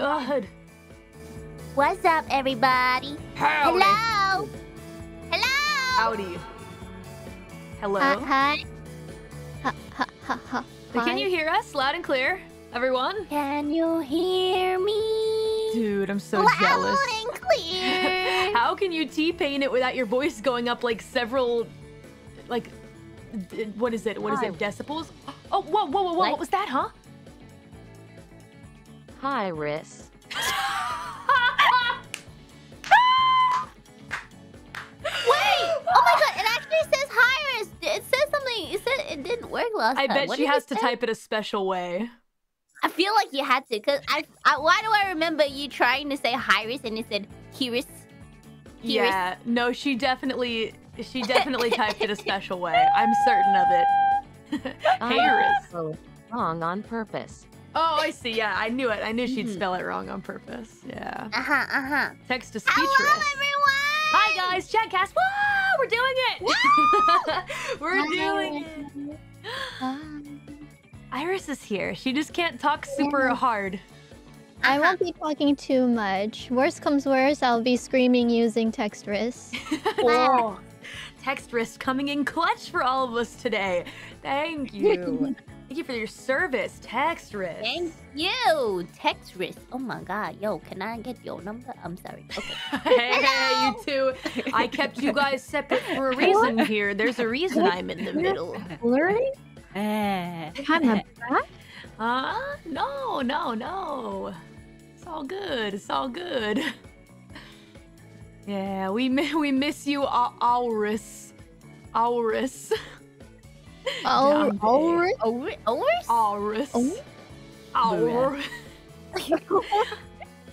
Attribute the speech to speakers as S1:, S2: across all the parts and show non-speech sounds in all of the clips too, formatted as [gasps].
S1: god!
S2: What's up, everybody?
S1: Howdy.
S2: Hello. Hello.
S1: Howdy. Hello?
S3: Uh, hi. Ha, ha, ha, ha.
S1: Can you hear us loud and clear, everyone?
S2: Can you hear me?
S1: Dude, I'm so
S2: Loud
S1: jealous.
S2: and clear. [laughs]
S1: How can you T-pain it without your voice going up like several, like, what is it? What is it? Decibels? Oh, whoa, whoa, whoa, whoa!
S2: Like-
S1: What was that, huh?
S2: Said oh it actually says Hi, Riss. It says something. It didn't work last
S1: I
S2: time.
S1: bet
S2: What
S1: she has to
S2: say?
S1: type it a special way.
S2: I feel like you had to, cause I, I. Why do I remember you trying to say IRyS and it said IRyS? Here is-
S1: Yeah, no, she definitely, she [laughs] definitely typed it a special way. I'm certain of it.
S4: I [laughs]
S1: hey, Riz.
S4: spelled oh, Wrong on purpose.
S1: Oh, I see. Yeah, I knew it. I knew she'd
S2: Mhm.
S1: spell it wrong on purpose. Yeah.
S2: Uh huh. Uh huh.
S1: Text to speech
S2: Hello,
S1: Riz.
S2: everyone.
S1: Hi guys, Chadcast. Woo! We're doing it. [laughs] We're doing it. IRyS is here. She just can't talk super
S3: Yeah.
S1: hard.
S3: I
S2: Uh-huh.
S3: won't be talking too much. Worst comes worst, I'll be screaming using text Textris. [laughs]
S1: oh. Text wrist coming in clutch for all of us today. Thank you. [laughs] Thank you for your service, text wrist.
S2: Thank you, text risk. Oh my god, yo, can I get your number? I'm sorry. Okay. [laughs]
S1: hey, hey, you two. I kept you guys separate for a reason here. There's a reason I'm in the middle. [laughs]
S3: Learning?
S2: Eh.
S3: Kind of [laughs] bad?
S1: Huh? No, no, no. It's all good. It's all good. Yeah, we we miss you, Au- Aurus. Aurus.
S3: Oh,
S1: Down big.
S2: Over, overs?
S1: Aurus.
S3: Oh.
S1: Aurus.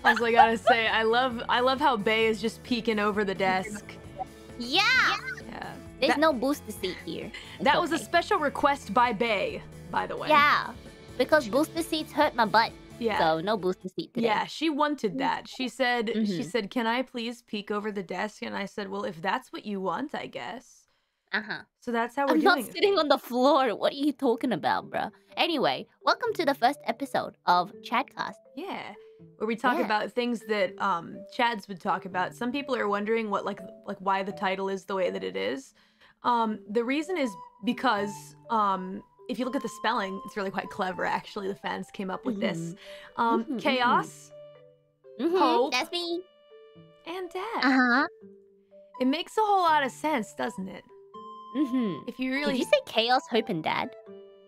S1: Also, [laughs] I gotta say, I love I love how Bay is just peeking over the desk.
S2: Yeah.
S1: Yeah.
S2: There's
S1: That-
S2: no booster seat here. It's
S1: That was a special request by Bay, by the way.
S2: Yeah. Because booster seats hurt my butt.
S1: Yeah.
S2: So no booster seat today.
S1: Yeah, she wanted that. She said she
S2: Mhm.
S1: said, "Can I please peek over the desk?" And I said, "Well, if that's what you want, I guess."
S2: Uh huh.
S1: So that's how we're
S2: I'm
S1: doing.
S2: not sitting on the floor. What are you talking about, bro? Anyway, welcome to the first episode of Chadcast.
S1: Yeah, where we talk
S2: Yeah.
S1: about things that um Chads would talk about. Some people are wondering what like like why the title is the way that it is. Um, the reason is because um if you look at the spelling, it's really quite clever. Actually, the fans came up with this. Um,
S2: Mhm, mhm.
S1: chaos
S2: Mm-hmm.
S1: Hope.
S2: That's me.
S1: and death.
S3: Uh huh.
S1: It makes a whole lot of sense, doesn't it?
S2: Mm-hmm.
S1: If you really
S2: Did
S1: really,
S2: you say chaos, hope, and dad?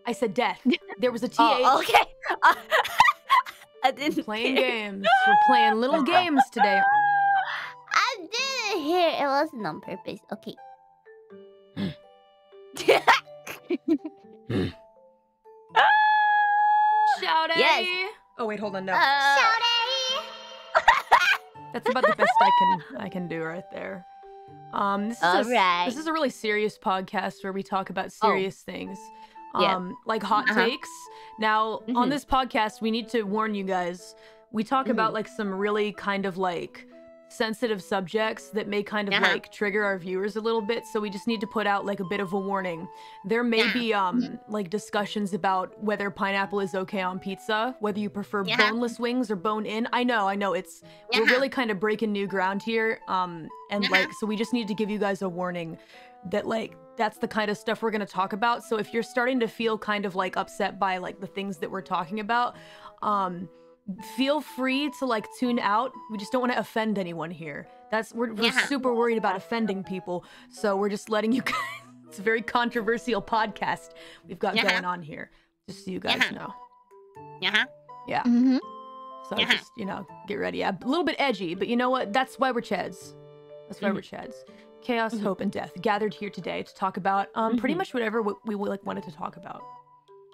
S1: I said death. [laughs] There was a th.
S2: Oh, okay. [laughs] I didn't
S1: Playing
S2: hear.
S1: games. We're playing little [laughs] games today.
S2: I didn't hear. It wasn't on purpose. Okay.
S1: Shout
S2: Yes.
S1: Oh wait, hold on. No,
S2: Uh,
S1: that's about the best I can I can do right there. Um, this is a,
S2: Alright.
S1: this is a really serious podcast where we talk about serious things.
S2: Yeah.
S1: Um, like hot
S2: Uh-huh.
S1: takes. Now, on
S2: Mhm.
S1: this podcast, we need to warn you guys. We talk
S2: Mm-hmm.
S1: about like some really kind of like sensitive subjects that may kind of
S2: Uh-huh.
S1: like trigger our viewers a little bit so we just need to put out like a bit of a warning there may
S2: Yeah.
S1: be um like discussions about whether pineapple is okay on pizza whether you prefer
S2: Yeah.
S1: boneless wings or bone in i know i know it's we're really kind of breaking new ground here um and
S2: Yeah.
S1: like so we just need to give you guys a warning that like that's the kind of stuff we're going to talk about so if you're starting to feel kind of like upset by like the things that we're talking about um feel free to like tune out we just don't want to offend anyone here that's we're, we're
S2: Yeah.
S1: super worried about offending people so we're just letting you [laughs] guys it's a very controversial podcast we've got
S2: Yeah.
S1: going on here just so you guys
S2: Yeah.
S1: know
S2: uh-huh.
S1: yeah
S3: Mm-hmm.
S1: so
S2: Yeah.
S1: just you know get ready yeah, a little bit edgy but you know what that's why we're chads that's why
S2: Mhm.
S1: we're chads chaos
S2: Mhm.
S1: hope and death gathered here today to talk about um pretty
S2: Mhm.
S1: much whatever we, we like wanted to talk about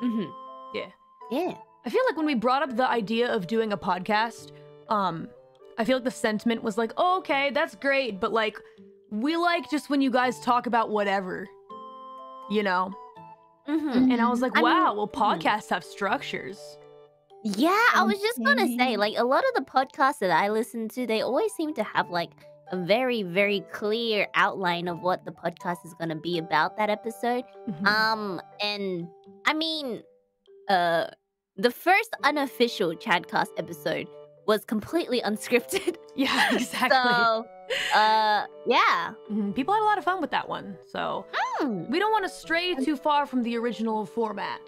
S2: Mm-hmm.
S1: Yeah.
S2: Yeah.
S1: I feel like when we brought up the idea of doing a podcast, um, I feel like the sentiment was like, oh, okay, that's great, but like, we like just when you guys talk about whatever, you know?
S2: Mm-hmm.
S1: And I was like,
S2: I mean-
S1: wow, well,
S2: mhm.
S1: podcasts have structures.
S2: Yeah, I was just gonna say, like a lot of the podcasts that I listen to, they always seem to have like a very very clear outline of what the podcast is going to be about that episode.
S1: Mhm.
S2: Um, and I mean, uh, the first unofficial Chadcast episode was completely unscripted. [laughs]
S1: yeah, [laughs] exactly.
S2: So, uh, yeah.
S1: Mhm. People had a lot of fun with that one, so
S2: Hmm.
S1: we don't want to stray too far from the original format.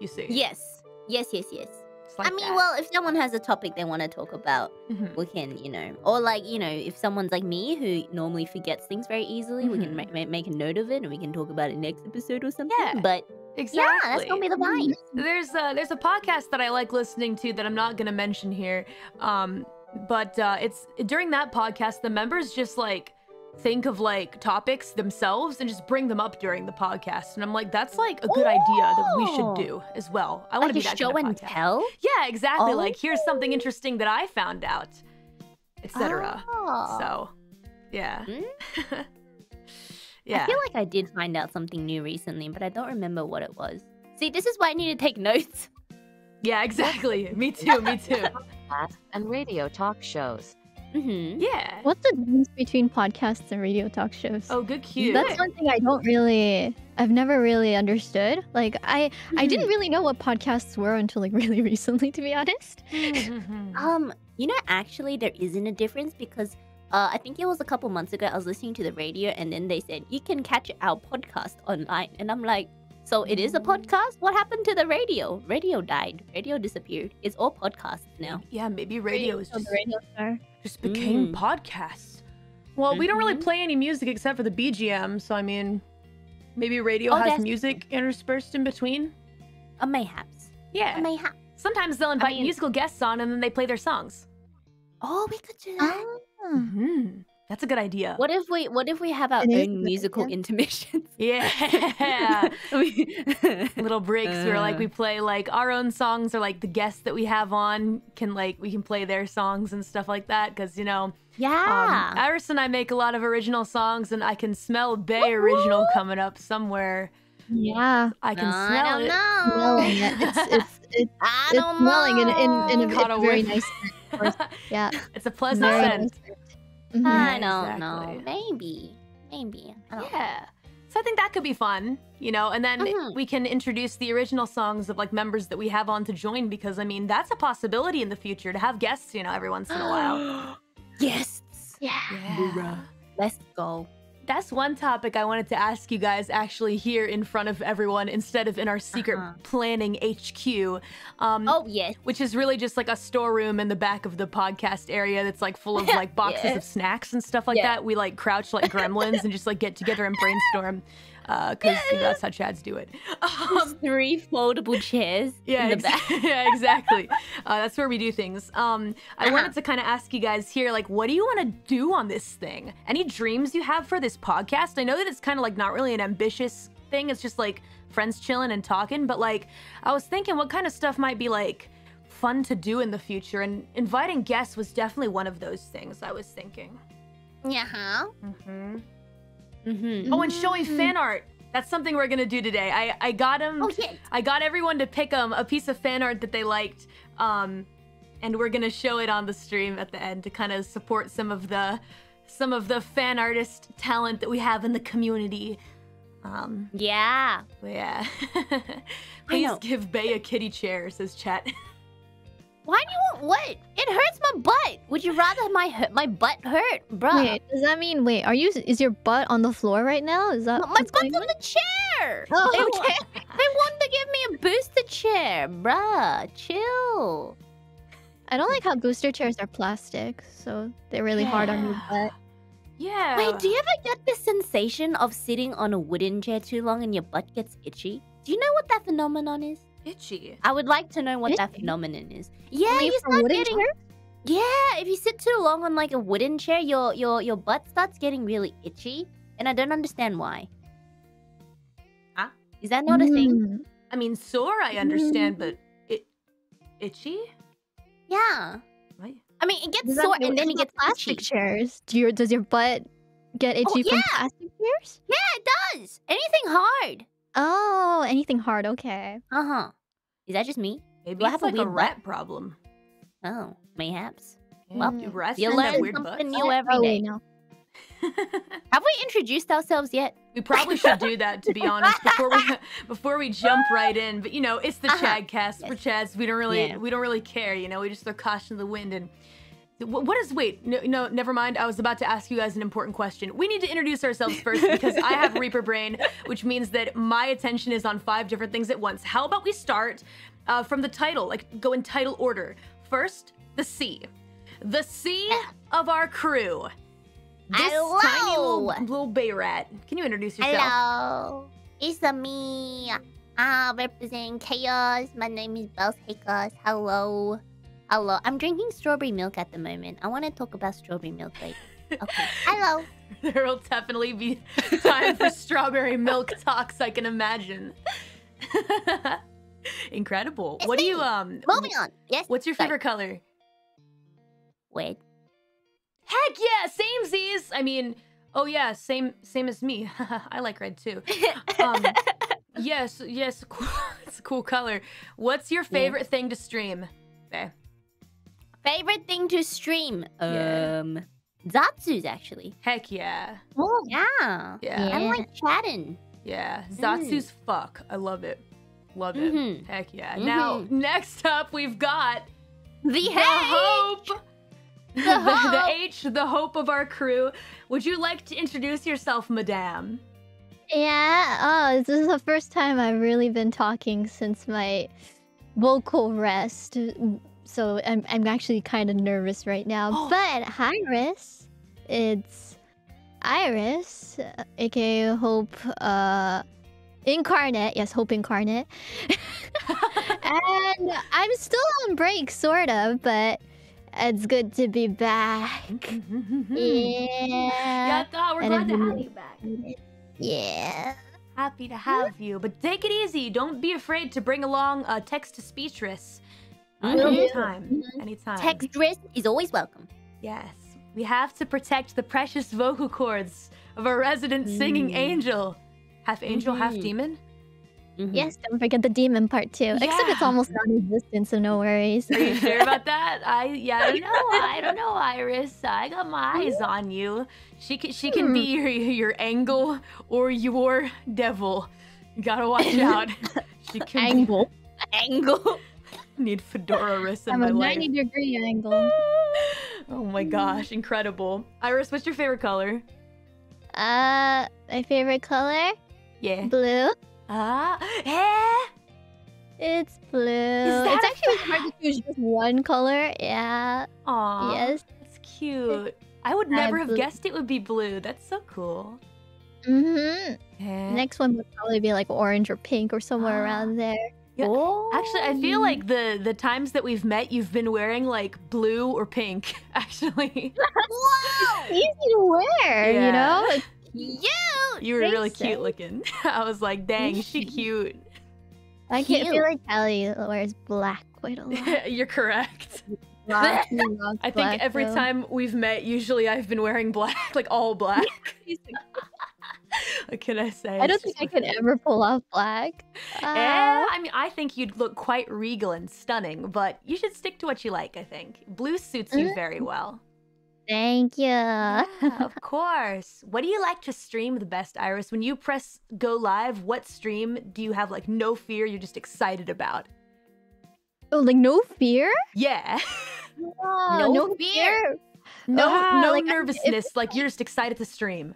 S1: You see?
S2: Yes, yes, yes, yes.
S1: Like
S2: I mean,
S1: that.
S2: well, if someone has a topic they want to talk about,
S1: Mhm.
S2: we can, you know, or like, you know, if someone's like me who normally forgets things very easily, we can ma- ma- make a note of it and we can talk about it next episode or something.
S1: Yeah,
S2: But
S1: exactly.
S2: yeah, that's gonna be the vibe.
S1: There's a, there's a podcast that I like listening to that I'm not gonna mention here. Um, but uh, it's during that podcast, the members just like think of like topics themselves and just bring them up during the podcast. And I'm like, that's like a good idea that we should
S2: Oh.
S1: do as well. I want
S2: Like
S1: to
S2: a
S1: be that
S2: show
S1: kind of
S2: and
S1: podcast.
S2: tell.
S1: Yeah, exactly.
S2: Oh.
S1: Like here's something interesting that I found out, etc.
S2: Oh.
S1: So, yeah.
S2: Mm.
S1: yeah. [laughs]
S2: I feel like I did find out something new recently, but I don't remember what it was. See, this is why I need to take notes.
S1: yeah, exactly. me too. Me too. [laughs]
S4: And radio talk shows.
S2: Mm-hmm.
S1: Yeah.
S3: What's the difference between podcasts and radio talk shows?
S1: Oh, good cue.
S3: That's one thing I don't really I've never really understood. Like I I didn't really know what podcasts were until like [laughs] really recently to be honest.
S1: Mhm.
S2: Um, you know, actually, there isn't a difference because uh, I think it was a couple months ago. I was listening to the radio, and then they said you can catch our podcast online, and I'm like, so it is a podcast? What happened to the radio? Radio died. Radio disappeared. It's all podcasts now.
S1: yeah, maybe radio is
S3: on
S1: just,
S3: the radio star.
S1: Just became
S2: Mm.
S1: podcasts. Well, we don't really
S2: Mhm.
S1: play any music except for the BGM, so I mean, maybe radio
S2: Oh,
S1: has music interspersed in between.
S2: Uh, mayhaps.
S1: Yeah.
S2: Uh, mayhaps.
S1: Sometimes they'll invite
S2: mean-
S1: musical guests on and then they play their songs.
S2: Oh, we could do that.
S1: hmm That's a good idea.
S2: What if we? What if we have our
S3: It is
S2: own musical
S3: idea.
S2: intermissions? [laughs] [laughs]
S1: Yeah. Little breaks where like
S2: Uh.
S1: we play like our own songs or like the guests that we have on can like we can play their songs and stuff like that because you know
S2: yeah.
S1: Um, IRyS and I make a lot of original songs, and I can smell Bay original coming up somewhere.
S3: Yeah.
S1: I can
S2: No,
S1: smell
S2: I don't
S1: it.
S2: know.
S3: Smelling it. It's [laughs] it's it's,
S2: I
S3: it's
S2: don't
S3: smelling in in, in a,
S1: Caught a
S3: very nice. scent. Yeah.
S1: it's a pleasant
S3: Very
S1: scent.
S3: nice scent. Mhm.
S2: I don't know. Maybe. Maybe. I don't know.
S1: Yeah. So I think that could be fun, you know, and then
S2: Mhm.
S1: we can introduce the original songs of like members that we have on to join because I mean that's a possibility in the future to have guests, you know, every once in a while. [gasps]
S2: yes.
S3: Yeah.
S1: Yeah.
S2: Let's go.
S1: That's one topic I wanted to ask you guys actually here in front of everyone instead of in our secret
S2: Uh-huh.
S1: planning HQ. Um,
S2: Oh yes.
S1: which is really just like a storeroom in the back of the podcast area that's like full of [laughs] like boxes
S2: Yeah.
S1: of snacks and stuff like
S2: Yeah.
S1: that. We like crouch like [laughs] gremlins and just like get together and brainstorm because you know, that's how Chads do it. Um,
S2: Three foldable chairs [laughs]
S1: yeah,
S2: in the
S1: ex-
S2: back. [laughs]
S1: yeah, exactly. Uh, that's where we do things. Um, I
S2: Uh-huh.
S1: wanted to kind of ask you guys here, like, what do you want to do on this thing? Any dreams you have for this podcast? I know that it's kind of like not really an ambitious thing. It's just like friends chilling and talking. But like, I was thinking, what kind of stuff might be like fun to do in the future? And inviting guests was definitely one of those things I was thinking.
S2: Yeah. Huh?
S1: Mm-hmm.
S2: Mm-hmm.
S1: Oh, and showing fan art. That's something we're gonna do today. I I got him.
S2: Oh yeah.
S1: I got everyone to pick um, a piece of fan art that they liked, um, and we're gonna show it on the stream at the end to kind of support some of the some of the fan artist talent that we have in the community. Um,
S2: Yeah.
S1: yeah. [laughs] Please give Bay a kitty chair, says chat. [laughs]
S2: Why do you want what? It hurts my butt. Would you rather my my butt hurt, bruh?
S3: Wait, does that mean wait? Are you? Is your butt on the floor right now? Is that
S2: My my
S3: what's
S2: butt's
S3: going
S2: on the chair.
S3: Oh,
S2: they, wa-
S3: okay.
S2: they wanted to give me a booster chair, bruh. Chill.
S3: I don't like how booster chairs are plastic, so they're really hard on your
S1: Yeah.
S3: butt.
S1: yeah.
S2: Wait, do you ever get the sensation of sitting on a wooden chair too long and your butt gets itchy? Do you know what that phenomenon is?
S1: Itchy?
S2: I would like to know what that phenomenon is. Yeah,
S3: Only
S2: you start getting.
S3: chairs?
S2: Yeah, if you sit too long on like a wooden chair, your your your butt starts getting really itchy, and I don't understand why.
S1: Huh?
S2: Is that not a thing?
S3: Mm.
S1: I mean, sore I understand, but it itchy?
S2: Yeah.
S1: What?
S2: I mean, it gets sore and then it gets
S3: about plastic
S2: itchy.
S3: chairs. Do your does your butt get itchy from
S2: yeah.
S3: plastic chairs?
S2: Yeah, it does. Anything hard.
S3: Oh, anything hard? Okay.
S2: Uh huh. Is that just me?
S1: Maybe
S2: Do I
S1: it's
S2: have a
S1: like a
S2: weird butt?
S1: rat problem.
S2: Oh, mayhaps.
S1: Yeah,
S2: Well,
S1: do rats
S2: You
S1: have
S2: learn
S1: weird
S2: something
S1: butts?
S2: new every
S3: oh, no. [laughs]
S2: Have we introduced ourselves yet?
S1: We probably should do that to be honest before we [laughs] [laughs] before we jump right in. But you know, it's the
S2: Uh-huh.
S1: Chadcast. We're Chads. We don't really
S2: Yeah.
S1: we don't really care. You know, we just throw caution to the wind and. Wh- What is wait? No, no, never mind. I was about to ask you guys an important question. We need to introduce ourselves [laughs] first because I have Reaper brain, which means that my attention is on five different things at once. How about we start uh, from the title, like go in title order. First, the C, the C of our crew. This tiny little, little bay rat. Can you introduce yourself?
S2: Hello, it's a me. I represent chaos. My name is Baelz. Hello. Hello. I'm drinking strawberry milk at the moment. I want to talk about strawberry milk later. [laughs] Okay. Hello.
S1: There will definitely be time for strawberry milk [laughs] talks, I can imagine. [laughs] Incredible.
S2: It's
S1: what do you um
S2: Moving on. Yes.
S1: what's your
S2: Sorry.
S1: favorite color?
S2: Wait.
S1: Heck yeah, same Z's. I mean, oh yeah, same same as me. I like red too. Um yes, yes, it's a cool color. What's your favorite thing to stream? Okay.
S2: Favorite thing to stream?
S1: Yeah.
S2: Um, Zatsu's actually.
S1: Heck yeah.
S2: Oh yeah.
S1: Yeah.
S2: I like chatting.
S1: Yeah.
S2: Mm.
S1: Zatsu's fuck. I love it. Love it.
S2: Mhm.
S1: Heck yeah. Now,
S2: Mhm.
S1: next up, we've got
S2: The
S1: the
S2: H.
S1: hope.
S2: The [laughs]
S1: the
S2: hope.
S1: H, the hope of our crew. Would you like to introduce yourself, madame?
S3: Yeah. Oh, this is the first time I've really been talking since my vocal rest. So I'm I'm actually kind of nervous right now.
S1: Oh. [gasps]
S3: But hi, IRyS. It's IRyS, uh, aka Hope uh Incarnate. Yes, Hope Incarnate. [laughs] and I'm still on break, sort of, but it's good to be back. [laughs] Yeah.
S1: Yatta, we're
S3: And
S1: glad to have you back.
S3: Yeah.
S1: Happy to have you, but take it easy. Don't be afraid to bring along a text to speechless. Uh,
S2: Mhm.
S1: Anytime, anytime.
S2: Text dress is always welcome.
S1: Yes, we have to protect the precious vocal cords of our resident singing
S2: Mm.
S1: angel. Half angel, half
S2: Mhm.
S1: demon.
S2: Mhm.
S3: Yes, don't forget the demon part too. Except it's
S1: Yeah.
S3: almost non-existent, so no worries.
S1: Are you sure about that? [laughs] I yeah, I don't know. I don't know, IRyS. I got my [laughs] eyes on you. She can she can be your your angle or your devil. You gotta watch out. [laughs] She can
S3: angle.
S2: Angle. [laughs]
S1: need fedora wrists in
S3: I'm
S1: my
S3: a
S1: life.
S3: 90 degree angle. [laughs]
S1: Oh my gosh, incredible. IRyS, what's your favorite color?
S3: Uh, my favorite color,
S1: Yeah.
S3: blue.
S1: Ah, eh?
S3: It's blue. it's actually really hard to choose just one color. Yeah.
S1: Aw,
S3: Yes.
S1: That's cute. I would
S3: I
S1: never have
S3: blue.
S1: guessed it would be blue. That's so cool.
S3: Mm-hmm.
S1: Eh?
S3: Next one would probably be like orange or pink or somewhere
S1: Ah.
S3: around there.
S1: Yeah,
S2: Oh.
S1: Actually, I feel oh. like the the times that we've met, you've been wearing like blue or pink. [laughs] Actually,
S2: Whoa! [laughs]
S3: Easy to wear,
S1: Yeah.
S3: you know. It's- [laughs]
S2: You.
S1: you were really cute
S3: Sid.
S1: looking. I was like, dang, she cute.
S3: I can't
S2: Cute.
S3: feel like Callie wears black quite a lot.
S1: You're correct. I think
S3: black,
S1: every
S3: though.
S1: time we've met, usually I've been wearing black, like all black. [laughs] what can I say?
S3: I don't think I can ever pull off black. Uh,
S1: I mean, I think you'd look quite regal and stunning, but you should stick to what you like, I think. Blue suits you very well.
S3: thank you.
S1: Yeah, of [laughs] course. What do you like to stream the best, IRyS? When you press go live, what stream do you have like no fear, you're just excited about?
S3: Oh, like no fear?
S1: Yeah.
S3: Oh,
S2: No
S3: no,
S2: fear.
S3: fear.
S1: no
S3: Ah,
S1: no
S3: like, I- if-
S1: nervousness, like you're just excited to stream.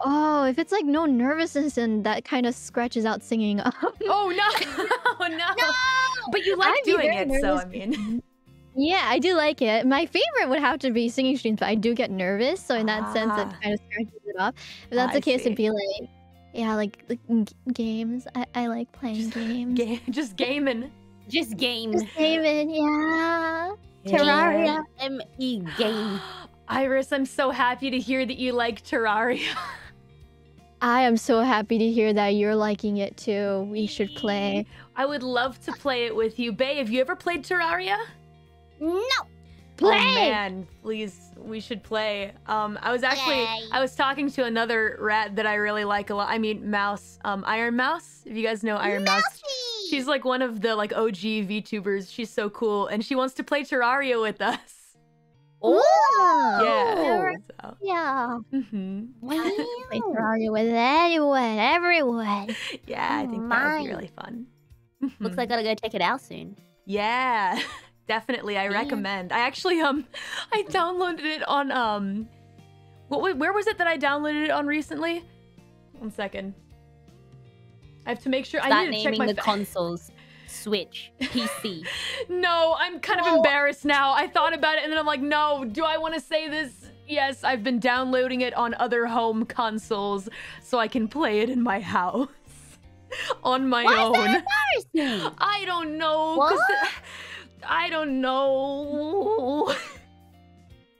S3: Oh, if it's like no nervousness, and that kind of scratches out singing. [laughs]
S1: Oh no. [laughs] [laughs] oh no. But you like
S3: I'd
S1: doing
S3: very
S1: it, so I mean.
S3: yeah, I do like it. My favorite would have to be singing streams, but I do get nervous, so in that sense, it
S1: Ah.
S3: kind of scratches it off. If that's
S1: I
S3: the case,
S1: see.
S3: it'd be like, yeah, like, like g- games. I, I like playing games.
S1: Ga- just gaming.
S2: Just game.
S3: Just gaming, yeah. Terraria.
S2: M E game. [gasps]
S1: IRyS, I'm so happy to hear that you like Terraria.
S3: I am so happy to hear that you're liking it too. We should play.
S1: I would love to play it with you. Bay, have you ever played Terraria?
S2: No.
S3: Play!
S1: Oh man, please, we should play. Um, I was actually
S2: Yay.
S1: I was talking to another rat that I really like a lot. I mean, Mouse, um, Iron Mouse. If you guys know Iron Mouse, she's like one of the like OG VTubers. She's so cool, and she wants to play Terraria with us.
S2: Oh,
S1: Yeah. So,
S3: Yeah.
S1: mhm.
S3: Play
S2: wow. [laughs]
S3: Terraria with anyone, everyone.
S1: Yeah, I think that would be really fun.
S2: Looks
S1: Mhm.
S2: like I gotta go check it out soon.
S1: Yeah, [laughs] definitely. I
S2: Yeah.
S1: recommend. I actually um, [laughs] I downloaded it on um, what? Where was it that I downloaded it on recently? One second. I have to make sure. I need to check my.
S2: the
S1: fa-
S2: consoles. Switch, PC. [laughs]
S1: no, I'm kind of
S3: No.
S1: embarrassed now. I thought about it and then I'm like, no. Do I want to say this? Yes, I've been downloading it on other home consoles so I can play it in my house [laughs] on my
S2: Why is
S1: own.
S2: that embarrassing? [laughs]
S1: I don't know.
S2: What? [sighs]
S1: I don't know.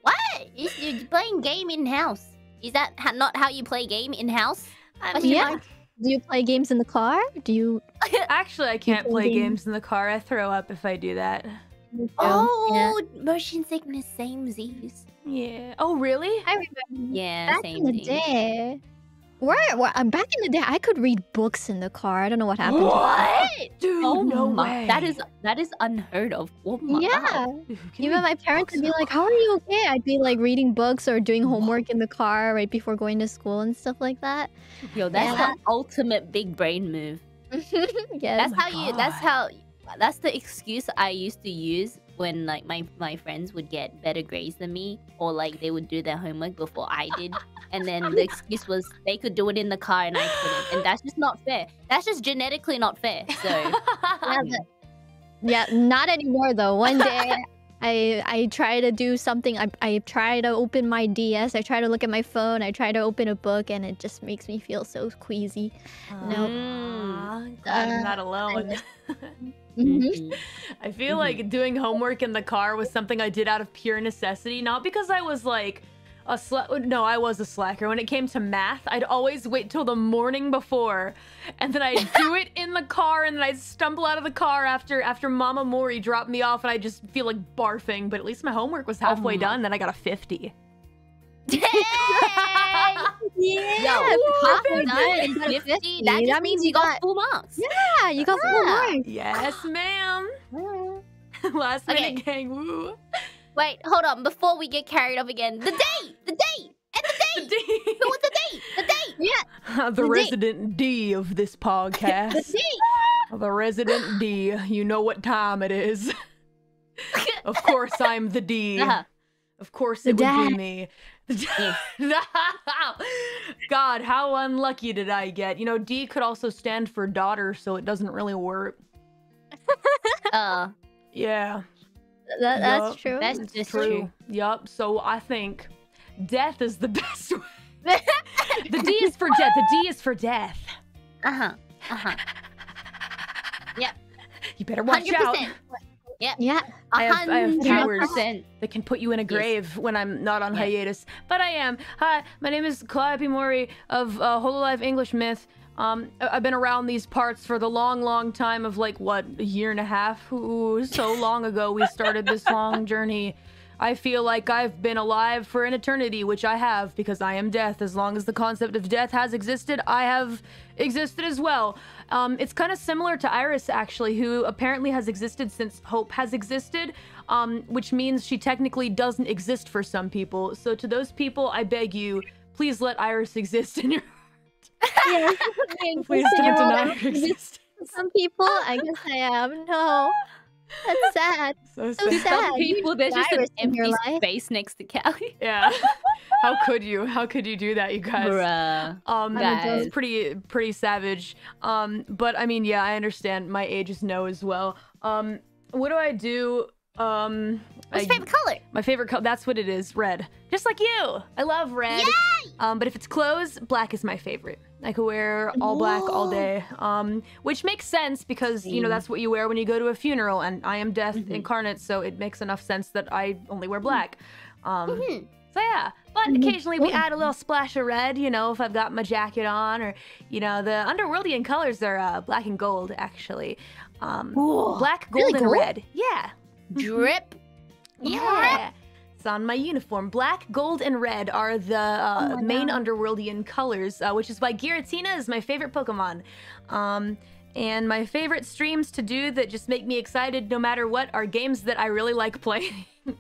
S2: What? You- You're playing game in house. Is that not how you play game in house?
S1: I
S3: Yeah.
S1: Mean,
S3: Do you play games in the car? Do you? [laughs]
S1: Actually, I can't
S3: play
S1: play
S3: games?
S1: games in the car. I throw up if I do that.
S2: Oh, motion sickness, same Z's.
S1: Yeah. Oh, really?
S3: I remember
S2: Yeah,
S3: back
S2: same
S3: in the
S2: Z's.
S3: day. Where, where? um, back in the day, I could read books in the car. I don't know what happened. to
S1: What? Dude,
S2: Oh
S1: no
S2: my,
S1: way.
S2: that is that is unheard of. Oh my
S3: Yeah.
S2: God.
S1: Dude,
S3: Even my parents would be like, "How are you okay?" I'd be like reading books or doing homework in the car right before going to school and stuff like that.
S2: Yo, that's
S3: Yeah.
S2: the ultimate big brain move. [laughs]
S3: yeah,
S2: That's
S1: my
S2: how you. That's how. That's the excuse I used to use when like my my friends would get better grades than me, or like they would do their homework before I did, and then the excuse was they could do it in the car and I couldn't, and that's just not fair. That's just genetically not fair. So [laughs]
S3: yeah, not anymore though. One day. I I try to do something. I I try to open my DS. I try to look at my phone. I try to open a book, and it just makes me feel so queasy. No.
S1: Aw, glad I'm
S3: Uh,
S1: not alone. [laughs]
S3: Mhm.
S2: Mhm.
S1: I feel
S2: Mhm.
S1: like doing homework in the car was something I did out of pure necessity, not because I was like a sla- no, I was a slacker. When it came to math, I'd always wait till the morning before, and then I'd do it in the car, and then I'd stumble out of the car after after Mama Mori dropped me off, and I just feel like barfing. But at least my homework was halfway
S2: my-
S1: done. Then I got a fifty.
S3: Yeah,
S2: Yo,
S3: half
S2: halfway
S3: done
S2: done
S3: and
S2: 50,
S3: 50.
S2: That just
S3: That
S2: means
S3: means
S2: you
S3: you
S2: got
S3: got-
S2: full marks.
S3: yeah, you got full
S2: Yeah.
S3: marks.
S1: Yes, ma'am. [laughs] Last
S2: Okay.
S1: minute gang, woo.
S2: Wait, hold on. Before we get carried off again, the date, the date, and the [laughs] date. Who was the date? The date. [laughs]
S1: the
S3: The
S1: resident D of this podcast.
S3: The
S1: podcast.
S3: date.
S1: The resident D. You know what time it is. of course, I'm the D.
S2: Uh-huh.
S1: Of course,
S3: The
S1: it would
S3: dad.
S1: be me. [laughs] God, how unlucky did I get? You know, D could also stand for daughter, so it doesn't really work. [laughs]
S2: Uh,
S1: Yeah,
S3: That, that's
S1: Yup.
S3: true.
S2: That's
S1: it's
S2: just
S1: true.
S2: true.
S1: Yup. So I think death is the [laughs] best way. the D is for death. The D is for death.
S2: uh huh. Uh huh. Yep.
S1: You better watch
S2: Hundred
S1: out.
S2: percent.
S3: yeah.
S1: I have- I have powers. that can put you in a
S2: Yes.
S1: grave when I'm not on
S2: Yes.
S1: hiatus. But I am. Hi, my name is Calliope Mori of uh, Hololive English Myth. Um, I've been around these parts for the long, long time of like what a year and a half. Ooh, so long ago we started this [laughs] long journey. I feel like I've been alive for an eternity, which I have because I am death. As long as the concept of death has existed, I have existed as well. Um, it's kind of similar to IRyS, actually, who apparently has existed since Hope has existed, um, which means she technically doesn't exist for some people. So, to those people, I beg you, please let IRyS [laughs] exist in your
S3: yeah. [laughs]
S1: Please don't deny her existence.
S3: Some people, I guess I am. No, that's [laughs] sad.
S1: So
S3: So
S1: sad.
S3: sad.
S2: Some people, there's just
S3: virus
S2: an empty space next to Callie.
S1: Yeah. [laughs] How could you? How could you do that, you guys?
S2: Bruh.
S1: Um,
S2: Guys.
S1: it's pretty pretty savage. Um, but I mean, yeah, I understand. My age is no as well. Um, what do I do? Um,
S2: What's your favorite color?
S1: my favorite color. That's what it is. Red. Just like you. I love red. Um, but if it's clothes, black is my favorite. I could wear all black all day. Um, which makes sense because you know that's what you wear when you go to a funeral, and I am death
S2: Mhm.
S1: incarnate, so it makes enough sense that I only wear black. Um,
S2: Mhm.
S1: so yeah, but
S3: Mhm.
S1: occasionally we add a little splash of red, you know, if I've got my jacket on, or you know, the underworldian colors are uh, black and gold actually. Um,
S2: Ooh.
S1: black, gold,
S3: Really
S1: and
S3: gold?
S1: red. Yeah,
S2: Drip.
S1: Yeah. It's on my uniform. Black, gold, and red are the uh,
S3: Oh
S1: main
S3: God.
S1: underworldian colors, uh, which is why Giratina is my favorite Pokemon. Um, and my favorite streams to do that just make me excited no matter what are games that I really like playing. [laughs]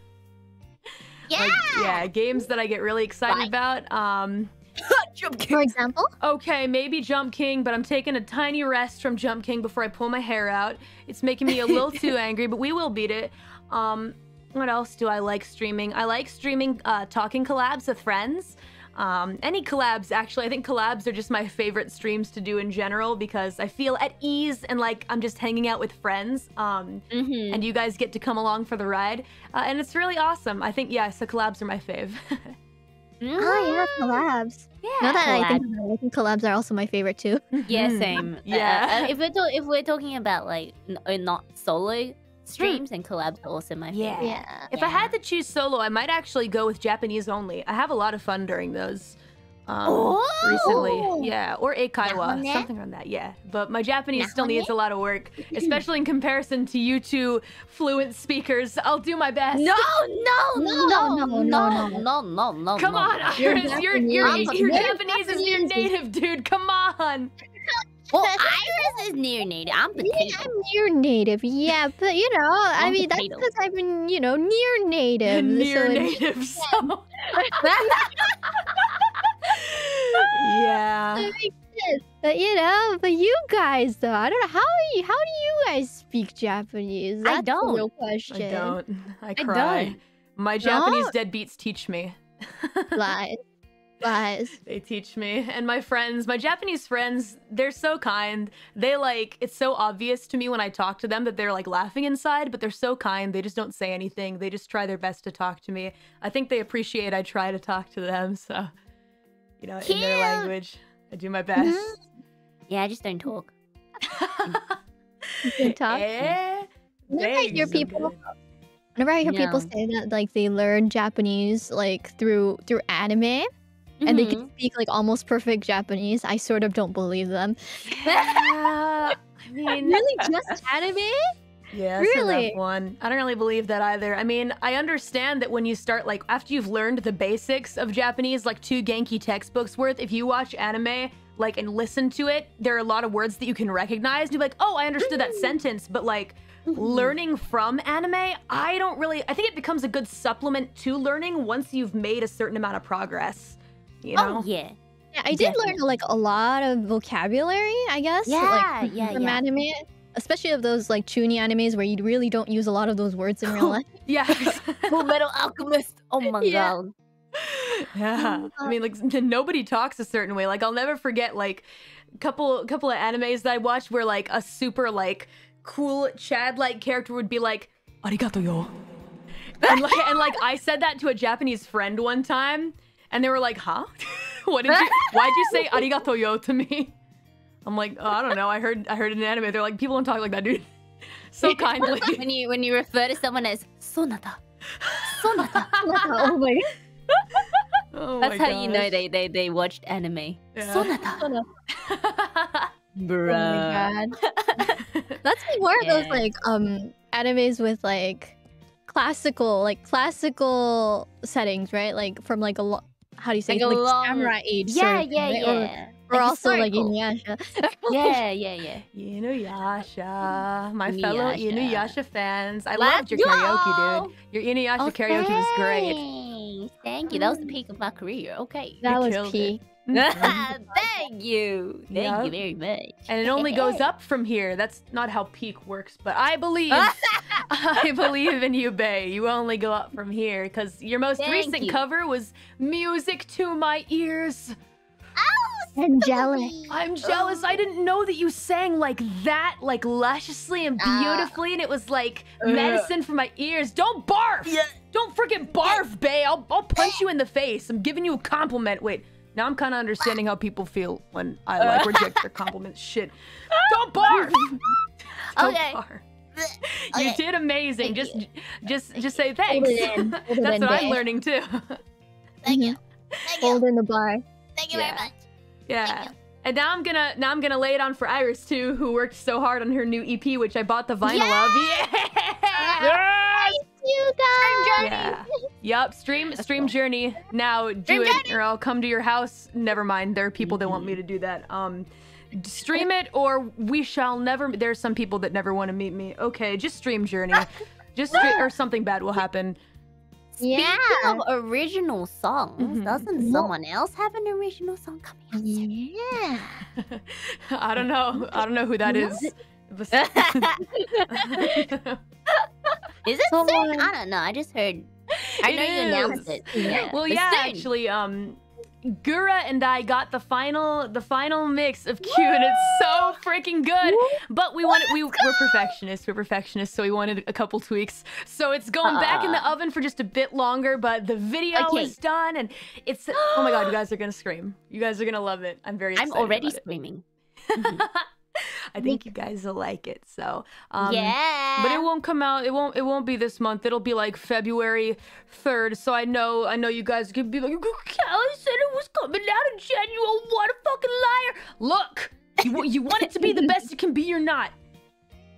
S2: Yeah.
S1: Like, yeah, games that I get really excited
S2: Right.
S1: about. Um, [laughs]
S2: Jump
S3: For example,
S1: okay, maybe Jump King, but I'm taking a tiny rest from Jump King before I pull my hair out. It's making me a little [laughs] too angry, but we will beat it. Um, what else do I like streaming? I like streaming uh, talking collabs with friends. Um, any collabs, actually. I think collabs are just my favorite streams to do in general because I feel at ease and like I'm just hanging out with friends. Um,
S2: Mm-hmm.
S1: and you guys get to come along for the ride. Uh, and it's really awesome. I think, yeah, so collabs are my fave. [laughs]
S3: oh yeah, collabs. Yeah. Now that I think about it, I think collabs are also my favorite too.
S2: Yeah,
S1: Mhm.
S2: same.
S1: Yeah.
S2: Uh, uh, if we're to- if we're talking about like n- uh, not solo streams and collabs, are also my favorite.
S3: Yeah.
S1: If I had to choose solo, I might actually go with Japanese only. I have a lot of fun during those. Um,
S2: Oh!
S1: recently, yeah, or Eikaiwa, something around that, yeah. But my Japanese still needs a lot of work, especially in comparison to you two fluent speakers. I'll do my best.
S2: No, no,
S3: No,
S2: no,
S3: no,
S2: no,
S3: no,
S2: no, no, no, no.
S1: Come
S2: no.
S1: on,
S3: You're
S1: IRyS, your your
S3: Japanese.
S1: your
S3: You're
S1: Japanese is your native, dude. Come on. [laughs]
S2: Well, [laughs] IRyS is near native. I'm
S3: Yeah,
S2: potato.
S3: I'm near native. Yeah, but you know, I
S2: I'm
S3: mean that's because I've been, you know, near native.
S1: Near
S3: so
S1: native, so [laughs] yeah.
S3: it makes sense. But you know, but you guys though, I don't know how you, how do you guys speak Japanese?
S2: I don't.
S3: the real question.
S1: I don't. [laughs] I
S2: I
S1: cry.
S2: don't.
S1: My Japanese deadbeats teach me.
S3: Lies, lies. [laughs]
S1: They teach me. And my friends, my Japanese friends, they're so kind. They like, it's so obvious to me when I talk to them that they're like laughing inside, but they're so kind. They just don't say anything. They just try their best to talk to me. I think they appreciate I try to talk to them. So, you know, in their language, I do my best.
S2: Yeah, I just don't talk.
S3: You [laughs] can talk.
S1: Eh?
S3: Whenever I hear
S1: Thanks,
S3: people- Whenever I hear people say that like they learn Japanese like through through anime and they can mm-hmm. speak like almost perfect Japanese, I sort of don't believe them.
S1: Yeah, I [laughs] mean,
S3: really, just [laughs] anime?
S1: Yeah,
S3: Really?
S1: one. I don't really believe that either. I mean, I understand that when you start, like, after you've learned the basics of Japanese, like two Genki textbooks worth, if you watch anime, like, and listen to it, there are a lot of words that you can recognize. You're like, oh, I understood that mm-hmm. sentence, but like, mm-hmm. learning from anime, I don't really. I think it becomes a good supplement to learning once you've made a certain amount of progress. You oh, know?
S2: Oh yeah.
S3: Yeah, I did learn like a lot of vocabulary, I guess.
S2: Yeah,
S3: like,
S2: yeah,
S3: from
S2: yeah.
S3: anime, especially of those like chuny animes where you really don't use a lot of those words in real [laughs] life. [laughs]
S1: Yeah.
S2: Full Metal Alchemist. Oh my
S1: Yeah.
S2: god.
S1: Yeah. Oh I mean, like nobody talks a certain way. Like I'll never forget like a couple couple of animes that I watched where like a super like cool Chad like character would be like arigato yo. [laughs] And like and like I said that to a Japanese friend one time and they were like, "Huh? [laughs] what did you [laughs] Why'd you say arigato yo to me?" I'm like, oh, "I don't know. I heard I heard in an anime they're like people don't talk like that, dude." [laughs] So kindly.
S2: when you when you refer to someone as sonata, sonata, sonata.
S3: oh my
S1: Oh
S2: that's
S1: my
S2: how you know they they they watched anime.
S1: Yeah.
S2: Sonata, bro.
S3: god. That's like one of those like um animes with like classical like classical settings, right? Like from like a lot how do you say
S2: Like
S3: it?
S2: a
S3: like
S2: long-
S3: samurai age.
S2: Yeah,
S3: sort of
S2: yeah,
S3: thing, right? Or-
S2: yeah.
S3: Or,
S2: Like
S3: also like
S2: historical.
S3: Inuyasha. [laughs] [laughs]
S2: Yeah, yeah, yeah.
S1: Inuyasha, my fellow
S2: Inuyasha.
S1: Inuyasha fans. I
S2: Let's
S1: loved your karaoke,
S2: go!
S1: dude. Your Inuyasha
S2: Oh,
S1: karaoke was great.
S2: Thank you. That was the peak of my career. Okay.
S3: That was
S1: killed it.
S3: Peak. [laughs]
S2: Thank you. Thank
S1: Yeah.
S2: you very much.
S1: And it only goes [laughs] up from here. That's not how peak works, but I believe [laughs] I believe in you, Bay. You only go up from here because your most
S2: Thank
S1: recent
S2: you.
S1: cover was music to my ears.
S3: Angelic.
S1: I'm jealous. I'm jealous. I didn't know that you sang like that, like lusciously and
S2: Ah.
S1: beautifully, and it was like medicine for my ears. Don't barf.
S2: Yeah.
S1: Don't freaking barf, Bay. I'll, I'll punch you in the face. I'm giving you a compliment. Wait, now I'm kind of understanding how people feel when I like uh. reject their compliments. [laughs] Shit. Don't barf. [laughs] Don't
S2: Okay.
S1: barf. You
S2: Okay.
S1: did amazing.
S2: Thank
S1: just,
S2: you.
S1: just, just say
S3: Hold
S1: thanks.
S3: it in. [laughs] Hold
S1: That's
S3: in,
S1: what I'm learning too.
S2: Thank you. Thank
S3: Hold in the bar.
S2: Thank you
S1: Yeah.
S2: very much.
S1: Yeah.
S2: you.
S1: And now I'm gonna now I'm gonna lay it on for IRyS too, who worked so hard on her new EP, which I bought the vinyl of. Yeah.
S3: You guys.
S1: Yeah. [laughs] Yup. Stream stream journey. Now do
S2: Stream
S1: it, or I'll come to your house. Never mind. There are people that want me to do that. Um, stream it, or we shall never. There's some people that never want to meet me. Okay, just stream journey. [laughs] Just stre- or [laughs] something bad will happen.
S2: Speaking
S3: Yeah.
S2: of original songs,
S1: Mhm.
S2: doesn't
S3: What?
S2: someone else have an original song coming out? soon?
S3: Yeah.
S1: I don't know. I don't know who that
S2: Is [laughs]
S1: is.
S2: it- Is it soon? I don't know. I just heard. I
S1: It
S2: know you announced it. Yeah.
S1: well,
S2: It's
S1: yeah,
S2: soon.
S1: actually, um, Gura and I got the final the final mix of Q, and it's so freaking good. But we wanted we we're perfectionists. We're perfectionists, so we wanted a couple tweaks. So it's going back in the
S2: Uh.
S1: oven for just a bit longer. But the video
S2: Okay.
S1: is done, and it's oh my god, you guys are gonna scream. You guys are gonna love it. I'm very.
S2: I'm already screaming. [laughs] [laughs]
S1: I think you guys will like it. So um,
S2: yeah.
S1: but it won't come out. It won't. It won't be this month. It'll be like February third. So I know. I know you guys could be like, Callie said it was coming out in January. What a fucking liar! Look, you wa- you want it to be the best it can be or not?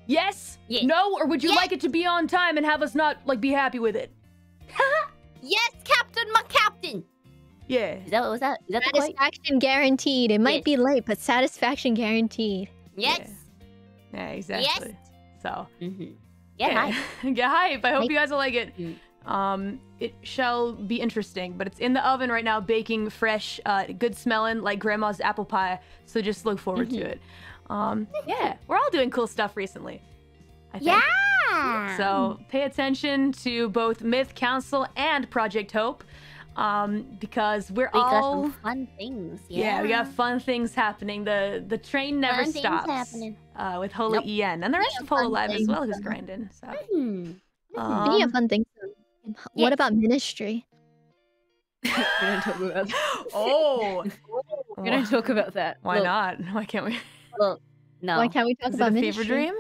S1: Yes.
S2: Yes.
S1: No, or would you
S2: Yes.
S1: like it to be on time and have us not like be happy with it? [laughs]
S2: Yes, Captain, my Captain.
S1: Yeah.
S2: Is that what was that? Is that the quote?
S3: Satisfaction guaranteed. It might
S2: Yes.
S3: be late, but satisfaction guaranteed.
S2: Yes.
S1: Yeah. Exactly. Yes. So.
S2: Mm-hmm. Yeah. hi. [laughs]
S1: Get hype. I hope
S3: Hype.
S1: you guys will like it.
S2: Mm.
S1: Um, it shall be interesting, but it's in the oven right now, baking fresh, uh, good smelling, like grandma's apple pie. So just look forward
S2: Mm-hmm.
S1: to it. Um, yeah, we're all doing cool stuff recently. I think.
S2: Yeah.
S1: So pay attention to both Myth Council and Project Hope, um, because we're
S2: we got
S1: all
S2: some fun things.
S1: yeah.
S2: Yeah,
S1: we got fun things happening. The the train never
S2: Fun
S1: stops.
S2: happening.
S1: Uh, with Holy
S2: Nope.
S1: En and the rest
S3: Yeah,
S1: of Holo
S3: fun
S1: Live as well, who's grinding. So.
S3: Be a
S1: Um,
S3: fun thing. soon.
S2: Yes.
S3: What about ministry? [laughs]
S2: we don't talk about that. [laughs]
S1: oh, [laughs]
S2: We don't talk about that.
S1: Why
S2: Look,
S1: not? Why can't we?
S2: Look, no.
S3: Why can't we talk
S1: Is it
S3: about
S1: a
S3: ministry?
S1: fever dream?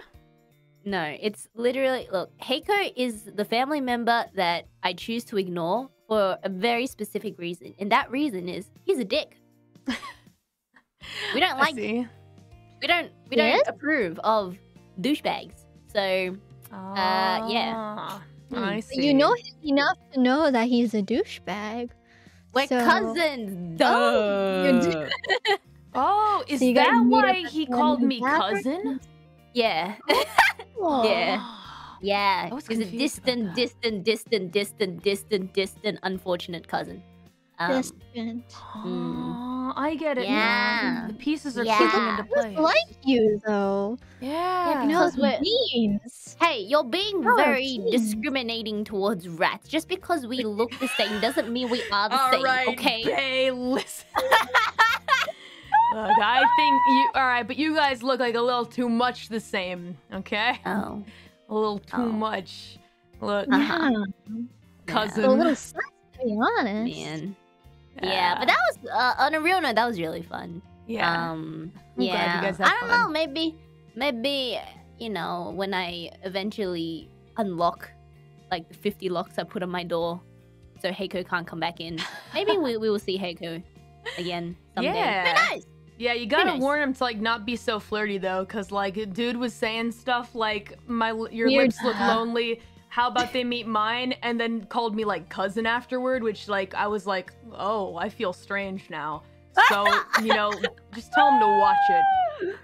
S2: No, it's literally look, Heiko is the family member that I choose to ignore for a very specific reason. And that reason is he's a dick. we don't [laughs]
S1: I
S2: like
S1: see.
S2: we don't we
S3: Yes?
S2: don't approve of douchebags. So
S1: Uh,
S2: yeah. Hmm.
S1: I see.
S3: You know him enough to know that he's a douchebag.
S2: we're
S3: So-
S2: cousins.
S3: Oh. [laughs]
S1: Oh, is
S3: So you
S1: that why he called me cousin?
S2: yeah. [laughs] Yeah. Yeah.
S1: I
S2: He's a distant, distant, distant, distant, distant, distant, unfortunate cousin. Um,
S3: Distant.
S1: Oh, I get it. now.
S2: Yeah.
S1: The pieces are
S2: Yeah.
S1: clicking into place.
S3: Like you though.
S1: yeah.
S2: because
S3: Because
S2: we're-
S3: means.
S2: Hey, you're being
S3: Oh,
S2: very
S3: jeez.
S2: discriminating towards rats. Just because we look the same doesn't mean we are the
S1: All
S2: same,
S1: right,
S2: okay?
S1: Bae, listen. Look, I think you. All right, but you guys look like a little too much the same. Okay,
S2: Oh.
S1: A little too
S2: Oh.
S1: much. Look, [laughs]
S2: Uh-huh.
S3: Yeah.
S1: cousin.
S3: A little sus, to be honest.
S2: Man. Yeah, but that was, uh, on a real note, that was really fun.
S1: yeah.
S2: Um,
S1: I'm glad you
S2: yeah.
S1: guys had
S2: I don't
S1: fun.
S2: know, maybe, maybe, you know, when I eventually unlock, like, the 50 locks I put on my door so Heiko can't come back in, maybe we, we will see Heiko again someday. [laughs]
S1: Yeah.
S2: Who knows?
S1: Yeah, you gotta
S2: nice.
S1: warn him to like not be so flirty though, cause like dude was saying stuff like my your lips look lonely. How about they meet mine? And then called me like cousin afterward, which like I was like, oh, I feel strange now. So you know, [laughs] just tell him to watch it.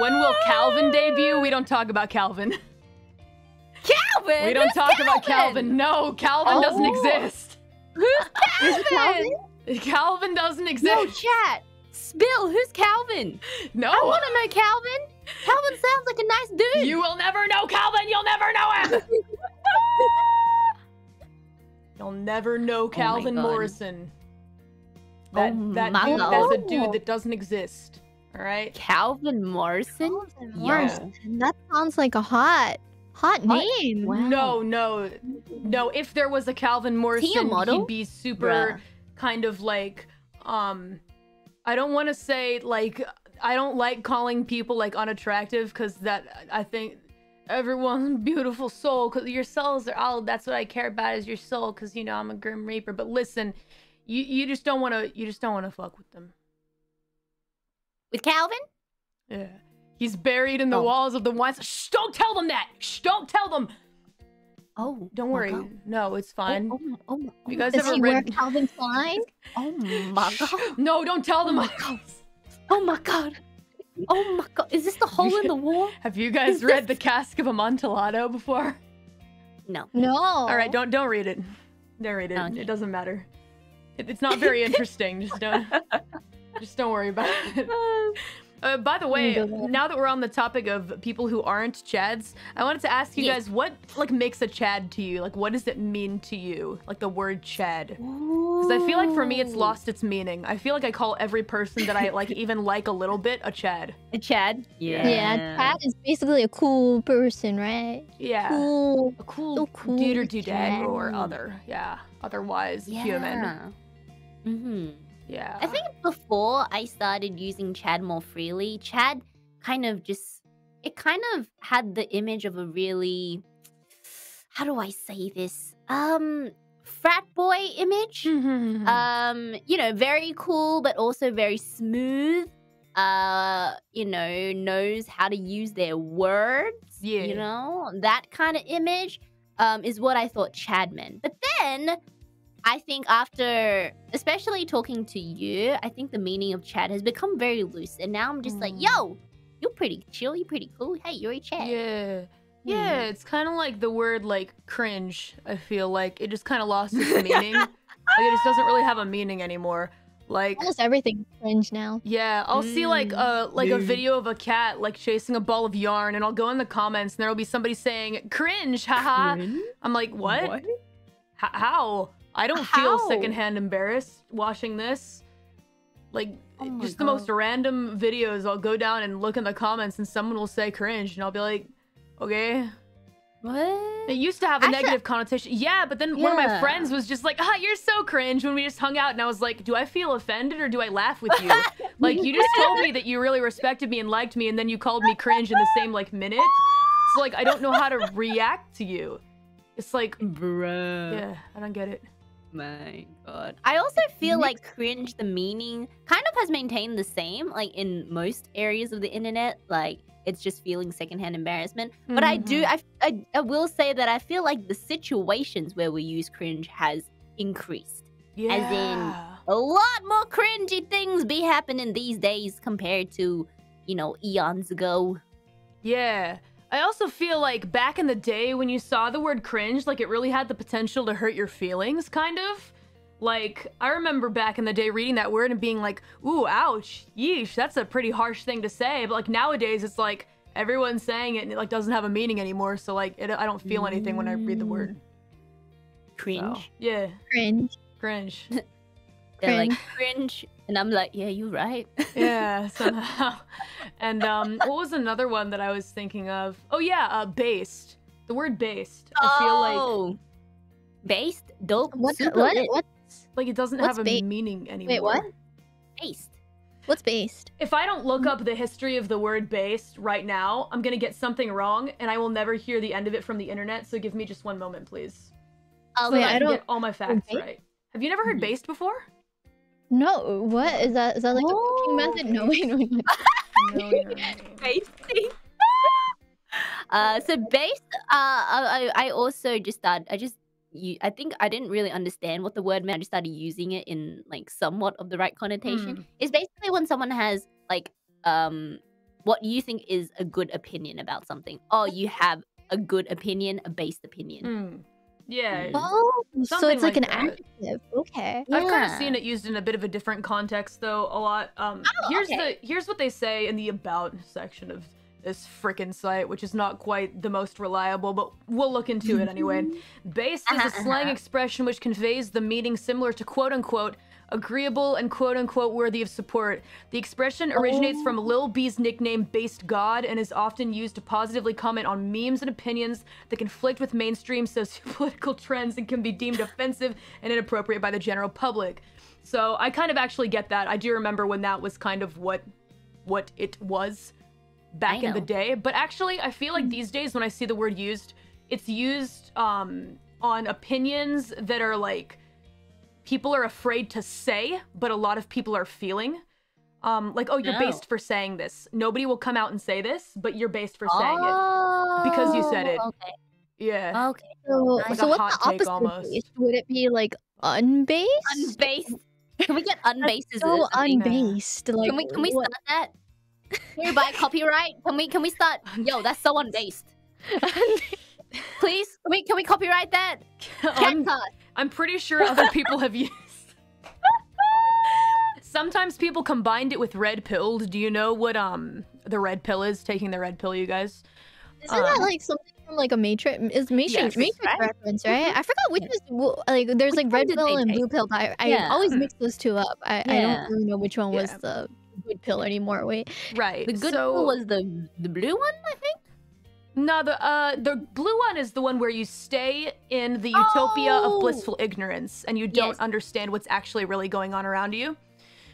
S1: When will Calvin debut? We don't talk about Calvin.
S2: Calvin!
S1: We don't
S2: Who's
S1: talk about Calvin. No, Calvin doesn't
S2: Oh.
S1: exist.
S2: Who's [laughs]
S3: Calvin?
S1: Calvin doesn't exist.
S2: chat. Spill, who's Calvin?
S1: No.
S2: I want to know Calvin. Calvin sounds like a nice dude.
S1: You will never know Calvin. You'll never know him. [laughs] You'll never know Calvin
S2: God.
S1: Morrison. That
S2: Oh
S1: that
S2: my
S1: dude, that's a dude that doesn't exist. All right.
S2: Calvin Morrison?
S3: Morrison. That sounds like a hot, hot name.
S2: Wow.
S1: No, no, no. If there was a Calvin Morrison,
S2: model?
S1: he'd be super kind of like um. I don't want to say like I don't like calling people like unattractive because that I think everyone's [laughs] beautiful soul because your souls are all that's what I care about is your soul because you know I'm a grim reaper. But listen, you you just don't want to you just don't want to fuck with them.
S2: With Calvin?
S1: Yeah, he's buried in the
S2: Oh.
S1: walls of the wine. Shh! Don't tell them that. Shh! Don't tell them.
S2: Oh,
S1: Don't worry.
S2: God.
S1: No, it's oh, fine.
S2: Oh, oh, my- oh, my-
S1: You
S2: oh
S1: guys
S3: Does
S1: ever
S3: he wear
S1: read?
S3: Calvin Klein? [laughs]
S2: Oh my god.
S1: No, don't tell oh them. [laughs]
S2: Oh my god. Oh my god. Is this the hole in the wall?
S1: Have you guys
S2: Is
S1: read
S2: this-
S1: The Cask of Amontillado before?
S2: No.
S3: No.
S1: All right, don't don't read it. Don't read it.
S2: Oh, okay.
S1: It doesn't matter. It, it's not very [laughs] interesting. just don't. just don't worry about it. Uh, by the way, now that we're on the topic of people who aren't Chads, I wanted to ask you
S2: Yes.
S1: guys what like makes a Chad to you? Like, what does it mean to you? Like the word Chad? Because I feel like for me, it's lost its meaning. I feel like I call every person that I like [laughs] even like a little bit a Chad.
S2: A Chad. Yeah.
S3: Yeah, Chad is basically a cool person, right?
S1: Yeah.
S3: Cool.
S1: A cool,
S3: So cool,
S1: dude or doodad or other. Yeah. Otherwise human.
S2: Mm-hmm.
S1: Yeah.
S2: I think before I started using Chad more freely, Chad kind of just it kind of had the image of a really how do I say this? Um frat boy image.
S1: Mhm.
S2: Um, you know, very cool but also very smooth. Uh, you know, knows how to use their words.
S1: Yeah.
S2: You know, that kind of image um is what I thought Chad meant. But then I think after, especially talking to you, I think the meaning of chat has become very loose. And now I'm just like,
S1: Mm.
S2: yo, you're pretty chill, you're pretty cool. Hey, you're a Chad.
S1: Yeah.
S2: Hmm.
S1: Yeah, it's kind of like the word like cringe. I feel like it just kind of lost its [laughs] meaning. like it just doesn't really have a meaning anymore. Like
S3: Almost everything cringe now.
S1: yeah, I'll see like
S2: Mm,
S1: uh like a video of a cat like chasing a ball of yarn and I'll go in the comments and there'll be somebody saying cringe, haha.
S2: Cringe?
S1: I'm like, "What?
S2: What?
S1: H- how? I don't feel secondhand embarrassed watching this." Like
S2: Oh
S1: just the most random videos, I'll go down and look in the comments and someone will say cringe and I'll be like, "Okay."
S2: What?
S1: It used to have a
S2: Actually-
S1: negative connotation. Yeah, but then one of my friends was just like, ah, you're so cringe when we just hung out. And I was like, do I feel offended or do I laugh with you? [laughs] like, you just told me that you really respected me and liked me, and then you called me cringe in the same, like, minute. So, like, I don't know how to react to you. It's like,
S2: Bruh.
S1: yeah, I don't get it.
S2: My God. I also feel like cringe, the meaning kind of has maintained the same, like in most areas of the internet. Like it's just feeling secondhand embarrassment. But I do,
S1: Mhm.
S2: I, I, I will say that I feel like the situations where we use cringe has increased.
S1: Yeah.
S2: as in- A lot more cringy things be happening these days compared to, you know, eons ago.
S1: Yeah. I also feel like back in the day when you saw the word cringe, like it really had the potential to hurt your feelings, kind of. Like, I remember back in the day reading that word and being like, ooh, ouch, yeesh, that's a pretty harsh thing to say. But like nowadays, it's like everyone's saying it and it like doesn't have a meaning anymore. So like, it, I don't feel anything when I read the mm. word. So,
S2: Cringe.
S1: yeah,
S3: Cringe.
S1: cringe. [laughs]
S2: They're like cringe, and I'm like, yeah, you're right.
S1: yeah, [laughs] somehow. And um, what was another one that I was thinking of? Oh yeah, uh, based. The word based. I feel like
S2: Oh. based, dope,
S3: What? What?
S2: lit.
S3: What?
S1: like it doesn't
S3: What's
S1: have a
S3: ba-
S1: meaning anymore.
S3: Wait, what?
S2: based.
S3: What's based?
S1: If I don't look up the history of the word based right now, I'm gonna get something wrong, and I will never hear the end of it from the internet. So give me just one moment, please.
S2: Oh,
S1: So
S3: Wait,
S1: I,
S3: I don't-
S1: get all my facts
S3: based?
S1: right. Have you never heard
S2: Mhm.
S1: based before?
S3: No. What is that? Is that like a cooking method? No, [laughs] wait, no, wait.
S1: No, no, no, no. [laughs]
S2: basting. [laughs] uh, so based. Uh, I I also just started. I just. You, I think I didn't really understand what the word meant. I just started using it in like somewhat of the right connotation.
S1: Hmm.
S2: It's basically when someone has like um what you think is a good opinion about something. Oh, you have a good opinion, a based opinion.
S1: Mm. Yeah.
S3: Oh, so it's like,
S1: like
S3: an
S1: that.
S3: adjective. Okay.
S1: I've kind of seen it used in a bit of a different context, though. A lot. Um,
S2: Oh,
S1: here's
S2: okay.
S1: the here's what they say in the about section of this frickin' site, which is not quite the most reliable, but we'll look into it anyway. Based is a
S2: Uh-huh,
S1: slang
S2: uh-huh.
S1: expression which conveys the meaning similar to quote unquote agreeable and quote unquote worthy of support. The expression originates from Lil B's nickname Based God and is often used to positively comment on memes and opinions that conflict with mainstream [laughs] sociopolitical trends and can be deemed offensive and inappropriate by the general public. So I kind of actually get that. I do remember when that was kind of what what it was back in the day. But actually, I feel like these days when I see the word used, it's used um, on opinions that are like people are afraid to say, but a lot of people are feeling. Um, like, oh, you're
S2: Oh.
S1: based for saying this. Nobody will come out and say this, but you're based for saying it. because you said it.
S2: Oh, Okay.
S1: Yeah.
S2: Okay.
S3: So,
S2: Like
S3: so
S1: a
S3: what's
S1: hot
S3: the opposite of
S1: almost.
S3: based? Would it be like unbased?
S2: Unbased. [laughs] Can we get unbased as
S3: so
S2: a thing?
S3: unbased. Like
S2: Can we can we
S3: what-
S2: start that? Can we buy copyright? Can we can we start? [laughs] Yo, that's so unbased. [laughs] Please, can we can we copyright that?
S1: I'm,
S2: Cat
S1: I'm pretty sure other [laughs] people have used. Sometimes people combined it with red pilled. Do you know what um the red pill is? Taking the red pill, you guys.
S3: Isn't that
S1: Um,
S3: like something from like a Matrix? Is Matrix
S1: Yes.
S3: Matrix
S2: Right?
S3: reference, right? I forgot which is w- like. There's
S2: Which
S3: like red pill and
S2: take?
S3: blue pill. I, I
S2: Yeah.
S3: always mix those two up. I, I don't really know which one was
S1: Yeah.
S3: the good pill anymore. Wait,
S1: Right.
S2: The good
S1: so,
S2: one was the the blue one, I think.
S1: No, the uh the blue one is the one where you stay in the utopia
S2: Oh!
S1: of blissful ignorance and you don't
S2: Yes.
S1: understand what's actually really going on around you.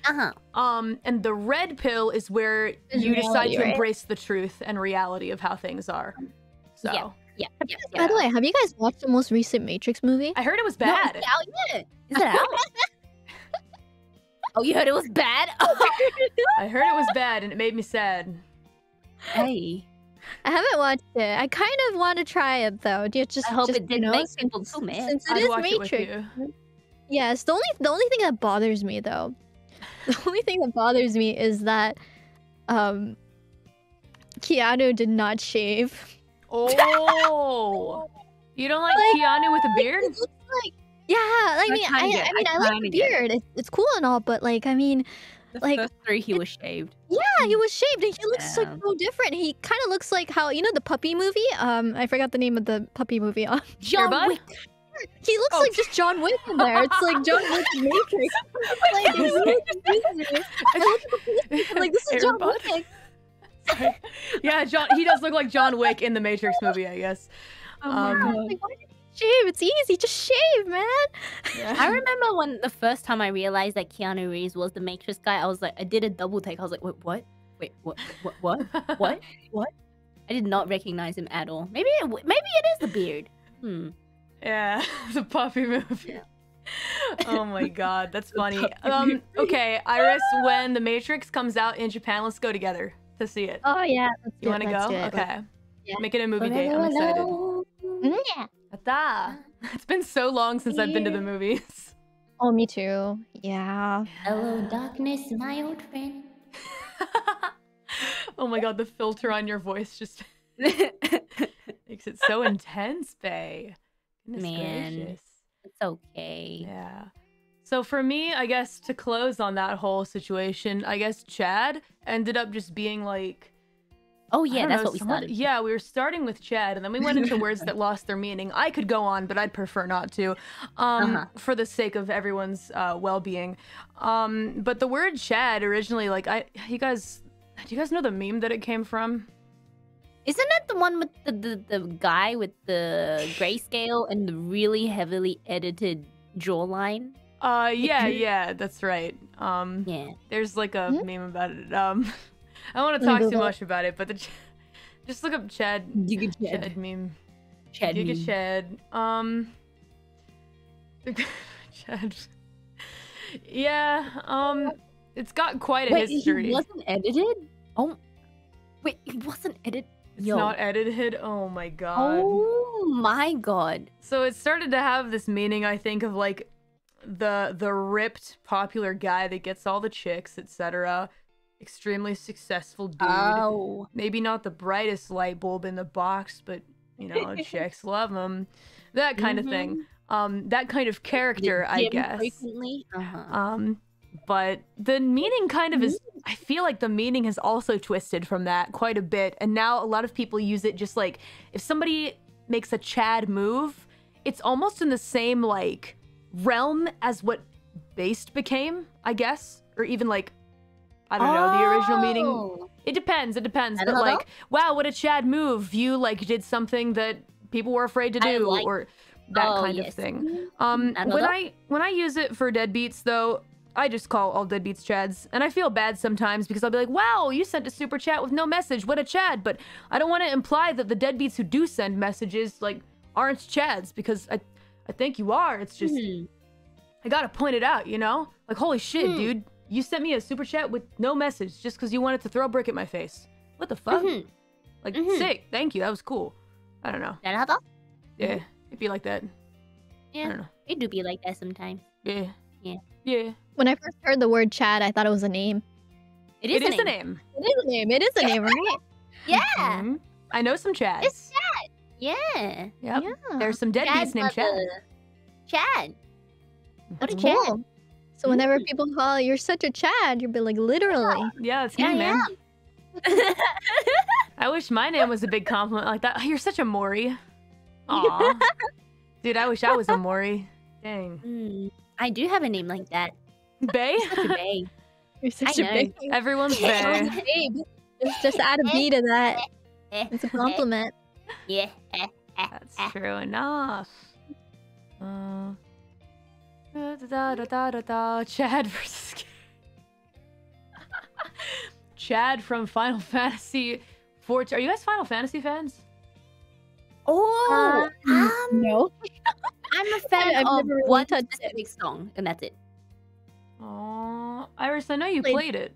S2: Uh huh.
S1: Um, and the red pill is where
S3: Is
S1: you decide to
S3: right?
S1: embrace the truth and reality of how things are. So
S2: Yeah. Yeah. yeah,
S3: by the way, have you guys watched the most recent Matrix movie?
S1: I heard it was
S2: No,
S1: bad.
S2: is it out yet? Is it out? [laughs] oh, you heard it was bad? [laughs]
S1: I heard it was bad and it made me sad.
S2: hey,
S3: I haven't watched it. I kind of want to try it though. Yeah, Just,
S2: I hope
S3: just,
S2: it didn't
S3: know,
S2: make
S3: since-
S2: people too mad.
S3: Since it
S1: I'd
S3: is
S1: watch it with
S3: Matrix.
S1: you.
S3: Yes, the only the only thing that bothers me though, [laughs] the only thing that bothers me is that um Keanu did not shave.
S1: Oh, [laughs] you don't like
S3: Like-
S1: Keanu with a beard?
S3: It looks like I mean, I, I mean,
S2: I
S3: I, like
S2: kinda
S3: the
S2: it.
S3: beard. It's, it's cool and all, but like, I mean,
S2: The
S3: like-
S2: first three, he was shaved.
S3: yeah, he was shaved and he looks like
S2: Yeah.
S3: so different. He kind of looks like how you know the puppy movie. Um, I forgot the name of the puppy movie. [laughs] Um,
S2: John
S1: Air Bud?
S2: Wick.
S3: he looks
S1: Oh.
S3: like just John Wick in there. It's like John Wick [laughs] Matrix. like, it really confuses me. I look at the picture, I'm like this is John? Wick.
S1: Sorry. yeah, John. He does look like John Wick in the Matrix movie, I guess.
S2: Oh
S1: Um,
S2: god.
S3: like, why did shave? It's easy. Just shave, man.
S2: I remember when the first time I realized that Keanu Reeves was the Matrix guy, I was like, I did a double take. I was like, wait, what? Wait, what? What? What? [laughs] what? What? I did not recognize him at all. Maybe, it, maybe it is the beard. Hmm.
S1: Yeah, [laughs] the puppy movie.
S2: Yeah.
S1: oh my god, that's [laughs] funny. Um, okay, IRyS, when The Matrix comes out in Japan, let's go together to see it.
S3: Oh yeah.
S1: You
S3: want to
S1: go? Okay.
S3: Yeah.
S1: Make it a movie date. I'm excited.
S3: Mm, yeah.
S1: Ata. [laughs] It's been so long since I've been to the movies.
S3: Oh, me too. Yeah.
S2: Hello, darkness, my old friend. [laughs]
S1: oh my god, the filter on your voice just [laughs] makes it so intense, Bae. Goodness
S2: Man.
S1: gracious.
S2: it's okay.
S1: Yeah. So for me, I guess to close on that whole situation, I guess Chad ended up just being like
S2: Oh yeah, that's
S1: know,
S2: what we
S1: someone-
S2: started.
S1: Yeah, we were starting with Chad, and then we went into words that [laughs] lost their meaning. I could go on, but I'd prefer not to, um,
S2: Uh-huh.
S1: for the sake of everyone's uh, well-being. Um, but the word Chad originally, like, I, you guys, do you guys know the meme that it came from?
S2: Isn't that the one with the, the, the guy with the grayscale and the really heavily edited jawline?
S1: Uh, yeah, yeah, that's right. Um,
S2: Yeah.
S1: there's like a
S3: Hmm?
S1: meme about it. Um, [laughs] I don't want to talk too much about it, but the ch- [laughs] just look up Chad.
S2: Giga
S1: Chad meme.
S2: Chad.
S1: Giga
S2: meme.
S1: Chad. Um. [laughs] Chad. Yeah. Um. It's got quite a
S2: Wait,
S1: history.
S2: he wasn't edited? Oh, wait, he wasn't edited.
S1: It's
S2: Yo.
S1: not edited. Oh my god.
S2: Oh my god.
S1: So it started to have this meaning, I think, of like the the ripped popular guy that gets all the chicks, etc. Extremely successful dude.
S2: Oh.
S1: Maybe not the brightest light bulb in the box, but you know, [laughs] chicks love him. That kind of thing. Um, that kind of character, I guess.
S2: Frequently. Uh-huh.
S1: Um, but the meaning kind of is. I feel like the meaning has also twisted from that quite a bit, and now a lot of people use it just like if somebody makes a Chad move, it's almost in the same like realm as what based became, I guess, or even like I don't know the original meaning.
S2: Oh.
S1: It depends. It depends. But like, wow, what a Chad move! You like did something that people were afraid to do,
S2: like-
S1: or that
S2: Oh,
S1: kind
S2: yes.
S1: of thing. Um,
S2: I
S1: when. I when I use it for deadbeats though, I just call all deadbeats Chads, and I feel bad sometimes because I'll be like, "Wow, you sent a super chat with no message. What a Chad!" But I don't want to imply that the deadbeats who do send messages like aren't Chads because I I think you are. It's just
S2: Hmm.
S1: I gotta point it out, you know? Like, holy shit,
S2: Hmm.
S1: dude, you sent me a super chat with no message just because you wanted to throw a brick at my face. What the fuck?
S2: Mm -hmm.
S1: Like,
S2: mm -hmm.
S1: sick. Thank you. That was cool. I don't know. Yeah, mm-hmm. it'd be like that.
S2: Yeah. It do be like that sometimes.
S1: Yeah.
S2: Yeah.
S1: Yeah.
S3: When I first heard the word Chad, I thought it was a name.
S2: It is,
S1: it
S2: a,
S1: is name. a, name.
S3: It is a name. It is a name, right? [laughs]
S2: yeah.
S1: Mm -hmm. I know some Chad.
S2: It's Chad. Yeah.
S1: Yep.
S3: Yeah.
S1: There's some deadbeats named Chad.
S2: Chad. What a Chad.
S3: Cool. So whenever people call you're such a Chad, you'll be like literally.
S1: Yeah, it's
S2: Yeah,
S1: me, man. [laughs] I wish my name was a big compliment like that. Oh, You're such a Mori. Aw. [laughs] Dude, I wish I was a Mori. Dang.
S2: Mm, I do have a name like that.
S1: Bae?
S2: Such a babe. [laughs]
S3: You're such
S2: I
S3: a
S2: know.
S3: big
S1: Everyone's Bae.
S3: babe. Just, just add a B to that. It's a compliment.
S2: Yeah.
S1: That's true enough. Uh, da, da, da, da, da, da, Chad versus. [laughs] Chad from Final Fantasy 14. Are you guys Final Fantasy fans?
S2: Oh,
S3: Um,
S2: um,
S3: no. [laughs]
S2: I'm a fan
S3: I've
S2: of
S3: really
S2: one specific song, and that's it.
S1: Oh, IRyS, I know you
S3: Played-
S1: played it.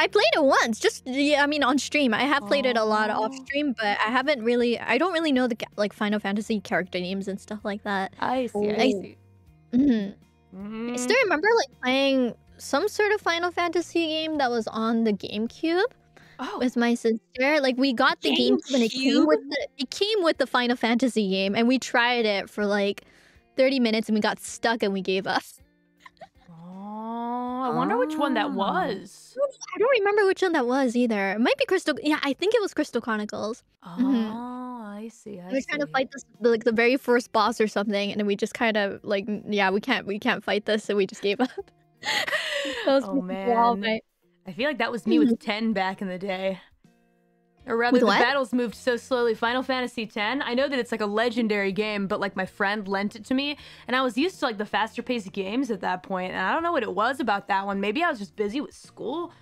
S3: I played it once, just yeah. I mean, on stream. I have played it a lot off stream, but I haven't really. I don't really know the like Final Fantasy character names and stuff like that.
S1: I see. I
S3: I- Mhm. I
S1: Mm,
S3: still remember like playing some sort of Final Fantasy game that was on the GameCube
S1: oh,
S3: with my sister. Like we got the GameCube and it came with the it came with the Final Fantasy game, and we tried it for like thirty minutes, and we got stuck and we gave up.
S1: Oh, I wonder which one that
S2: Ah.
S1: was.
S3: I don't remember which one that was either. It might be Crystal. Yeah, I think it was Crystal Chronicles.
S1: Oh,
S3: Mhm.
S1: I see. I
S3: we were trying to fight this the, like the very first boss or something, and then we just kind of like, yeah, we can't we can't fight this, so we just gave [laughs] up. That was
S1: oh
S3: pretty wild,
S1: man,
S3: right?
S1: I feel like that was me with 10 back in the day. Or rather,
S3: With
S1: the
S3: what?
S1: battles moved so slowly. Final Fantasy 10. I know that it's like a legendary game, but like my friend lent it to me, and I was used to like the faster paced games at that point, and I don't know what it was about that one. Maybe I was just busy with school,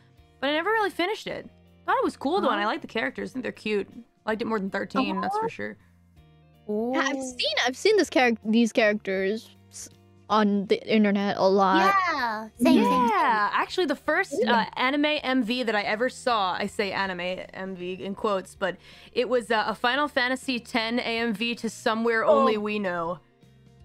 S1: but I never really finished it. Thought it was cool though, and I like the characters. I think they're cute. Liked it more than 13, that's for uh-huh. sure.
S3: Yeah, I've seen I've seen this character these characters s- on the internet a lot.
S2: Yeah, same, same, same.
S1: Yeah, actually, the first uh, anime MV that I ever saw, I say anime MV in quotes, but it was uh, a Final Fantasy X AMV to Somewhere Only We Know.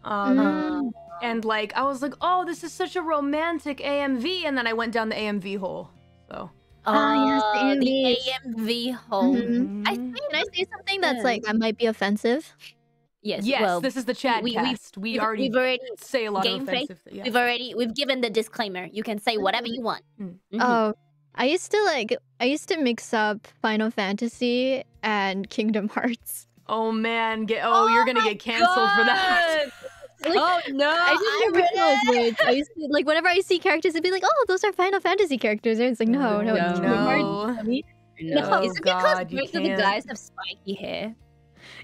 S1: Um,
S3: Mm.
S1: And like, I was like, oh, this is such a romantic AMV, and then I went down the AMV hole. So.
S3: Ah, yes, the
S2: Oh, the
S3: AMVs.
S2: AMV hole.
S3: Mhm. I
S1: Mhm.
S3: think can I say something that's like that might be offensive?
S2: Yes,
S1: yes,
S2: well,
S1: this is the chat
S2: we- we-
S1: cast. We,
S2: we've,
S1: already
S2: we've already
S1: say a lot of
S2: gameplay,
S1: offensive. Yeah.
S2: we've already we've given the disclaimer. You can say whatever you want.
S1: Mm.
S2: Mhm.
S3: Oh, I used to like I used to mix up Final Fantasy and Kingdom Hearts.
S1: Oh man, get oh, you're gonna get canceled for that.
S3: Like, [laughs]
S2: oh no!
S3: I didn't know which one. I used to like whenever I see characters, I'd be like, "Oh, those are Final Fantasy characters." And it's like, no, no, it's Kingdom Hearts.
S1: no.
S2: No,
S1: Oh,
S2: is it because
S1: God, you
S2: most of the guys have spiky hair?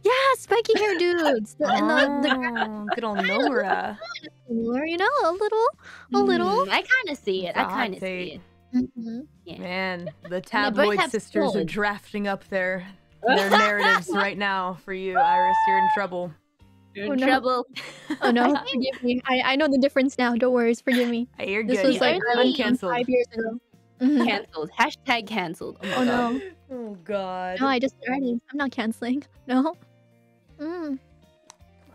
S3: Yeah, spiky hair dudes. The- and the, the
S1: Oh, good old Nora.
S3: or, you know, a little, a little.
S2: Mm, I kind of see it.
S1: It's
S2: I
S1: a
S2: kind of see
S1: take.
S2: it.
S3: Mhm.
S2: Yeah.
S1: Man, the
S2: both
S1: tabloid
S2: have
S1: sisters are drafting up their [laughs] their narratives right now for you, IRyS. You're in trouble.
S2: You're
S3: Oh,
S2: in
S3: no.
S2: trouble.
S3: Oh no, [laughs] forgive me. I, I know the difference now. Don't worry, forgive me.
S1: Hey, [laughs] you're
S3: This
S1: good.
S3: was
S1: You're
S3: like
S2: only
S1: uncanceled.
S3: five years ago. Mhm.
S2: cancelled. Hashtag cancelled. Oh,
S3: Oh no,
S1: Oh God.
S3: no, I just started. I'm not canceling. No. Mm.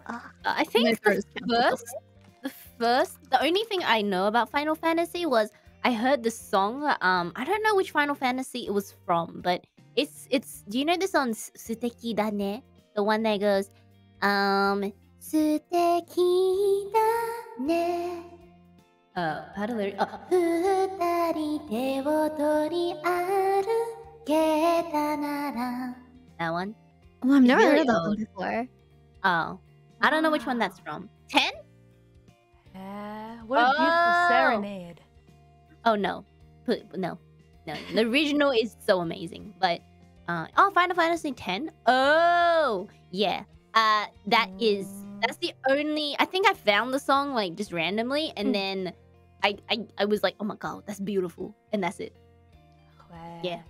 S2: Uh, I think
S3: My
S2: the
S3: first cancel.
S2: first, the first, the only thing I know about Final Fantasy was I heard the song. Um, I don't know which Final Fantasy it was from, but it's it's. Do you know the song "S- "Suteki da ne"? The one that goes, um, "Suteki da ne." Uh, how to lyric? Oh, 二人手を取り歩けたなら That one.
S3: Oh, I've never
S2: very
S3: heard of that one before.
S2: Oh, I don't know which one that's from. Ten?
S1: Yeah, what a beautiful
S2: Oh.
S1: serenade.
S2: Oh no, no, no. The original is so amazing, but uh, oh, Final Fantasy X. Oh, yeah. Uh, that is that's the only. I think I found the song like just randomly, and
S1: Hmm.
S2: then I, I I was like, oh my god, that's beautiful, and that's it.
S1: Wow.
S2: Yeah.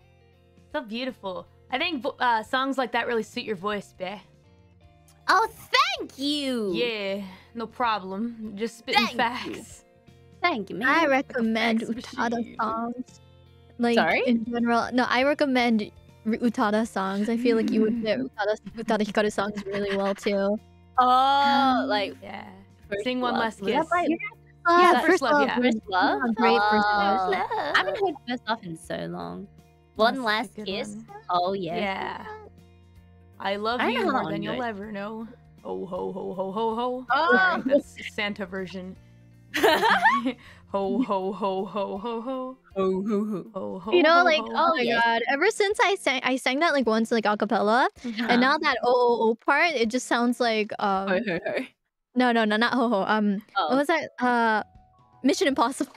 S1: So beautiful. I think uh, songs like that really suit your voice, Bae.
S2: Oh, thank you.
S1: Yeah, no problem. Just spitting
S2: Thank you.
S1: facts.
S2: thank you, man.
S3: I recommend
S1: fax
S3: Utada songs. Like
S2: Sorry?
S3: in general, no, I recommend Utada songs. I feel like you would fit [laughs] Utada, Utada Hikaru songs really well too.
S2: oh, like
S1: Yeah. Sing one
S2: Love.
S1: last
S2: Was that
S1: kiss.
S2: by-
S3: Ah,
S1: First Love, yeah.
S2: First love.
S3: yeah, great first love.
S2: I haven't heard first love in so long. One
S1: That's
S2: last kiss.
S1: one.
S2: Oh yeah.
S1: Yeah. I love
S2: I
S1: you more than you'll
S2: it.
S1: ever know. Ho ho ho ho ho ho.
S2: Oh.
S1: That's Santa version. ho ho ho ho ho ho
S2: Oh, hoo, hoo.
S1: ho ho.
S3: You know,
S1: ho,
S3: like
S1: ho,
S3: oh my
S2: yes.
S3: god! Ever since I sang, I sang that like once like a cappella,
S2: Uh-huh.
S3: and now that oh oh oh part, it just sounds like um
S2: Ho, ho, ho.
S3: no no no not ho ho um
S2: Oh.
S3: what was that uh Mission Impossible.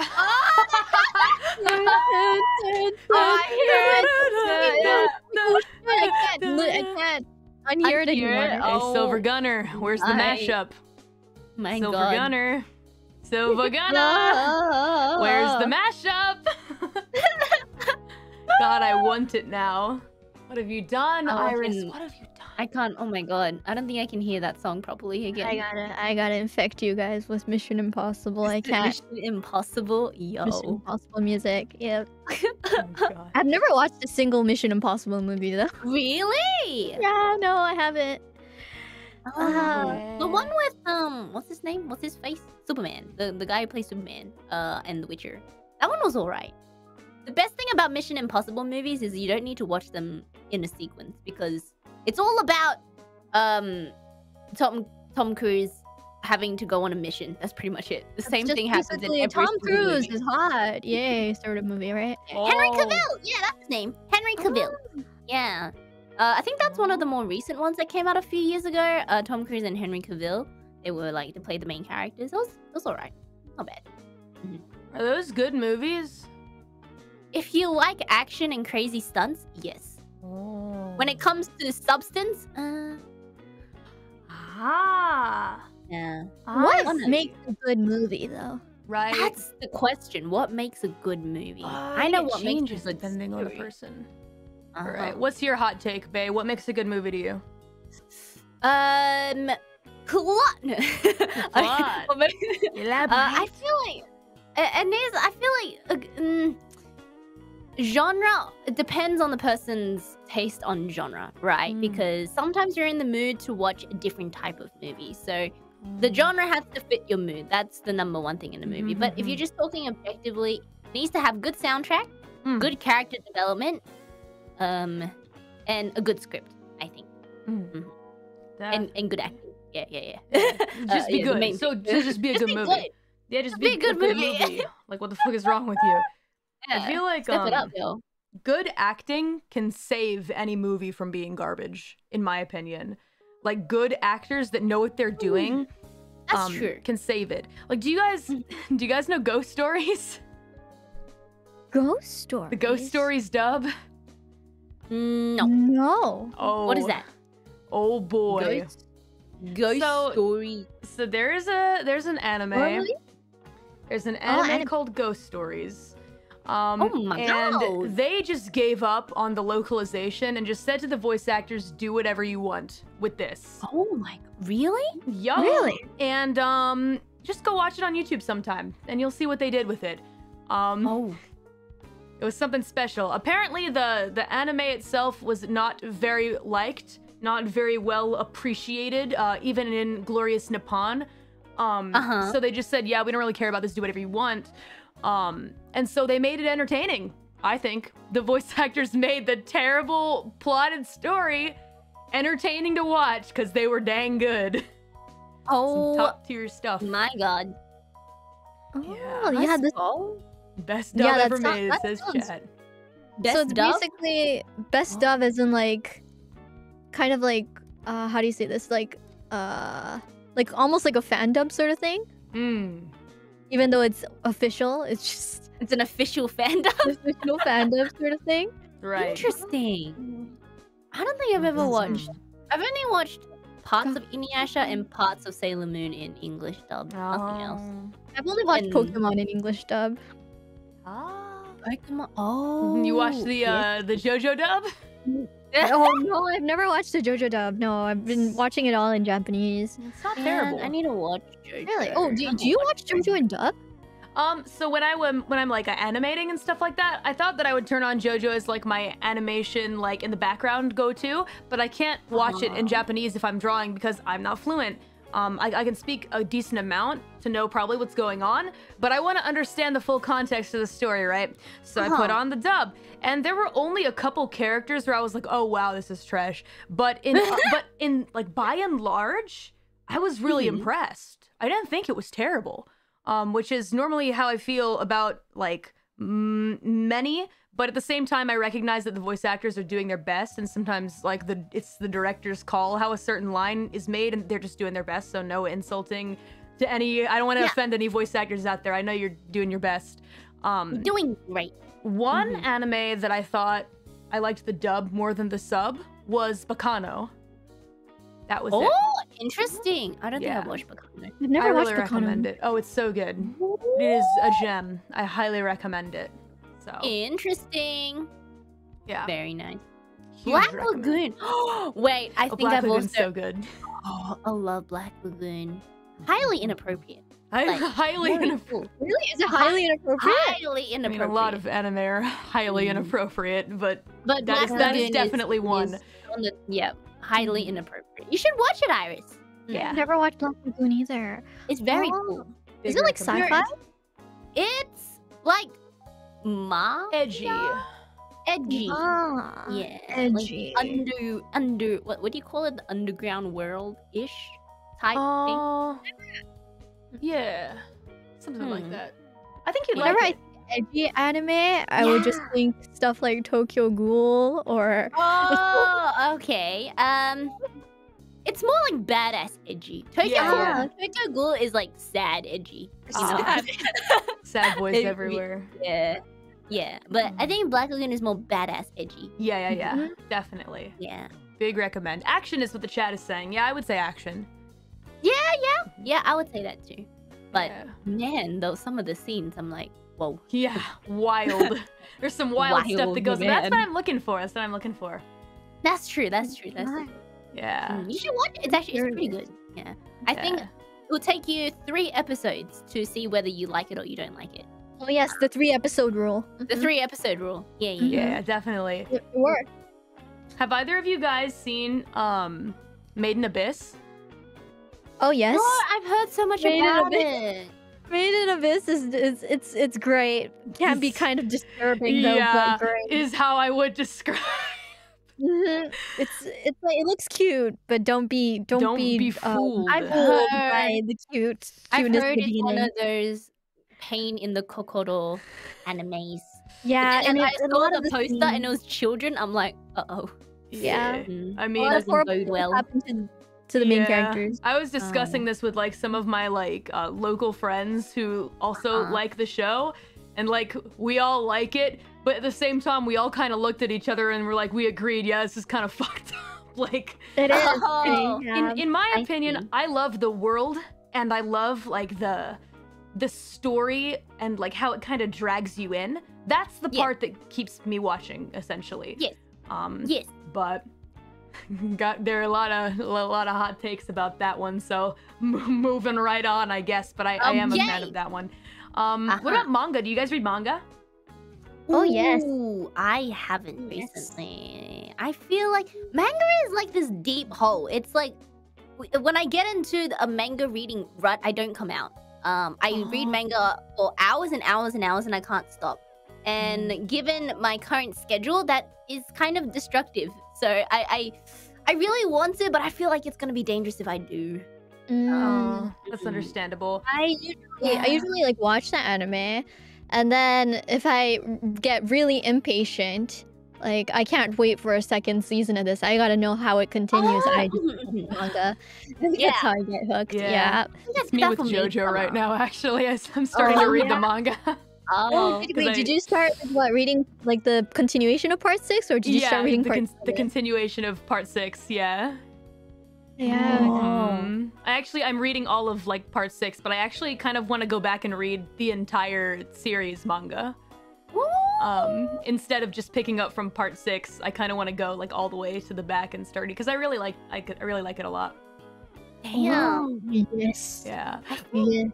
S3: I can't I can't unhear it
S2: Unhear it?
S3: anymore.
S1: Hey,
S2: Oh,
S1: Silver Gunner, where's the
S2: my-
S1: mashup?
S2: My
S1: Silver
S2: God.
S1: Gunner, Silver Gunner, [laughs] where's the mashup? [laughs] God, I want it now. What have you done,
S2: Oh, IRyS?
S1: What have you done?
S2: I can't. Oh my God. I don't think I can hear that song properly again.
S3: I gotta I gotta infect you guys with Mission Impossible. I can't.
S2: Mission Impossible. Yo.
S3: Mission Impossible music. Yeah, [laughs]
S1: Oh, God.
S3: I've never watched a single Mission Impossible movie though.
S2: Really? [laughs]
S3: Yeah, no, I haven't.
S2: Oh, the one with um, what's his name? What's his face? Superman. The the guy who plays Superman. Uh, and The Witcher. That one was alright. The best thing about Mission Impossible movies is you don't need to watch them in a sequence because it's all about um, Tom Tom Cruise having to go on a mission. That's pretty much it. The same thing happens in
S3: basically,
S2: every
S3: Tom Cruise
S2: movie.
S3: is hot. Yay, sort of movie, right?
S2: Henry
S1: Oh.
S2: Cavill. Yeah, that's his name. Henry Cavill. Yeah. Uh, I think that's one of the more recent ones that came out a few years ago. Uh, Tom Cruise and Henry Cavill. They were like to play the main characters. It was, it was alright. Not bad.
S1: Are those good movies?
S2: If you like action and crazy stunts, yes.
S1: Oh.
S2: When it comes to substance, uh,
S1: ah,
S2: yeah.
S3: What
S2: wanna-
S3: makes a good movie though?
S1: right.
S2: That's the question. What makes a good movie?
S1: Uh,
S2: I know
S1: it
S2: what makes
S1: changes
S2: a good
S1: depending on the person.
S2: Uh-huh.
S1: All right. What's your hot take, Bae? What makes a good movie to you?
S2: Um, plot. [laughs] [laughs]
S1: Plot.
S2: What makes-
S1: Elaborate.
S2: Uh, I feel like, and there's, I feel like, uh, mm, genre depends on the person's taste on genre, right?
S1: Mm.
S2: Because sometimes you're in the mood to watch a different type of movie. So the genre has to fit your mood. That's the number one thing in a movie. But if
S1: Mhm.
S2: you're just talking objectively, it needs to have good soundtrack,
S1: Mm.
S2: good character development, um, and a good script. I think,
S1: That-
S2: and and good acting. Yeah, yeah, yeah. [laughs]
S1: just
S2: Uh,
S1: be
S2: yeah,
S1: good. So just be a
S2: Just
S1: good
S2: be
S1: movie.
S2: good.
S1: Yeah, just
S2: Just
S1: be,
S2: be a good movie.
S1: like what the fuck is wrong with you? I feel like
S2: Step it
S1: um,
S2: up,
S1: good acting can save any movie from being garbage, in my opinion. Like good actors that know what they're doing
S2: That's
S1: um,
S2: true.
S1: can save it. Like do you guys [laughs] do you guys know Ghost Stories? [laughs]
S3: Ghost Story.
S1: The Ghost Stories dub?
S2: No.
S3: No.
S1: Oh.
S2: What is that?
S1: Oh boy.
S2: Ghost, ghost
S1: So-
S2: story.
S1: So there's a there's an anime.
S3: Really?
S1: There's an
S3: Oh,
S1: anime called Ghost Stories. Um,
S2: Oh my
S1: and
S2: God.
S1: they just gave up on the localization and just said to the voice actors, "Do whatever you want with this."
S2: Oh my. Really?
S1: Yup.
S3: Really?
S1: And um, just go watch it on YouTube sometime, and you'll see what they did with it. Um,
S2: Oh.
S1: it was something special. Apparently, the the anime itself was not very liked, not very well appreciated, uh, even in glorious Nippon. Um,
S2: Uh-huh.
S1: So they just said, "Yeah, we don't really care about this. Do whatever you want." Um, and so they made it entertaining. I think the voice [laughs] actors made the terrible plotted story entertaining to watch because they were dang good. [laughs]
S2: Oh
S1: Some top tier stuff.
S2: my god.
S3: Oh,
S1: Yeah.
S3: yeah. This,
S2: Oh.
S1: Best
S3: Yeah,
S1: dub
S3: that
S1: ever
S3: sound-
S1: made, says
S3: sounds-
S1: Chad.
S2: Best
S3: so it's
S2: dub?
S3: basically best
S2: Oh.
S3: dub as in like, kind of like, uh, how do you say this? Like, uh, like almost like a fan dub sort of thing.
S1: Mm.
S3: Even though it's official, it's just
S2: It's an official fandom. [laughs]
S3: official fan dub sort of thing.
S1: Right.
S2: Interesting. I don't think I've ever watched. I've only watched parts of Inuyasha and parts of Sailor Moon in English dub. Nothing else.
S1: Oh.
S3: I've only watched
S2: And-
S3: Pokemon in English dub.
S1: Ah.
S2: Pokemon. Oh.
S1: You watched the uh the JoJo dub? [laughs]
S3: oh no, I've never watched the JoJo dub. No, I've been watching it all in Japanese.
S1: It's not
S2: Man,
S1: terrible.
S2: I need to watch JoJo.
S3: Really? Oh, do, do you watch JoJo in dub?
S1: Um, so when I am when I'm like animating and stuff like that, I thought that I would turn on JoJo as like my animation like in the background go to, but I can't watch it in
S2: Uh-huh.
S1: Japanese if I'm drawing because I'm not fluent. Um, I, I can speak a decent amount to know probably what's going on, but I want to understand the full context of the story, right? So I put
S2: Uh-huh.
S1: on the dub, and there were only a couple characters where I was like, "Oh wow, this is trash." But in uh, [laughs] but in like by and large, I was really
S2: Mhm.
S1: impressed. I didn't think it was terrible, um, which is normally how I feel about like mm, many. But at the same time, I recognize that the voice actors are doing their best, and sometimes like the it's the director's call how a certain line is made, and they're just doing their best. So no insulting to any. I don't want to
S2: Yeah.
S1: offend any voice actors out there. I know you're doing your best. Um,
S2: Doing great.
S1: one
S2: Mhm.
S1: anime that I thought I liked the dub more than the sub was Baccano. That was it.
S2: Oh, interesting. I don't
S1: Yeah.
S2: think I've watched Baccano.
S3: I've never
S1: I
S3: watched
S1: really
S3: Baccano.
S1: recommend it. Oh, it's so good. It is a gem. I highly recommend it. So
S2: Interesting.
S1: yeah,
S2: Very nice.
S1: huge
S2: Black
S1: recommend.
S2: Lagoon. [gasps] Wait, I
S1: Oh,
S2: think
S1: Black
S2: I've
S1: Lagoon's
S2: also.
S1: so good.
S2: Oh, I love Black Lagoon. Highly inappropriate.
S1: I
S2: Like, [laughs]
S1: highly inappropriate.
S2: cool.
S3: Really? Is it highly inappropriate?
S2: Highly inappropriate.
S1: I mean, a lot of anime are [laughs] highly
S2: Mm.
S1: inappropriate, but
S2: but
S1: that
S2: Black
S1: is that is
S2: Lagoon
S1: definitely one.
S2: is on the, yeah, highly inappropriate. You should watch it, Iris.
S1: Yeah.
S3: I've never watched Black Lagoon either.
S2: It's very
S3: Oh.
S2: cool.
S3: Is it like sci-fi?
S2: It's like ma
S1: Edgy.
S2: edgy.
S3: Ah,
S2: yeah,
S3: edgy.
S2: Like under under what what do you call it? The underground world ish type thing.
S1: Oh, yeah, something like
S2: Hmm.
S1: that. I think you'd
S3: Whenever
S1: like
S3: I
S1: it.
S3: edgy anime, I would just
S2: Yeah. [gasps]
S3: think stuff like Tokyo Ghoul or
S2: Oh, okay. Um, it's more like badass edgy. Tokyo
S1: Yeah.
S2: Ghoul, Tokyo Ghoul is like sad edgy. You know?
S1: Sad. [laughs] Sad boys
S2: It-
S1: everywhere.
S2: Yeah, yeah. But I think Black Lagoon is more badass edgy.
S1: Yeah, yeah, yeah.
S3: Mhm.
S1: Definitely.
S2: Yeah.
S1: Big recommend. Action is what the chat is saying. Yeah, I would say action.
S2: Yeah, yeah, yeah. I would say that too. But
S1: yeah,
S2: man, though some of the scenes, I'm like, whoa.
S1: Yeah, wild. [laughs] There's some wild, stuff that
S2: Wild,
S1: goes. That's what. I'm looking for. That's what I'm looking for.
S2: That's true. That's true. That's true.
S1: Yeah.
S2: Mm, You should watch it. It's actually it's pretty good. Yeah. I think it will take you three episodes to see whether you like it or you don't like it.
S3: oh yes, the three episode rule.
S2: The
S3: Mhm.
S2: three episode rule. Yeah, yeah. yeah.
S1: Yeah, definitely.
S3: It worked.
S1: Have either of you guys seen um Made in Abyss?
S3: Oh yes,
S2: Oh, I've heard so much
S3: Made
S2: about
S3: bit-
S2: it.
S3: Made in Abyss is, is it's it's great. Can be kind of disturbing though,
S1: yeah,
S3: but great.
S1: is how I would describe.
S3: Mhm. It's it's like it looks cute, but don't be don't,
S1: Don't
S3: be,
S1: be
S3: um,
S1: fooled.
S2: I've
S3: fooled
S2: heard-
S3: by the cute
S2: I've heard
S3: at the
S2: it's one of those pain in the kokoro animes.
S3: Yeah,
S2: and,
S3: and,
S2: I
S3: it's
S2: saw the poster
S3: scenes-
S2: and it was children. I'm like, uh oh.
S3: Yeah.
S1: I
S3: a
S1: mean,
S3: lot of
S2: doesn't bode well.
S3: happen to, to the main
S1: Yeah.
S3: characters.
S1: I was discussing
S2: Oh.
S1: this with like some of my like uh, local friends who also
S2: Uh-huh.
S1: like the show, and like we all like it, but at the same time we all kind of looked at each other and were like, we agreed, yeah, this is kind of [laughs] fucked up. like,
S3: It is. [laughs]
S2: Oh,
S3: yeah.
S1: in in my
S2: I
S1: opinion,
S2: see.
S1: I love the world and I love like the the story and like how it kind of drags you in. That's the
S2: Yeah.
S1: part that keeps me watching, essentially.
S2: Yes.
S1: Um.
S2: Yes.
S1: But [laughs] got there are a lot of a lot of hot takes about that one. So m- moving right on, I guess. But I, I
S2: Um,
S1: am a fan of that one. Um. What
S2: Uh-huh.
S1: about manga? Do you guys read manga?
S3: Oh, yes.
S2: Ooh, I haven't
S3: Yes.
S2: recently. I feel like manga is like this deep hole. It's like when I get into a manga reading rut, I don't come out. Um, I read
S1: Oh.
S2: manga for hours and hours and hours, and I can't stop.
S1: Mm.
S2: And given my current schedule, that is kind of destructive. So I, I, I really want to, but I feel like it's gonna be dangerous if I do.
S3: Mm.
S1: Oh, that's
S2: Mm.
S1: understandable.
S3: I usually I usually like watch the anime, and then if I get really impatient, like I can't wait for a second season of this. I gotta know how it continues. I just read the manga. [laughs]
S2: Yeah.
S3: That's how I get hooked.
S1: Yeah.
S3: Yeah.
S1: It's me with JoJo right now. Actually, I, am oh, starting
S3: Oh,
S1: to read
S3: yeah?
S1: the manga.
S2: Oh,
S1: oh
S3: wait,
S1: I-
S3: did you start with what reading like the continuation of part six, or did you
S1: yeah,
S3: start reading
S1: the,
S3: part?
S1: con- the continuation of part six. Yeah.
S3: Yeah.
S1: Mhm. I actually I'm reading all of like part six, but I actually kind of want to go back and read the entire series manga. Um, instead of just picking up from part six, I kind of want to go like all the way to the back and start it because I really like I, could, I really like it a lot.
S2: damn.
S3: Oh, yes.
S1: Yeah.
S2: I think
S3: Yes.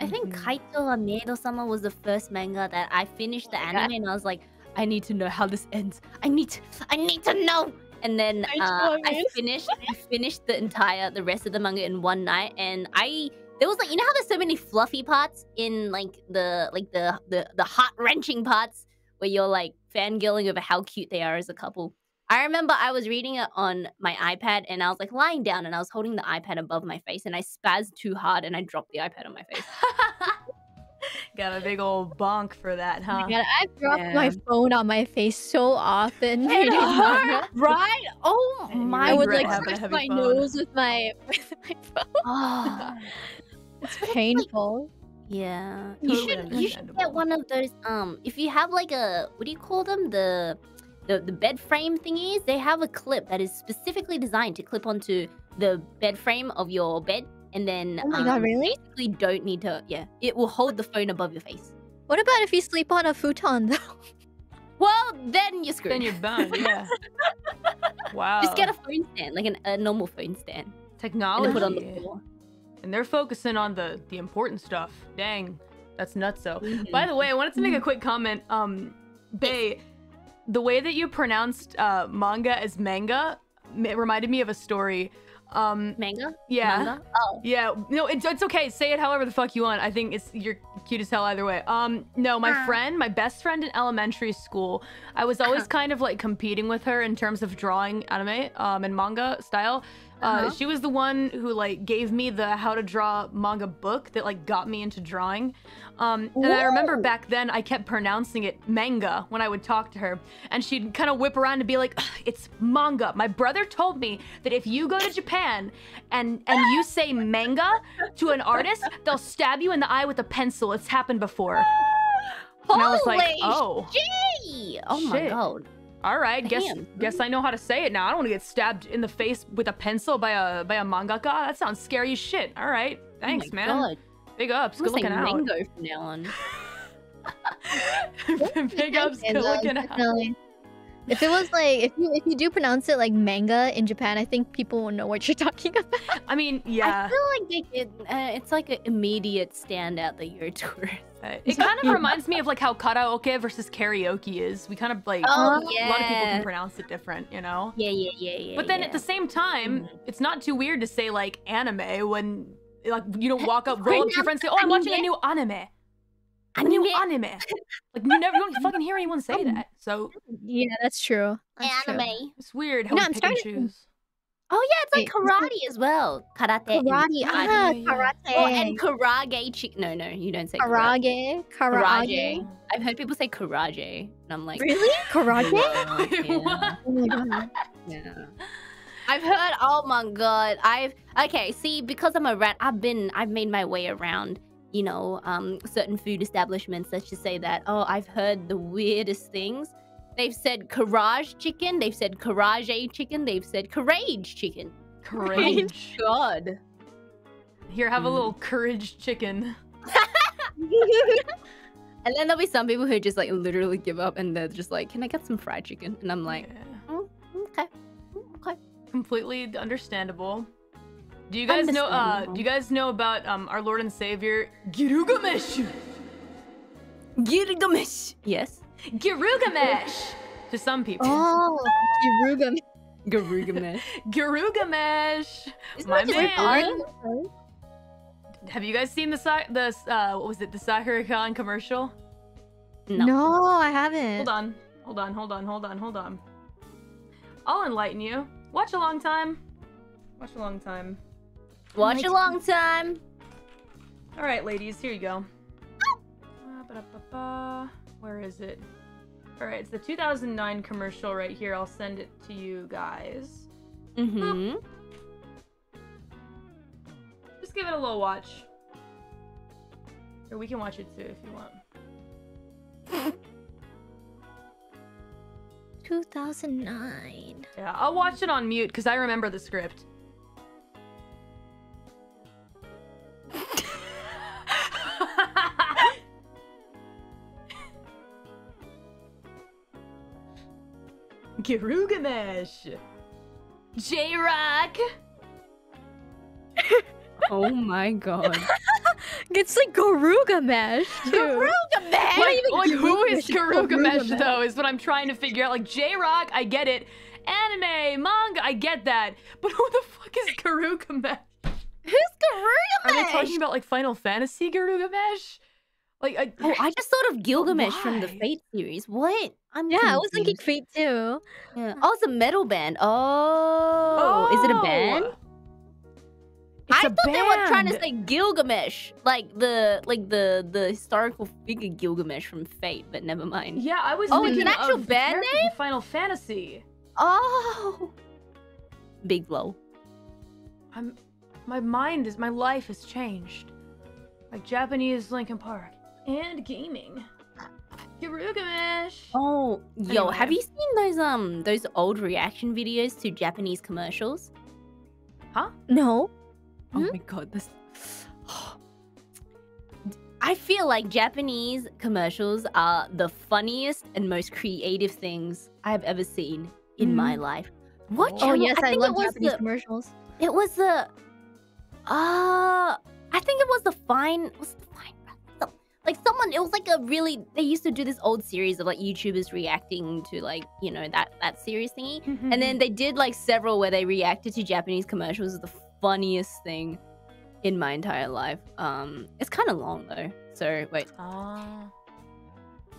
S2: I think
S1: Mhm.
S2: Kaito Amado Sama was the first manga that I finished the anime and I was like, I need to know how this ends. I need to I need to know. And then
S3: I
S2: uh,
S3: I
S2: finished I finished the entire the rest of the manga in one night, and I there was like you know how there's so many fluffy parts in like the like the the the heart wrenching parts where you're like fangirling over how cute they are as a couple. I remember I was reading it on my iPad and I was like lying down and I was holding the iPad above my face and I spazzed too hard and I dropped the iPad on my face. [laughs] [laughs]
S1: Got a big old bonk for that,
S3: Oh
S1: huh?
S3: god, I've dropped my phone on my face so often. [laughs]
S2: It
S3: reading
S2: hurt, [laughs] right? Oh my
S3: I would like scratch my
S1: phone.
S3: nose with my with my phone.
S2: Oh.
S3: It's painful.
S2: Yeah, you should you should get one of those. Um, if you have like a what do you call them? The the the bed frame thingies. They have a clip that is specifically designed to clip onto the bed frame of your bed, and then
S3: Oh my god,
S2: um,
S3: really?
S2: basically don't need to. Yeah, it will hold the phone above your face.
S3: What about if you sleep on a futon though? [laughs]
S2: Well, then you're screwed.
S1: Then you're boned, yeah. [laughs] wow.
S2: Just get a phone stand, like an, a normal phone stand,
S1: technology.
S2: then put on the floor.
S1: and they're focusing on the the important stuff. Dang, that's nuts. So,
S2: Mhm.
S1: by the way, I wanted to make a quick comment. Um, Bae, the way that you pronounced uh, manga as manga ma- reminded me of a story. Um,
S2: Manga?
S1: yeah,
S2: Manga? Oh.
S1: yeah. No, it's it's okay. Say it however the fuck you want. I think it's you're cute as hell either way. Um, no, my
S2: Ah.
S1: friend, my best friend in elementary school, I was always kind of like competing with her in terms of drawing anime um and manga style. Uh,
S2: Uh-huh.
S1: she was the one who like gave me the how to draw manga book that like got me into drawing. Um, and I remember back then I kept pronouncing it manga when I would talk to her, and she'd kind of whip around and be like, "It's manga." My brother told me that if you go to Japan and and you say manga to an artist, they'll stab you in the eye with a pencil. It's happened before. And I was like, "Oh,
S2: Hey! Oh my god.
S1: All right. Guess
S2: Damn.
S1: guess I know how to say it now. I don't want to get stabbed in the face with a pencil by a by a mangaka. That sounds scary as shit. All right, thanks,
S2: oh
S1: man.
S2: God.
S1: Big ups.
S2: I'm
S1: Good looking out.
S2: mango from now on. [laughs]
S1: Big ups. Good looking out.
S3: definitely. If it was like if you if you do pronounce it like manga in Japan, I think people will know what you're [laughs] talking about.
S1: I mean, yeah.
S2: I feel like they, it, uh, it's like an immediate standout that you're a tourist.
S1: Uh, It kind of reminds me of like how karaoke versus karaoke is. We kind of like
S2: Oh,
S1: a lot of people can pronounce it different, you know.
S2: Yeah, yeah, yeah, yeah.
S1: But then
S2: yeah.
S1: at the same time,
S2: Mhm.
S1: it's not too weird to say like anime when like you don't walk up, roll up to your friend, and say, "Oh, I'm watching a new anime." A new
S2: Anime.
S1: anime. [laughs] Like you never, you don't fucking hear anyone say that. So
S3: Yeah, that's true. That's true.
S2: anime.
S1: it's weird how
S3: No,
S1: we
S3: I'm
S1: pick
S3: starting to-
S1: choose.
S2: Oh yeah, it's like
S3: Wait, what's
S2: karate as well. Karate.
S3: Karate. Ah, karate.
S2: Oh, and karage. Chi- no, no, you don't say karate.
S3: karage. Karage.
S2: Karage. I've heard people say karage, and I'm like,
S3: Really? [laughs] Karage?
S2: yeah, [laughs]
S3: Oh my god.
S2: yeah. I've heard. Oh my god. I've okay. See, because I'm a rat, I've been. I've made my way around. You know, um, certain food establishments. Let's just say that. Oh, I've heard the weirdest things. They've said courage chicken. They've said karage chicken. They've said courage chicken.
S1: Courage. [laughs]
S2: God.
S1: Here, have a
S2: Mm.
S1: little courage chicken. [laughs] [laughs]
S2: And then there'll be some people who just like literally give up and they're just like, "Can I get some fried chicken?" And I'm like,
S1: Yeah.
S2: "Mm, "Okay, Mm, okay."
S1: completely understandable. Do you guys know? Uh, do you guys know about um our Lord and Savior Gilgamesh?
S2: Gilgamesh. Yes.
S1: Gilgamesh. To some people,
S3: Oh, Kiruga.
S2: Gilgamesh.
S1: Gilgamesh. [laughs]
S2: Isn't
S1: My man.
S2: art?
S1: Have you guys seen the the uh what was it the Sakura-Con commercial?
S2: No.
S3: No, I haven't.
S1: Hold on, hold on, hold on, hold on, hold on. I'll enlighten you. Watch a long time. Watch a long time.
S2: Watch a long time.
S1: All right, ladies, here you go. Where is it? All right, it's the 2009 commercial right here. I'll send it to you guys.
S2: Mm-hmm.
S1: Just give it a little watch. Or we can watch it too if you want.
S3: 2009.
S1: Yeah, I'll watch it on mute because I remember the script. Gilgamesh. J Rock. [laughs]
S2: Oh my god. [laughs]
S3: It's like Garuga Mesh. too.
S1: Like, like who is
S3: Garugamesh?
S1: Garugamesh
S3: Garugamesh.
S1: though? Is what I'm trying to figure out. Like J Rock, I get it, anime, manga. I get that, but who the fuck is Garugamesh?
S2: Who's
S1: Are they talking about like Final Fantasy Garugamesh? Like, I,
S2: Oh, I just thought of Gilgamesh from the
S1: why?
S2: Fate series. What? I'm
S3: Yeah, I was thinking
S2: confused.
S3: Fate too.
S2: Yeah. Hmm. Oh, it's a metal band. Oh, is it a oh! band?
S1: Oh! It's
S2: I
S1: a
S2: thought they were trying to
S1: band.
S2: say Gilgamesh, like the like the the historical figure Gilgamesh from Fate, but never mind.
S1: Yeah, I was
S2: Oh, it's
S1: thinking
S2: an actual
S1: of the
S2: band
S1: character from Final Fantasy.
S2: Oh, big blow.
S1: I'm, my mind is, my life has changed. Like Japanese Linkin Park and gaming. Garugamesh.
S2: Oh, yo, have you seen those um those old reaction videos to Japanese commercials?
S1: Huh?
S3: No.
S2: Oh
S3: Hmm?
S2: my god, this. I feel like Japanese commercials are the funniest and most creative things I have ever seen in my life. What?
S1: Oh,
S2: channel?
S3: yes, I,
S2: think
S3: love
S2: it was
S3: Japanese
S2: the,
S3: commercials.
S2: It was the. Uh, I think it was the fine. Was the fine? some- Like someone, it was like a really. They used to do this old series of like YouTubers reacting to like you know that that series thingy,
S1: Mm-hmm.
S2: and then they did like several where they reacted to Japanese commercials. It the funniest thing in my entire life. Um, it's kind of long though. So wait.
S1: Ah.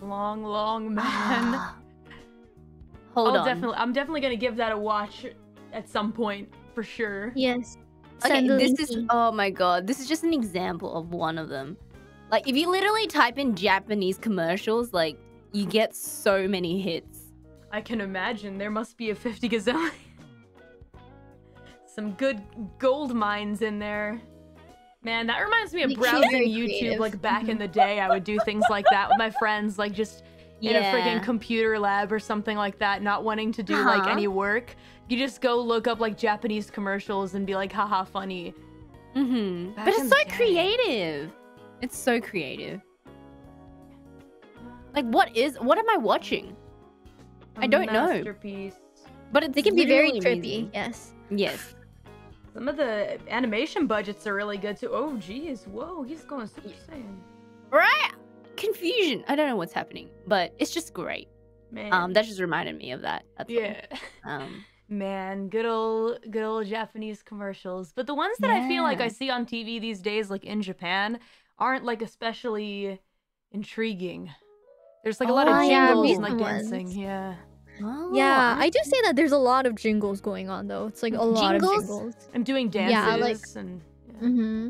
S1: long, long man. [sighs]
S2: Hold
S1: I'll
S2: on.
S1: definitely, I'm definitely gonna give that a watch at some point for sure.
S3: Yes.
S2: Okay,
S3: Send
S2: this is oh my god, this is just an example of one of them. Like if you literally type in Japanese commercials, like you get so many hits.
S1: I can imagine there must be a 50 gazillion. Some good gold mines in there. Man, that reminds me of browsing YouTube
S3: creative.
S1: like back in the day. I would do things like that with my friends, like just in a freaking computer lab or something like that, not wanting to do like
S2: Uh-huh.
S1: any work. You just go look up like Japanese commercials and be like, haha, funny.
S2: Mm-hmm. But it's so
S1: day.
S2: creative. It's so creative. Like what is what am I watching? I don't know.
S1: Masterpiece.
S2: But it's
S3: They can be very trippy.
S2: amazing.
S3: Yes.
S2: Yes. [laughs]
S1: Some of the animation budgets are really good too. Oh, geez. Whoa, he's going Super Saiyan.
S2: Right? Confusion. I don't know what's happening, but it's just great.
S1: Man.
S2: Um, that just reminded me of that. That's all.
S1: yeah. [laughs]
S2: Um,
S1: Man, good old good old Japanese commercials. But the ones that I feel like I see on TV these days, like in Japan, aren't like especially intriguing. There's like a lot of
S2: Oh, yeah,
S1: jingles and
S3: recent
S1: like
S3: ones.
S1: dancing. Yeah.
S2: oh,
S3: yeah, I do say that there's a lot of jingles going on though. It's like a lot
S2: Jingles?
S3: of jingles.
S1: I'm doing dances
S3: Yeah, like-
S1: and yeah.
S3: Mm-hmm.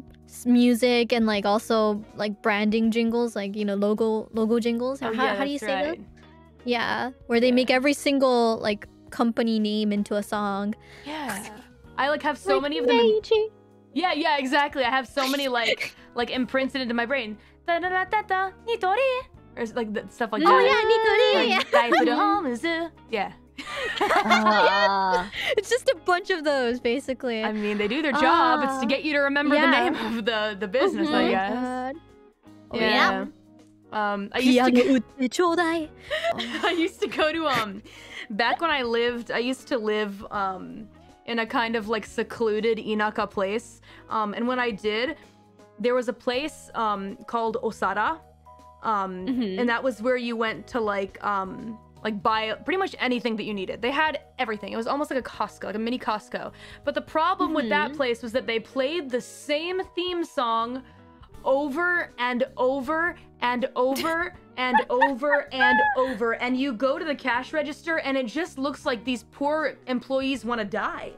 S3: Music and like also like branding jingles, like you know logo logo jingles.
S1: Oh,
S3: how,
S1: yeah,
S3: how do you say
S1: right.
S3: that? Yeah, where they
S1: Yeah.
S3: make every single like company name into a song.
S1: Yeah. I like have so
S3: Like,
S1: many of them. in-
S3: Meiji.
S1: Yeah, yeah, exactly. I have so many like [laughs] like imprinted into my brain. Da da da da da nitori. Or like the, stuff like
S3: Oh
S1: that.
S3: yeah, Nitori.
S1: Like, [laughs] Dai for the home Yeah.
S2: Ah. [laughs]
S3: It's just a bunch of those basically.
S1: I mean, they do their job. it's
S3: Ah.
S1: to get you to remember
S3: Yeah.
S1: the name of the the business,
S3: Oh
S1: I
S3: my
S1: guess.
S3: Oh,
S1: yeah. yeah. Um, I used to. I used to go to um back when I lived I used to live um in a kind of like secluded Inaka place. Um and when I did, there was a place um called Osara. Um
S2: Mhm.
S1: and that was where you went to like um like buy pretty much anything that you needed. They had everything. It was almost like a Costco, like a mini Costco. But the problem with that
S2: Mhm.
S1: place was that they played the same theme song over and over and over and over and over and you go to the cash register and it just looks like these poor employees want to die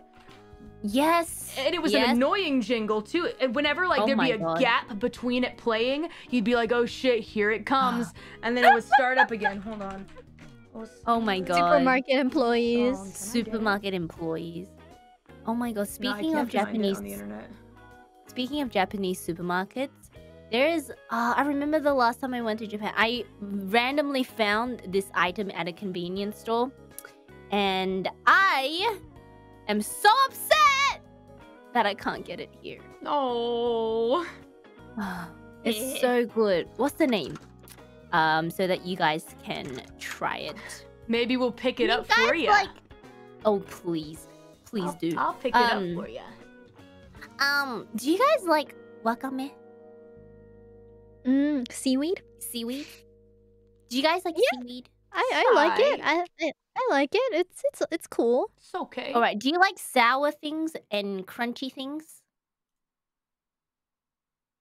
S2: yes.
S1: and it was
S2: yes.
S1: an annoying jingle too and whenever like
S2: Oh
S1: there'd be a
S2: God.
S1: gap between it playing you'd be like oh shit here it comes [gasps] and then it would start up again hold on
S2: Oh, oh my god.
S3: Supermarket employees.
S1: Song. Can I get it?
S2: Supermarket employees. Oh my god. Speaking
S1: can't
S2: of Japanese,
S1: the
S2: speaking of Japanese supermarkets, there is. Uh, I remember the last time I went to Japan, I randomly found this item at a convenience store, and I am so upset that I can't get it here.
S1: oh [sighs]
S2: it's so good. What's the name? Um, so that you guys can try it.
S1: maybe we'll pick it
S2: You
S1: up for you
S2: like- Oh please, please
S1: I'll,
S2: do.
S1: I'll pick it
S2: Um,
S1: up for you
S2: Um, do you guys like wakame
S3: Mm, seaweed.
S2: seaweed? Do you guys like
S3: Yeah.
S2: seaweed?
S3: I, I like it. I, I I like it. It's it's it's cool.
S1: It's okay.
S2: All right. Do you like sour things and crunchy things?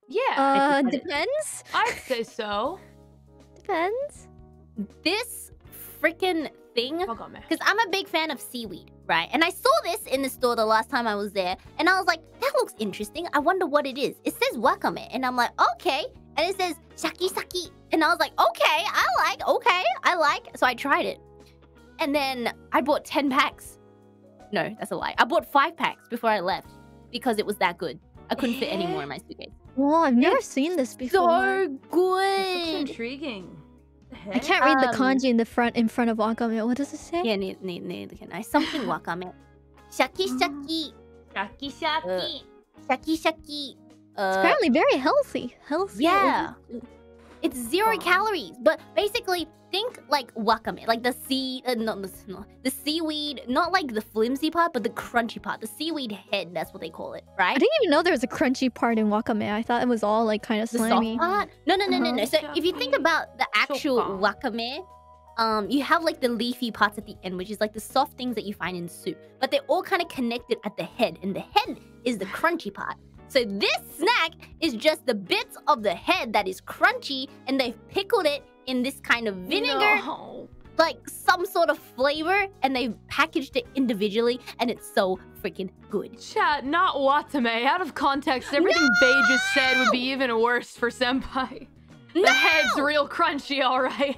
S1: Yeah,
S3: Uh,
S2: depends.
S3: depends.
S1: I'd say so.
S3: Depends.
S2: This freaking thing
S1: Fuck me.
S2: Because I'm a big fan of seaweed, right? And I saw this in the store the last time I was there, and I was like, that looks interesting. I wonder what it is. It says wakame, and I'm like, okay. And it says shaki saki, and I was like, okay, I like, okay, I like. So I tried it. And then I bought 10 packs. No, that's a lie. I bought five packs before I left because it was that good. I couldn't fit any more in my suitcase.
S3: Well, I've never
S2: It's
S3: seen this before.
S2: So
S1: This looks
S2: good.
S1: intriguing.
S3: I can't read the
S2: Um,
S3: kanji in the front in front of wakame. What does it say?
S2: Yeah, neither, neither, neither can I. Something [gasps] wakame. Shaki shaki.
S1: Shaki shaki.
S2: Shaki shaki.
S3: It's
S2: Uh,
S3: apparently very healthy. Healthy.
S2: Yeah. It's zero
S1: Wow.
S2: calories, but basically think like wakame, like the sea, uh, not the no, the seaweed, not like the flimsy part, but the crunchy part, the seaweed head. That's what they call it, right?
S3: I didn't even know there was a crunchy part in wakame. I thought it was all like kind of slimy.
S2: The soft part. No, no, no, no, no. So
S1: Uh-huh.
S2: if you think about the actual
S1: Soft
S2: wakame, um, you have like the leafy parts at the end, which is like the soft things that you find in soup, but they're all kind of connected at the head, and the head is the crunchy part. So this snack is just the bits of the head that is crunchy, and they've pickled it in this kind of vinegar,
S1: No.
S2: like some sort of flavor, and they've packaged it individually, and it's so freaking good.
S1: Chat, not Watame. Out of context, everything Bae just said would be even worse for Senpai. The
S2: No!
S1: head's real crunchy, alright.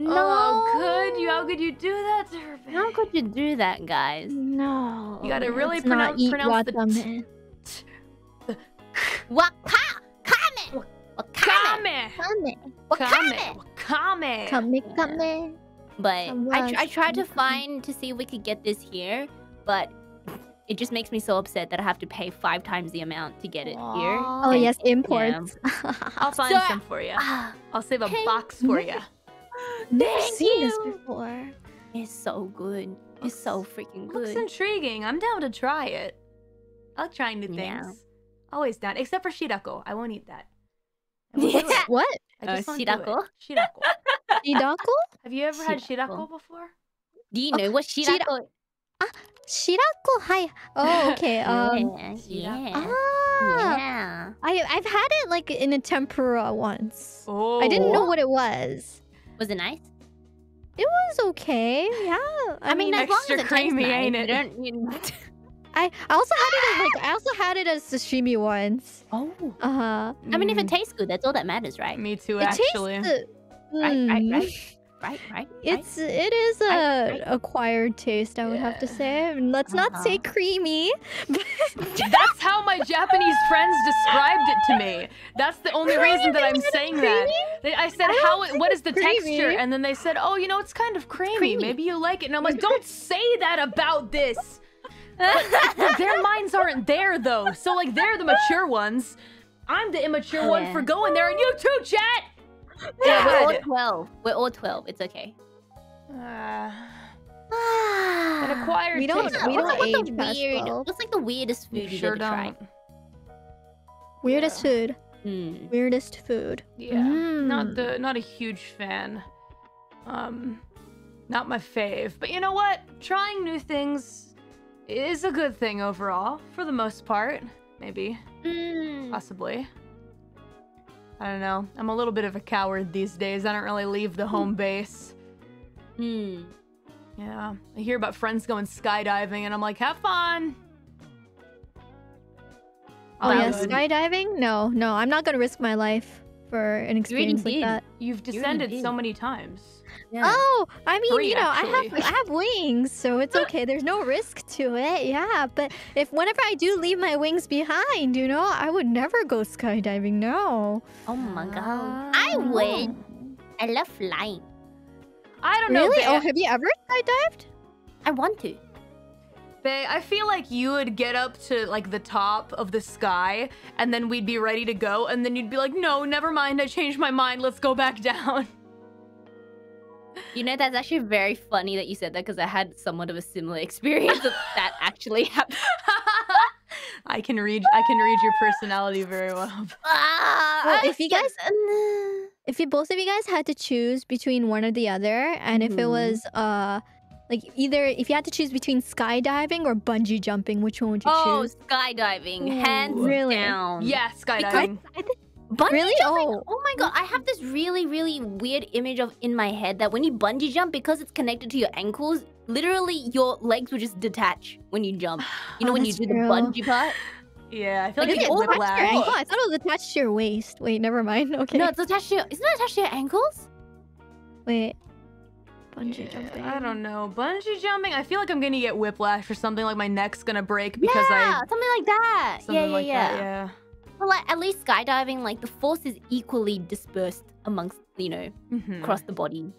S2: No,
S1: Oh, could you? How could you do that to her, Bae?
S2: How could you do that, guys?
S3: No.
S1: You gotta really
S3: let's not
S1: pronounce-
S3: eat
S1: pronounce the
S3: wakame.
S2: Waka kame, wakame,
S1: Kame!
S2: wakame.
S1: Kame! Kame!
S3: Kame kame.
S2: But I, tr- I tried to find to see if we could get this here, but it just makes me so upset that I have to pay five times the amount to get it here.
S3: Oh
S2: And-
S3: yes, imports.
S1: I'll find [laughs]
S2: So-
S1: some for you.
S2: Ah,
S1: I'll save a
S2: Thank
S1: box for you. [gasps]
S3: Never
S2: Thank
S3: seen this
S2: you.
S3: before.
S2: it's so good. It's so freaking good.
S1: Looks intriguing. I'm down to try it. I like trying new things.
S2: Yeah.
S1: Always down. Except for Shirako. I won't eat that. Won't
S2: Yeah. [laughs]
S3: What?
S1: I
S2: Uh,
S1: just won't do it.
S2: Shirako?
S1: Shirako. [laughs]
S3: Shirako?
S1: Have you ever had
S2: Shirako.
S1: Shirako before?
S2: Do you
S3: Oh,
S2: know what
S3: Shira-
S2: shirako?
S3: Shirako, hi. Oh, okay. [laughs] Um.
S2: yeah, yeah,
S3: Ah.
S2: yeah.
S3: I I've had it like in a tempura once.
S1: Oh.
S3: I didn't know what it was.
S2: Was it nice?
S3: It was okay. Yeah. I,
S2: I, mean,
S3: mean,
S2: as long as
S1: extra
S2: it tastes
S1: creamy,
S2: nice,
S1: ain't
S2: you don't- you- [laughs]
S3: I I also had it as, like I also had it as sashimi once.
S2: oh,
S3: Uh huh.
S2: I mean, if it
S1: Mm,
S2: tastes good, that's all that matters, right?
S1: Me too,
S3: It
S1: actually.
S3: tastes. uh,
S2: Right, right,
S3: mm, [laughs]
S2: right. Right, right. right.
S3: It's it is a
S2: Right,
S3: acquired taste. I would have to say. And let's not say
S2: Uh-huh.
S3: creamy. [laughs]
S1: That's how my Japanese friends described it to me. That's the only reason that I'm saying that. They, I said,
S3: I
S1: "How? It, what
S3: it's
S1: is the texture?" And then they said, "Oh, you know, it's kind of creamy.
S2: creamy.
S1: Maybe you like it." And I'm like, [laughs] "Don't say that about this." But their minds aren't there though. So like, they're the mature ones. I'm the immature one
S2: Yeah.
S1: for going there, and you too, chat.
S2: Yeah, we're all 12. We're all 12. It's okay.
S1: Uh, an
S2: An
S1: acquired
S3: We don't-
S1: taste.
S3: we
S2: what's,
S3: don't
S2: what's
S3: age
S2: the
S3: past
S2: weird,
S3: 12.
S2: What's like the weirdest food you
S1: sure
S2: ever tried?
S1: don't.
S3: Weirdest
S1: Yeah.
S3: food.
S2: Mm.
S3: Weirdest food.
S1: Yeah, not
S3: Mm.
S1: the not a huge fan. Um, not my fave. But you know what? Trying new things is a good thing overall, for the most part. Maybe,
S2: Mm.
S1: possibly. I don't know. I'm a little bit of a coward these days. I don't really leave the home base.
S2: Hmm.
S1: Yeah, I hear about friends going skydiving, and I'm like, have fun.
S3: Oh
S1: I'm
S3: yeah, skydiving? No, no, I'm not gonna risk my life for an experience like
S2: did.
S3: that.
S1: You've
S2: already
S1: descended so many times.
S2: Yeah.
S3: Oh, I mean,
S1: Three,
S3: you know, I have I have wings, so it's [laughs] okay. There's no risk to it. Yeah, but if whenever I do leave my wings behind, you know, I would never go skydiving. No.
S2: Oh my god. Ah. I would. I love flying.
S1: I don't know.
S3: Really? Oh, have you ever skydived?
S2: I want to.
S1: Bae, I feel like you would get up to like the top of the sky and then we'd be ready to go and then you'd be like, no, never mind, I changed my mind, let's go back [laughs] down.
S2: You know, that's actually very funny that you said that because I had somewhat of a similar [laughs] experience of that actually happened. [laughs]
S1: I can read I can read your personality very well. [laughs]
S2: Ah,
S3: Well, if you guys- if you both of you guys had to choose between one or the other, and if it
S2: Mhm.
S3: was uh like either if you had to choose between skydiving or bungee jumping, which one would you
S2: Oh,
S3: choose?
S2: skydiving,
S1: Ooh.
S2: hands
S3: Really?
S2: down.
S1: Yeah,
S2: Because
S1: skydiving.
S2: I think bungee
S3: Really?
S2: jumping.
S3: Oh.
S2: Oh. my god, I have this really, really weird image of in my head that when you bungee jump, because it's connected to your ankles, literally your legs would just detach when you jump. [sighs] You know
S3: Oh,
S2: when you
S3: that's
S2: do the bungee part?
S1: Yeah, I feel
S2: Like,
S1: like,
S2: is
S1: you
S2: it
S1: get
S2: all
S3: Attached to your
S1: whiplash.
S3: ankle? Oh, I thought it was attached to your waist. Wait, never mind. [laughs] Okay.
S2: No, it's attached to your. Isn't it attached to your ankles?
S3: Wait. Bungee
S1: Yeah,
S3: jumping.
S1: I don't know. Bungee jumping, I feel like I'm gonna get whiplash or something like my neck's gonna break because
S2: yeah,
S1: I
S2: something like that.
S1: something
S2: yeah, yeah,
S1: like
S2: yeah.
S1: that. Yeah.
S2: But like at least skydiving, like the force is equally dispersed amongst you know
S1: Mhm.
S2: across the body,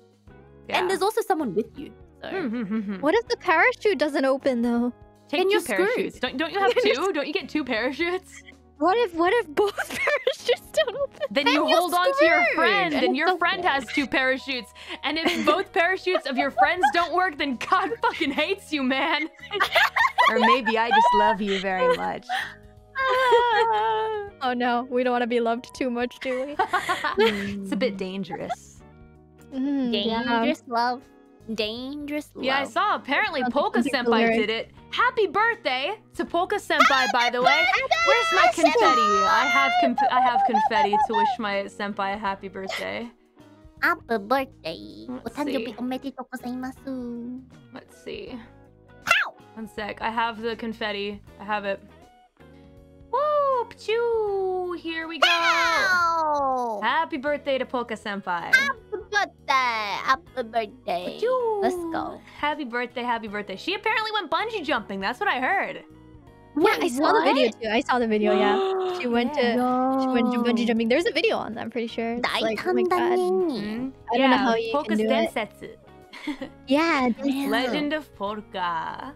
S1: Yeah.
S2: and there's also someone with you. So
S1: Mhm.
S3: What if the parachute doesn't open though?
S1: Take
S2: Then
S1: two
S2: you're screwed.
S1: parachutes. Don't don't you have two? Don't you get two parachutes?
S3: What if what if both [laughs] parachutes don't open?
S1: Then,
S2: Then
S1: you
S2: you're
S1: hold on to your friend, and your
S3: Okay.
S1: friend has two parachutes. And if [laughs] both parachutes of your friends don't work, then God fucking hates you, man. [laughs] or maybe I just love you very much. [laughs]
S3: oh no, we don't want to be loved too much, do we? [laughs]
S1: it's a bit dangerous.
S3: Mm-hmm.
S2: Dangerous yeah. love. Dangerous love.
S1: Yeah, I saw apparently Polka Senpai did it. Happy birthday to Polka Senpai, by the way. [laughs] Where's my confetti? I have conf I have confetti to wish my senpai a happy birthday.
S2: Happy birthday.
S1: Let's see. Let's see. One sec. I have the confetti. I have it. Choo! Here we go!
S2: Wow.
S1: Happy birthday to Polka Senpai.
S2: Happy birthday! Happy birthday! Let's go.
S1: Happy birthday, happy birthday. She apparently went bungee jumping. That's what I heard.
S3: Wait, yeah, I saw what? the video too. I saw the video. Yeah, [gasps] she went yeah. to no. she went to bungee jumping. There's a video on that. I'm pretty sure. It's like, oh my god.
S2: Mm.
S1: Mm-hmm.
S3: I don't yeah, know how you
S1: Polka's
S3: can do it. [laughs] yeah,
S2: damn.
S1: Legend of Polka.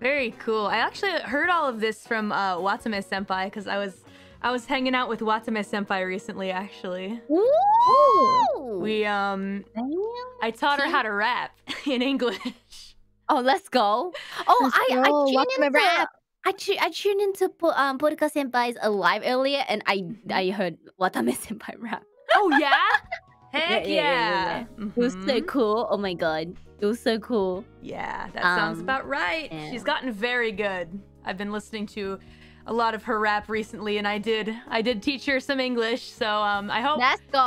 S1: Very cool. I actually heard all of this from uh, Watame Senpai because I was I was hanging out with Watame Senpai recently. Actually,
S2: Ooh.
S1: we um
S2: Damn.
S1: I taught her how to rap [laughs] in English.
S2: Oh, let's go. Oh,
S3: Let's
S2: I,
S3: go.
S2: I tuned
S3: Watch my
S2: into
S3: rap.
S2: I, tu- I tuned into po- um, Podcast Senpai's live earlier and I I heard Watame Senpai rap.
S1: oh yeah, [laughs] heck
S2: Yeah, yeah,
S1: yeah.
S2: yeah, It was so
S1: Mhm.
S2: cool. Oh my god. It was so cool.
S1: Yeah, that sounds
S2: Um,
S1: about right.
S2: yeah.
S1: She's gotten very good. I've been listening to a lot of her rap recently, and I did I did teach her some English. So um, I hope
S2: Let's go.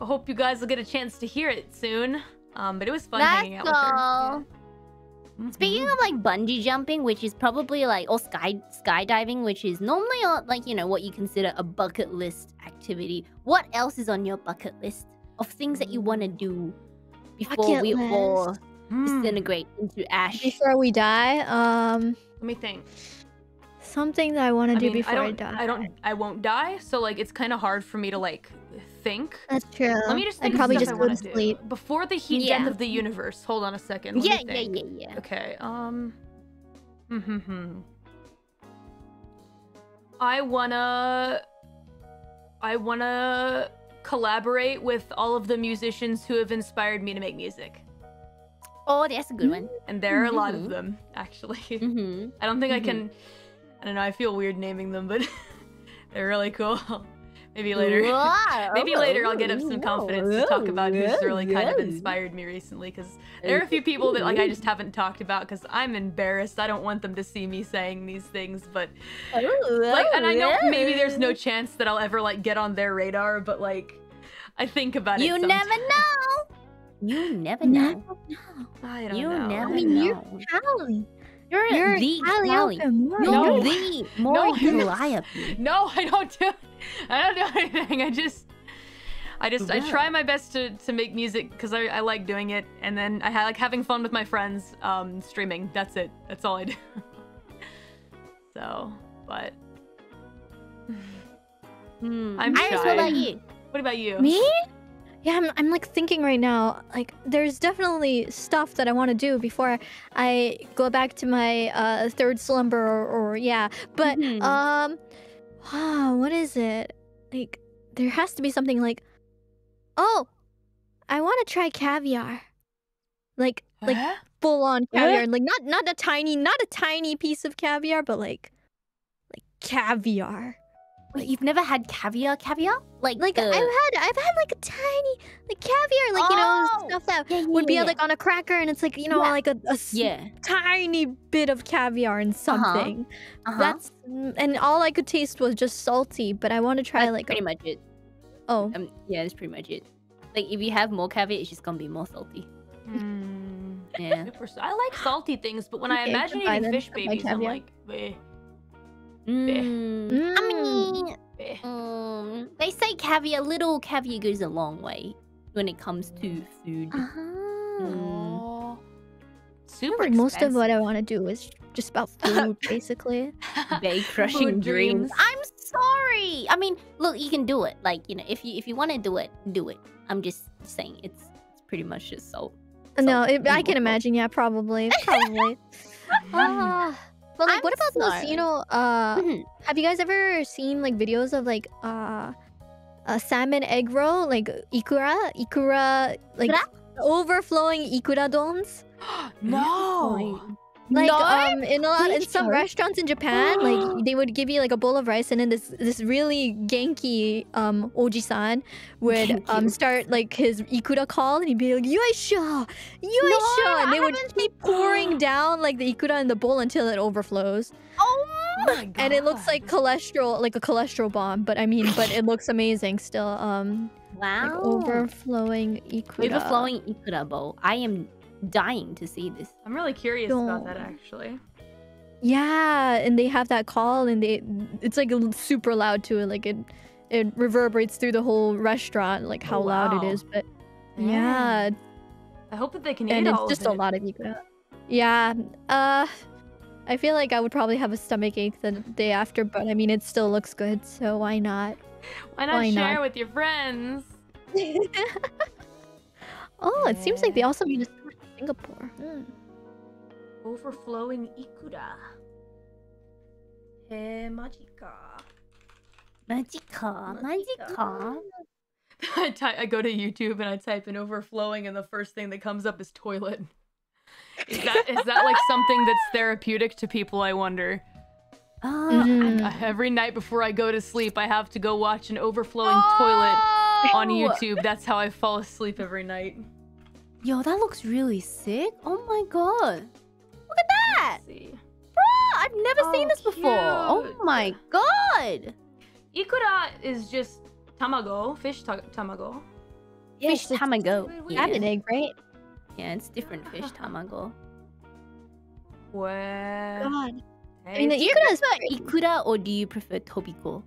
S1: I hope you guys will get a chance to hear it soon. Um, but it was fun
S2: Let's
S1: hanging out with her.
S2: go.
S1: Yeah.
S2: Speaking of like bungee jumping, which is probably like or sky skydiving, which is normally like you know what you consider a bucket list activity. What else is on your bucket list of things that you want to do before
S3: Bucket
S2: we all
S3: list.
S2: Disintegrate into ash?
S3: Before we die, um,
S1: Let me think.
S3: something that I want to do
S1: mean,
S3: before
S1: I
S3: I,
S1: don't,
S3: die.
S1: I don't, I won't die. So like, it's kind of hard for me to like think.
S3: That's true.
S1: Let me just think
S3: I'd probably just go to
S1: wanna do.
S3: sleep.
S1: before the heat
S2: Yeah.
S1: death of the universe. Hold on a second. Let
S2: yeah,
S1: me
S2: yeah,
S1: think.
S2: yeah, yeah.
S1: Okay. Um. Hmm. hmm, hmm. I wanna. I wanna collaborate with all of the musicians who have inspired me to make music,
S2: Oh, that's a good one.
S1: and there are a lot of them actually. [laughs]
S2: Mm-hmm.
S1: I don't think I
S2: Mhm.
S1: can. I don't know. I feel weird naming them, but [laughs] they're really cool. Maybe later. [laughs] Maybe later I'll get up some confidence to talk about who's really kind of inspired me recently because there are a few people that like I just [laughs] haven't talked about because I'm embarrassed. I don't want them to see me saying these things, but oh, like, and I know maybe there's no chance that I'll ever like get on their radar, but like, I think about it.
S2: You never know. You never know.
S1: I don't
S2: You
S1: know.
S2: never
S3: I mean, you're
S2: know.
S3: Callie.
S2: You're,
S3: You're
S2: the
S3: Callie
S2: Callie. You're
S1: No.
S2: the more
S1: I'm not.
S2: Calliope.
S1: No, I don't do. I don't do [laughs] anything. I just, I just, I try my best to to make music because I, I like doing it, and then I ha- like having fun with my friends, um, streaming. That's it. That's all I do. [laughs] so, but
S2: Hmm.
S1: I'm IRyS,
S2: what about you?
S1: what about you?
S3: Me? Yeah, I'm, I'm like thinking right now. Like, there's definitely stuff that I want to do before I go back to my uh, third slumber, or, or yeah. But
S2: Mhm.
S3: um, ah, what is it? Like, there has to be something like, oh, I want to try caviar. Like, like
S1: Huh?
S3: full on caviar, like not not a tiny, not a tiny piece of caviar, but like, like caviar.
S2: Wait, you've never had caviar? Caviar? Like
S3: Like
S2: the...
S3: I've had I've had like a tiny like caviar, like you know
S2: Oh!
S3: stuff that
S2: Yeah, yeah,
S3: would be
S2: yeah.
S3: like on a cracker, and it's like you know
S2: Yeah.
S3: like a
S2: yeah.
S3: tiny bit of caviar in something.
S2: Uh-huh.
S3: That's and all I could taste was just salty. But I want to try
S2: That's
S3: like
S2: pretty
S3: a,
S2: much it.
S3: oh
S2: Um, yeah, that's pretty much it. Like if you have more caviar, it's just gonna be more salty.
S1: Mm,
S2: Yeah. [laughs]
S1: super s- I like salty things, but when I imagine eating fish babies, I'm like, eh,
S2: Mm. I
S3: Mm.
S2: mean,
S1: eh.
S2: um, they say caviar, little caviar goes a long way when it comes to food.
S3: Uh-huh.
S1: Aw.
S3: I
S1: Super
S3: think most of what. I want to do is just about [laughs] food, basically.
S2: Bae crushing
S1: Food
S2: dreams.
S1: dreams.
S2: I'm sorry. I mean, look, you can do it. Like you know, if you if you want to do it, do it. I'm just saying, it's it's pretty much just salt.
S3: no, it, I can imagine. Yeah, probably, probably. [laughs] Ah, but like,
S2: I'm
S3: what about those? You know, uh,
S2: Mhm.
S3: have you guys ever seen like videos of like uh, a salmon egg roll, like ikura, ikura, like
S2: Ikura?
S3: overflowing ikura dons? [gasps]
S1: no.
S3: Like
S2: No?
S3: um in a lot in some restaurants in Japan, like [gasps] they would give you like a bowl of rice and then this this really genki um oji-san would
S2: Genki
S3: um start like his ikura call and he'd be like Yoisho! Yoisho! and
S2: I
S3: they would
S2: haven't-
S3: keep pouring down like the ikura in the bowl until it overflows.
S2: Oh
S1: my god.
S3: And it looks like cholesterol like a cholesterol bomb, but I mean but it looks amazing still. Um like
S2: wow!
S3: overflowing ikura.
S2: Overflowing ikura bowl. I am dying to see this.
S1: I'm really curious about that actually.
S3: Yeah, and they have that call, and they it's like super loud too. Like it, it reverberates through the whole restaurant, like how
S1: Oh,
S3: loud it is. But yeah,
S1: I hope that they can
S3: and
S1: eat
S3: it's
S1: all
S3: just
S1: of
S3: a
S1: it.
S3: lot of ikura. Yeah, uh, I feel like I would probably have a stomach ache the day after, but I mean it still looks good, so why not?
S1: Why not
S3: why not?
S1: share with your friends? [laughs]
S3: oh, it seems like they also made a Singapore. Hmm.
S1: Overflowing ikura. Hey, magica.
S2: Magica, magica. [laughs]
S1: I, ty- I go to YouTube and I type in overflowing, and the first thing that comes up is toilet. Is that is that like something that's therapeutic to people? I wonder.
S2: Oh.
S1: Uh, Every night before I go to sleep, I have to go watch an overflowing toilet on
S2: Oh!
S1: YouTube. That's how I fall asleep every night.
S2: Yo, that looks really sick. Oh my god. Look at that.
S1: Let's see.
S2: Ah, I've never seen
S1: Oh,
S2: this before. Oh my god.
S1: Ikura is just tamago, fish ta- tamago.
S2: Fish tamago.
S1: Wait,
S3: Have
S2: Yeah.
S3: an egg, right?
S2: yeah, it's different fish tamago.
S1: Well,
S3: God. I mean, the
S2: Do you
S3: ikura is
S2: prefer ikura or do you prefer tobiko?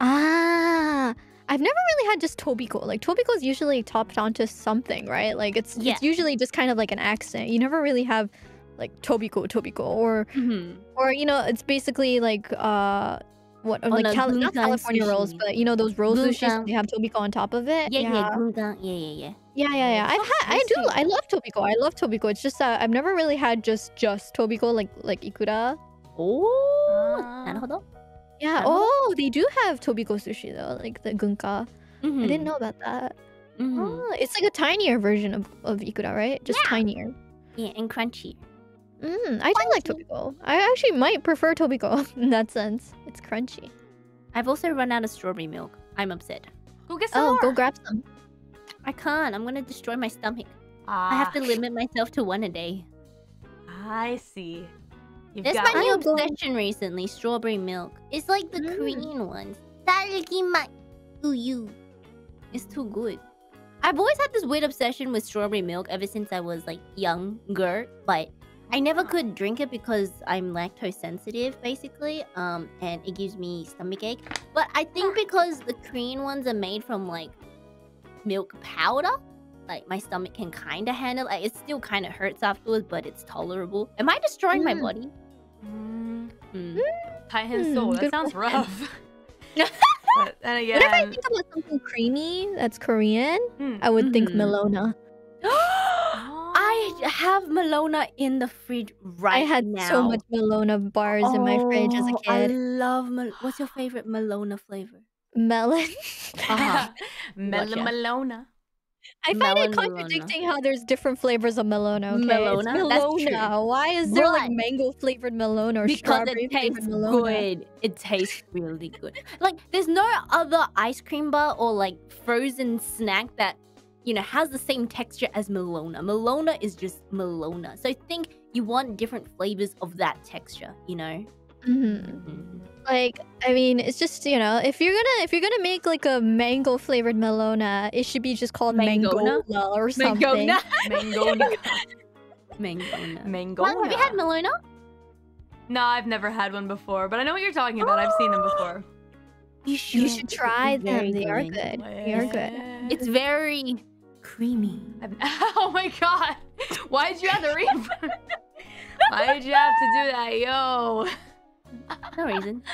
S3: Ah, I've never really had just tobiko. Like tobiko is usually topped onto something, right? Like it's
S2: Yeah.
S3: it's usually just kind of like an accent. You never really have like tobiko tobiko or
S2: Mm-hmm.
S3: or you know it's basically like uh what or
S2: Oh,
S3: like
S2: no,
S3: Cali- not
S2: gungan
S3: California rolls,
S2: sushi.
S3: but you know those roll sushis
S2: Gungan.
S3: they have tobiko on top of it.
S2: Yeah, yeah,
S3: yeah,
S2: gungan. Yeah, yeah, yeah.
S3: yeah, yeah. yeah. I've
S1: Sounds
S3: had I do
S1: tasty.
S3: I love tobiko. I love tobiko. It's just that I've never really had just just tobiko like like ikura.
S2: Oh,
S1: Ah.
S2: なるほど.
S3: Yeah. Oh, they do have tobiko sushi though, like the gunka. I
S2: Mm-hmm.
S3: didn't know about that.
S2: Mhm.
S3: Oh, it's like a tinier version of, of Ikura, right? Just tinier.
S2: Yeah, and crunchy.
S3: Mm, I do like Tobiko. I actually might prefer Tobiko [laughs] in that sense. It's crunchy.
S2: I've also run out of strawberry milk. I'm upset.
S1: go get some
S3: Oh,
S1: more.
S3: go grab some.
S2: I can't. I'm gonna destroy my stomach.
S1: Ah,
S2: I have to limit myself to one a day.
S1: I see. You've
S2: That's
S1: got
S2: my new
S3: I'll go-
S2: obsession recently. Strawberry milk. It's like the
S3: Mm.
S2: Korean ones. Dalgima uyu. It's too good. I've always had this weird obsession with strawberry milk ever since I was like younger, but I never could drink it because I'm lactose sensitive, basically. Um, and it gives me stomach ache. But I think because the Korean ones are made from like milk powder, like my stomach can kind of handle. Like it still kind of hurts afterwards, but it's tolerable. Am I destroying my
S3: Mm.
S2: body?
S1: Mm,
S2: Hmm.
S1: Taihen
S3: Hmm,
S1: so. That sounds
S3: question.
S1: rough. [laughs] but then again,
S3: Whenever I think about something creamy that's Korean,
S1: hmm.
S3: I would think
S2: Mhm.
S3: Melona.
S2: I have Melona in the fridge right
S3: I had
S2: now.
S3: so much Melona bars in my fridge as a
S2: Oh, I love Mal- What's your favorite Melona flavor?
S3: Melon. [laughs]
S2: Uh-huh.
S1: Mel-
S2: Gotcha.
S1: Melona.
S3: I find
S2: Melon
S3: it
S2: Melona.
S3: contradicting how there's different flavors of Melona. Okay,
S2: Melona?
S3: It's
S2: That's true.
S3: Melona. Why is there like mango flavored Melona or
S2: because
S3: strawberry
S2: it tastes
S3: flavored Melona?
S2: good. It tastes really good. Like there's no other ice cream bar or like frozen snack that you know has the same texture as Melona. Melona is just Melona. So think you want different flavors of that texture. You know.
S3: Mhm. Like, I mean, it's just you know, if you're gonna if you're gonna make like a mango flavored Melona, it should be just called
S2: Mangona?
S3: Mangola or something. [laughs]
S2: Mangona.
S1: Mangona.
S2: Mangona.
S1: Mangona.
S2: Mom, have you had Melona?
S1: No, I've never had one before, but I know what you're talking about. I've seen them [gasps] before.
S2: You should.
S3: You should try them. They are
S2: good.
S3: good. They are good.
S2: It's very creamy.
S1: I've- [laughs] oh my god! Why did you have to [laughs] read? Why'd you have to do that, yo?
S2: No reason. [laughs]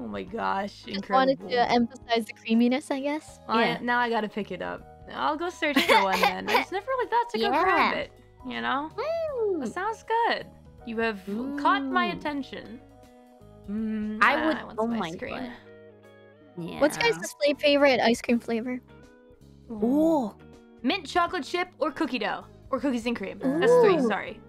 S1: Oh my gosh,
S3: Just
S1: incredible.
S3: wanted to emphasize the creaminess, I guess.
S1: I-
S2: Yeah.
S1: now I gotta pick it up. I'll go search for one then. I [laughs] just never really thought to go grab it. You know? That sounds good. You have caught my attention. Mm,
S2: I would.
S1: want
S2: oh my
S1: cream.
S2: god. Yeah.
S3: What's guys' fla- favorite ice cream flavor?
S2: Oh.
S1: Mint chocolate chip or cookie dough or cookies and cream. That's three. Sorry.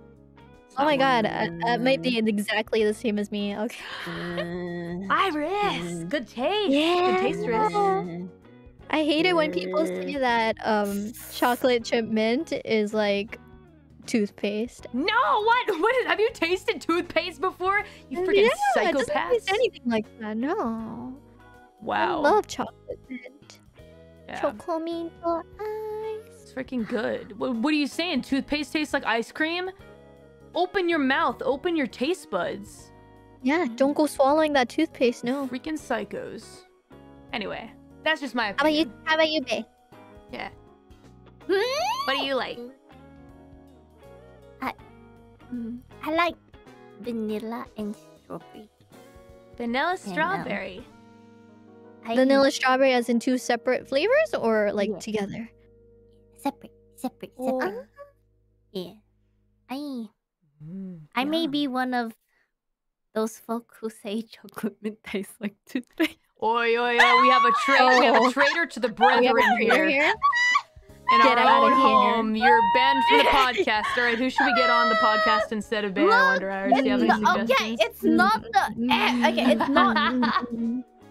S1: It's
S3: Oh
S1: not
S3: my
S1: one.
S3: god, uh, that might be exactly the same as me. Okay.
S2: Uh, IRyS,
S1: good taste.
S3: Yeah.
S1: Good taste, Riz.
S3: I hate it when people say that um chocolate chip mint is like toothpaste.
S1: No, what? [laughs] What is? Have you tasted toothpaste before? You freaking
S3: yeah, it doesn't taste
S1: psychopath.
S3: anything like that. No.
S1: Wow.
S3: I love chocolate mint.
S1: Yeah.
S3: Chocomento ice.
S1: It's freaking good. What, what are you saying? Toothpaste tastes like ice cream? Open your mouth. Open your taste buds.
S3: Yeah, don't go swallowing that toothpaste. No.
S1: Freaking psychos. Anyway, that's just my
S3: How about you? How about you, babe?
S1: Yeah. [laughs] What do you like?
S2: Mm, I like vanilla and strawberry.
S1: Vanilla strawberry.
S2: I
S3: Vanilla strawberry as in two separate flavors or like
S2: Yeah.
S3: together?
S2: separate, separate,
S1: Oh.
S2: separate. Yeah. I
S1: Mm,
S2: I may be one of those folk who say chocolate mint [laughs] tastes like toothpaste.
S1: Oi, oi, oi. We have a traitor. We have
S3: Oh.
S1: a traitor to the [laughs]
S3: a
S1: brethren here.
S3: here.
S1: In
S3: Get
S1: our own
S3: here.
S1: home. You're banned from the [laughs] podcast. All right, who should we get on the podcast instead of Bae? I wonder, you have any
S2: not- okay, it's not the eh, okay. It's not.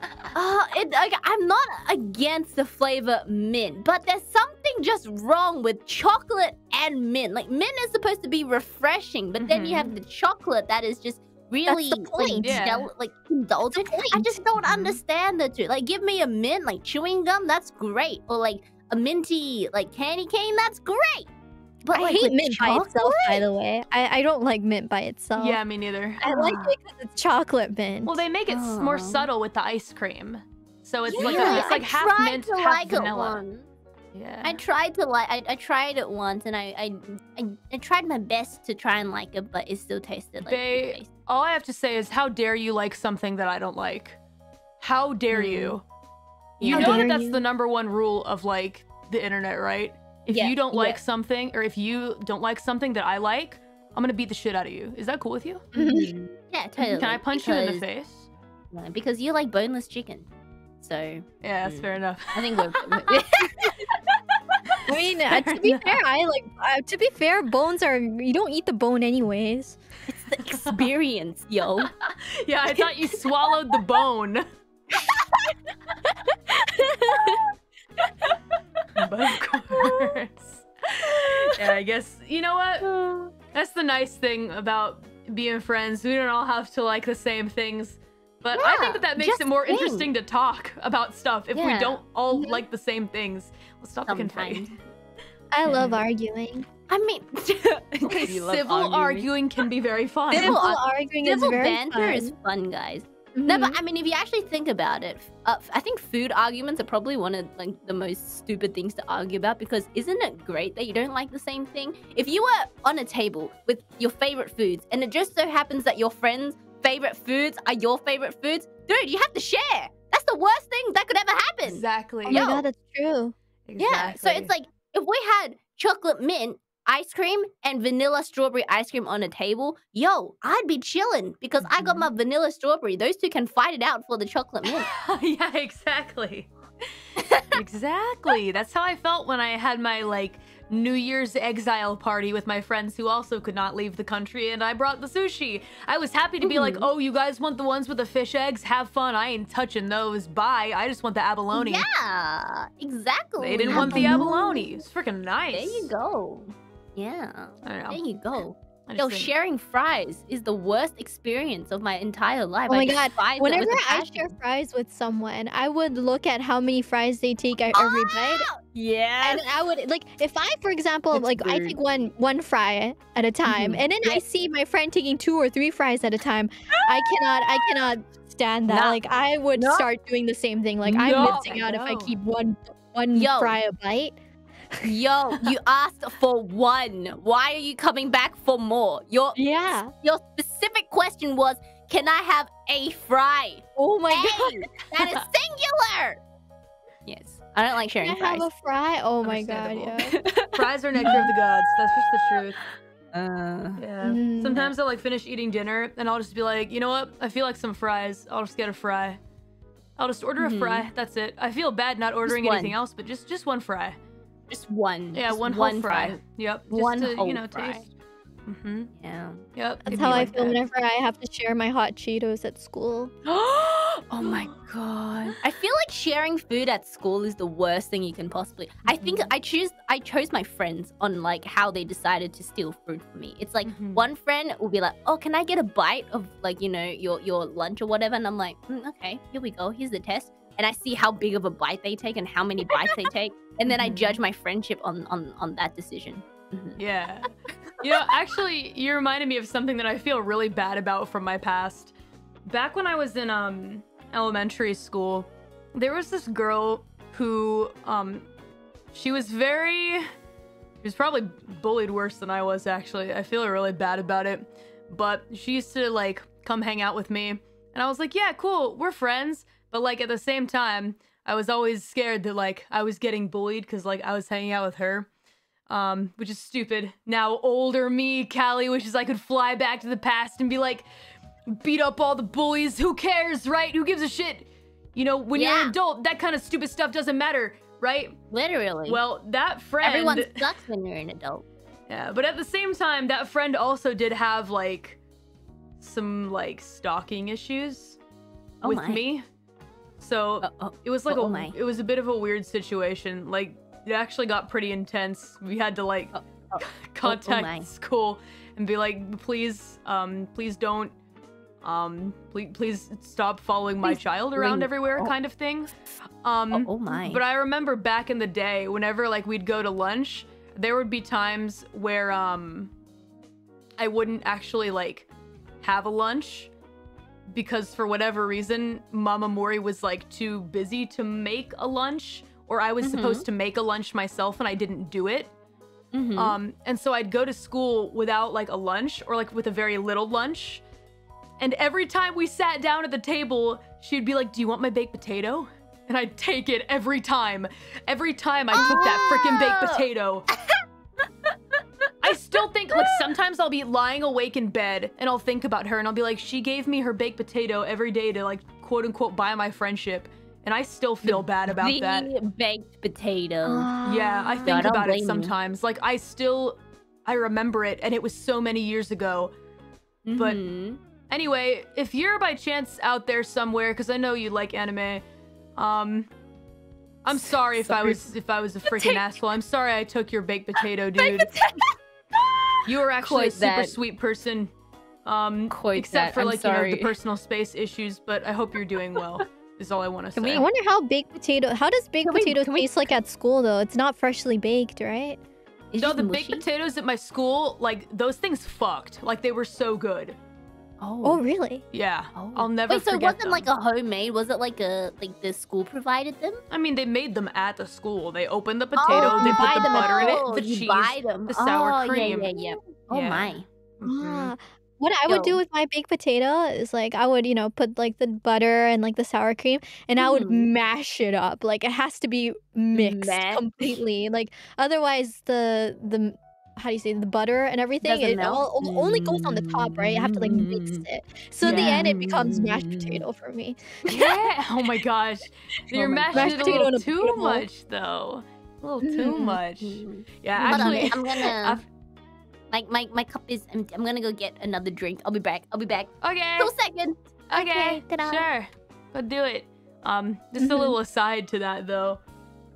S3: Mm,
S2: Uh, it, okay, I'm not against the flavor mint, but there's something just wrong with chocolate and mint. Like mint is supposed to be refreshing, but then you have the chocolate that is just really like.
S1: Yeah.
S2: like indulgent. I just don't
S1: Mhm.
S2: understand the two. Like, give me a mint, like chewing gum, that's great, or like a minty like candy cane, that's great. But
S3: I
S2: like,
S3: hate
S2: with
S3: mint by itself, by the way. I, I don't like mint by itself.
S1: Yeah, me neither.
S3: I like it because it's chocolate mint.
S1: Well, they make it s more subtle with the ice cream. So it's like a, it's like
S2: I
S1: half mint, half
S2: like
S1: vanilla. Yeah.
S2: I tried to like I, I tried it once and I, I I I tried my best to try and like it, but it still tasted like
S1: They-
S2: toothpaste.
S1: All I have to say is, how dare you like something that I don't like? How dare
S2: Mm.
S1: you? You
S3: How
S1: know that that's
S3: you.
S1: the number one rule of like the internet, right? If
S2: Yeah,
S1: you don't like
S2: yeah.
S1: something, or if you don't like something that I like, I'm gonna beat the shit out of you. Is that cool with you?
S2: Mhm. Yeah, totally.
S1: Can I punch you in the face?
S2: yeah, because you like boneless chicken. So
S1: Yeah, that's
S2: Mm.
S1: fair enough.
S2: I think we're [laughs] [laughs]
S3: I mean, uh, to be fair, I like. Uh, to be fair, bones are. You don't eat the bone anyways.
S2: it's the experience, yo. [laughs]
S1: yeah, I thought you swallowed the bone. But [laughs] of course. Yeah, I guess you know what? That's the nice thing about being friends. We don't all have to like the same things. But I think that that makes it more
S2: think.
S1: interesting to talk about stuff if we don't all
S3: Mhm.
S1: like the same things. Let's stop picking
S2: Sometimes.
S1: fight.
S3: I love [laughs] arguing.
S2: I mean, [laughs]
S1: Okay, civil arguing.
S2: arguing.
S1: can be very fun.
S2: Civil
S3: Civil
S2: ar-
S3: arguing is
S2: civil
S3: very
S2: banter
S3: fun.
S2: is fun, guys. No,
S3: Mhm.
S2: but I mean, if you actually think about it, uh, I think food arguments are probably one of like the most stupid things to argue about because isn't it great that you don't like the same thing? If you were on a table with your favorite foods and it just so happens that your friends' favorite foods are your favorite foods, dude, you have to share. That's the worst thing that could ever happen.
S1: Exactly.
S3: Oh my
S2: Yo.
S3: god, that's true.
S2: Yeah. So it's like if we had chocolate mint ice cream and vanilla strawberry ice cream on a table, yo, I'd be chilling because I got my vanilla strawberry. Those two can fight it out for the chocolate mint. [laughs]
S1: yeah, exactly. [laughs] exactly. That's how I felt when I had my like New Year's exile party with my friends who also could not leave the country, and I brought the sushi. I was happy to be like,
S2: Mhm.
S1: "Oh, you guys want the ones with the fish eggs? Have fun. I ain't touching those. Bye. I just want the abalone."
S2: Yeah, exactly.
S1: They didn't want the
S3: Abalone.
S1: abalone. It's freaking nice.
S2: There you go. Yeah,
S1: I don't know.
S2: there you go. Yo,
S1: think-
S2: sharing fries is the worst experience of my entire life.
S3: Oh my
S2: despise
S3: God, Whenever
S2: a
S3: I
S2: passion.
S3: share fries with someone, I would look at how many fries they take at every bite.
S2: yeah,
S3: And I would like if I, for example,
S2: That's
S3: like I take one one fry at a time,
S2: Mhm.
S3: and then I see my friend taking two or three fries at a time. I cannot, I [gasps] cannot stand that.
S2: No.
S3: Like I would
S2: No.
S3: start doing the same thing. Like I'm missing out if I keep one one
S2: Yo.
S3: fry a bite.
S2: Yo, you [laughs] asked for one. Why are you coming back for more? Your
S3: Yeah.
S2: your specific question was, can I have a fry?
S3: Oh my
S2: A.
S3: god.
S2: That is [laughs] singular. Yes, I don't like
S3: Can
S2: sharing
S3: I have
S2: fries.
S3: a fry? Oh my god. Yeah. [laughs]
S1: Fries are nectar of the gods. That's just the truth.
S2: Uh,
S1: Yeah.
S3: Mm.
S1: Sometimes I'll like finish eating dinner and I'll just be like, you know what? I feel like some fries. I'll just get a fry. I'll just order
S2: Mhm.
S1: a fry. That's it. I feel bad not ordering anything else, but just just one fry.
S2: Just one.
S1: Yeah,
S2: just
S1: one whole fry. Yep. Just
S2: One
S1: to,
S2: whole
S1: you know,
S2: fry.
S1: taste. Mm-hmm.
S2: Yeah.
S1: Yep.
S3: That's how I
S1: like
S3: feel
S1: that.
S3: whenever I have to share my hot Cheetos at school. [gasps]
S2: oh my god. I feel like sharing food at school is the worst thing you can possibly. I think
S1: Mhm.
S2: I choose I chose my friends on like how they decided to steal food from me. It's like
S1: Mhm.
S2: one friend will be like, "Oh, can I get a bite of like, you know, your your lunch or whatever?" And I'm like, "Mm, "Okay, here we go. Here's the test." And I see how big of a bite they take and how many bites they take, and then I
S1: Mhm.
S2: judge my friendship on on on that decision. Mhm.
S1: Yeah. you know, actually, you reminded me of something that I feel really bad about from my past. Back when I was in um elementary school, there was this girl who um she was very she was probably bullied worse than I was actually. I feel really bad about it. But she used to like come hang out with me and I was like, "Yeah, cool. We're friends." But like at the same time, I was always scared that like I was getting bullied cuz like I was hanging out with her um, which is stupid. Now older me, Callie, wishes I could fly back to the past and be like, beat up all the bullies. Who cares, right? Who gives a shit? You know, when you're an adult, that kind of stupid stuff doesn't matter, right?
S2: Literally.
S1: Well, that friend.
S2: everyone sucks when you're an adult.
S1: Yeah, but at the same time, that friend also did have like some like stalking issues
S2: Oh
S1: with
S2: my.
S1: me. So
S2: oh,
S1: it was like
S2: oh
S1: a
S2: my.
S1: it was a bit of a weird situation. Like it actually got pretty intense. We had to like
S2: Oh, oh,
S1: contact school and be like, please, um, please don't, um, please, please stop following my
S2: Please
S1: child around everywhere, kind of thing. Um,
S2: oh, oh my.
S1: but I remember back in the day, whenever like we'd go to lunch, there would be times where um I wouldn't actually like have a lunch because for whatever reason, Mama Mori was like too busy to make a lunch, or I was
S2: Mhm.
S1: supposed to make a lunch myself and I didn't do it.
S2: Mhm.
S1: Um, and so I'd go to school without like a lunch or like with a very little lunch. And every time we sat down at the table, she'd be like, Do you want my baked potato? And I'd take it every time. Every time I took that freaking baked
S2: Oh!
S1: potato. [laughs] I still think, like, sometimes I'll be lying awake in bed and I'll think about her and I'll be like, She gave me her baked potato every day to, like, quote unquote, buy my friendship. And I still feel bad about
S2: the
S1: that.
S2: baked potato.
S1: Yeah, I
S3: Ah.
S1: think
S2: don't
S1: about it
S2: you.
S1: sometimes. Like I still I remember it and it was so many years ago. but-
S2: Mhm.
S1: Anyway, if you're by chance out there somewhere cuz I know you like anime, um I'm sorry if I was if I was a freaking asshole. I'm sorry I took your baked [laughs] potato, dude. You were actually a super
S2: that.
S1: sweet person. Um
S2: Quite
S1: except
S2: that.
S1: for
S2: I'm
S1: like, you know, the personal space issues, but I hope you're doing well. [laughs] is all I want to
S2: Can
S1: say.
S3: I wonder how baked potato. How does baked
S2: Can
S3: potato
S2: we-
S3: taste like at school though? It's not freshly baked, right?
S2: It's
S1: no, the
S2: mushy?
S1: baked potatoes at my school, like those things fucked. Like they were so good.
S3: Oh,
S2: Oh.
S3: really?
S1: Yeah,
S2: Oh.
S1: I'll never
S2: Wait, so it wasn't
S1: them.
S2: like a homemade? Was it like a like the school provided them?
S1: I mean, they made them at the school. They opened the potato, they put
S2: buy
S1: the
S2: them at
S1: butter in it, the
S2: you
S1: cheese.
S2: buy them.
S1: the sour
S2: oh,
S1: cream.
S2: Yeah, yeah, yeah. Oh
S1: Yeah.
S2: my.
S1: Mhm.
S3: Ah, what I would do with my baked potato is like I would, you know, put like the butter and like the sour cream, and I would
S2: Mhm.
S3: mash it up. Like it has to be mixed
S2: Mash.
S3: completely. Like otherwise, the the how do you say the butter and everything.
S2: Doesn't
S3: It all, o- only goes on the top, right? I have to like mix
S2: Mm.
S3: it. So in the end, it becomes mashed potato for me.
S1: Yeah. [laughs] Oh my gosh. You're
S2: my
S1: mashing
S3: Mashed
S1: it a little
S3: a
S1: too
S3: potato
S1: much, though. A little too
S3: Mm.
S1: much.
S2: Mm.
S1: Yeah,
S2: Hold on,
S1: actually.
S2: I'm gonna. [laughs]
S1: I've-
S2: My, my my cup is empty. I'm gonna go get another drink. I'll be back. I'll be back.
S1: Okay.
S2: Two seconds.
S1: Okay.
S2: Okay.
S1: Sure. Let's do it. Um, just a
S3: Mhm.
S1: little aside to that though.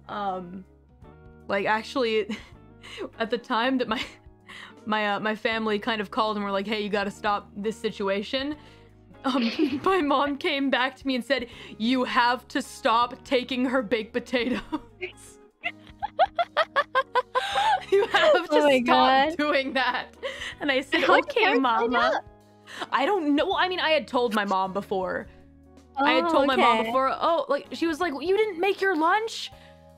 S1: Um, like actually, [laughs] [laughs] at the time that my [laughs] my uh, my family kind of called and were like, "Hey, you got to stop this situation." [laughs] Um, my mom came back to me and said, "You have to stop taking her baked potatoes." you have to
S3: Oh
S1: stop
S3: God.
S1: doing that. And I said,
S3: How
S1: "Okay, mama." I don't know. I mean, I had told my mom before. I had told my mom before. Oh, like she was like, "You didn't make your lunch?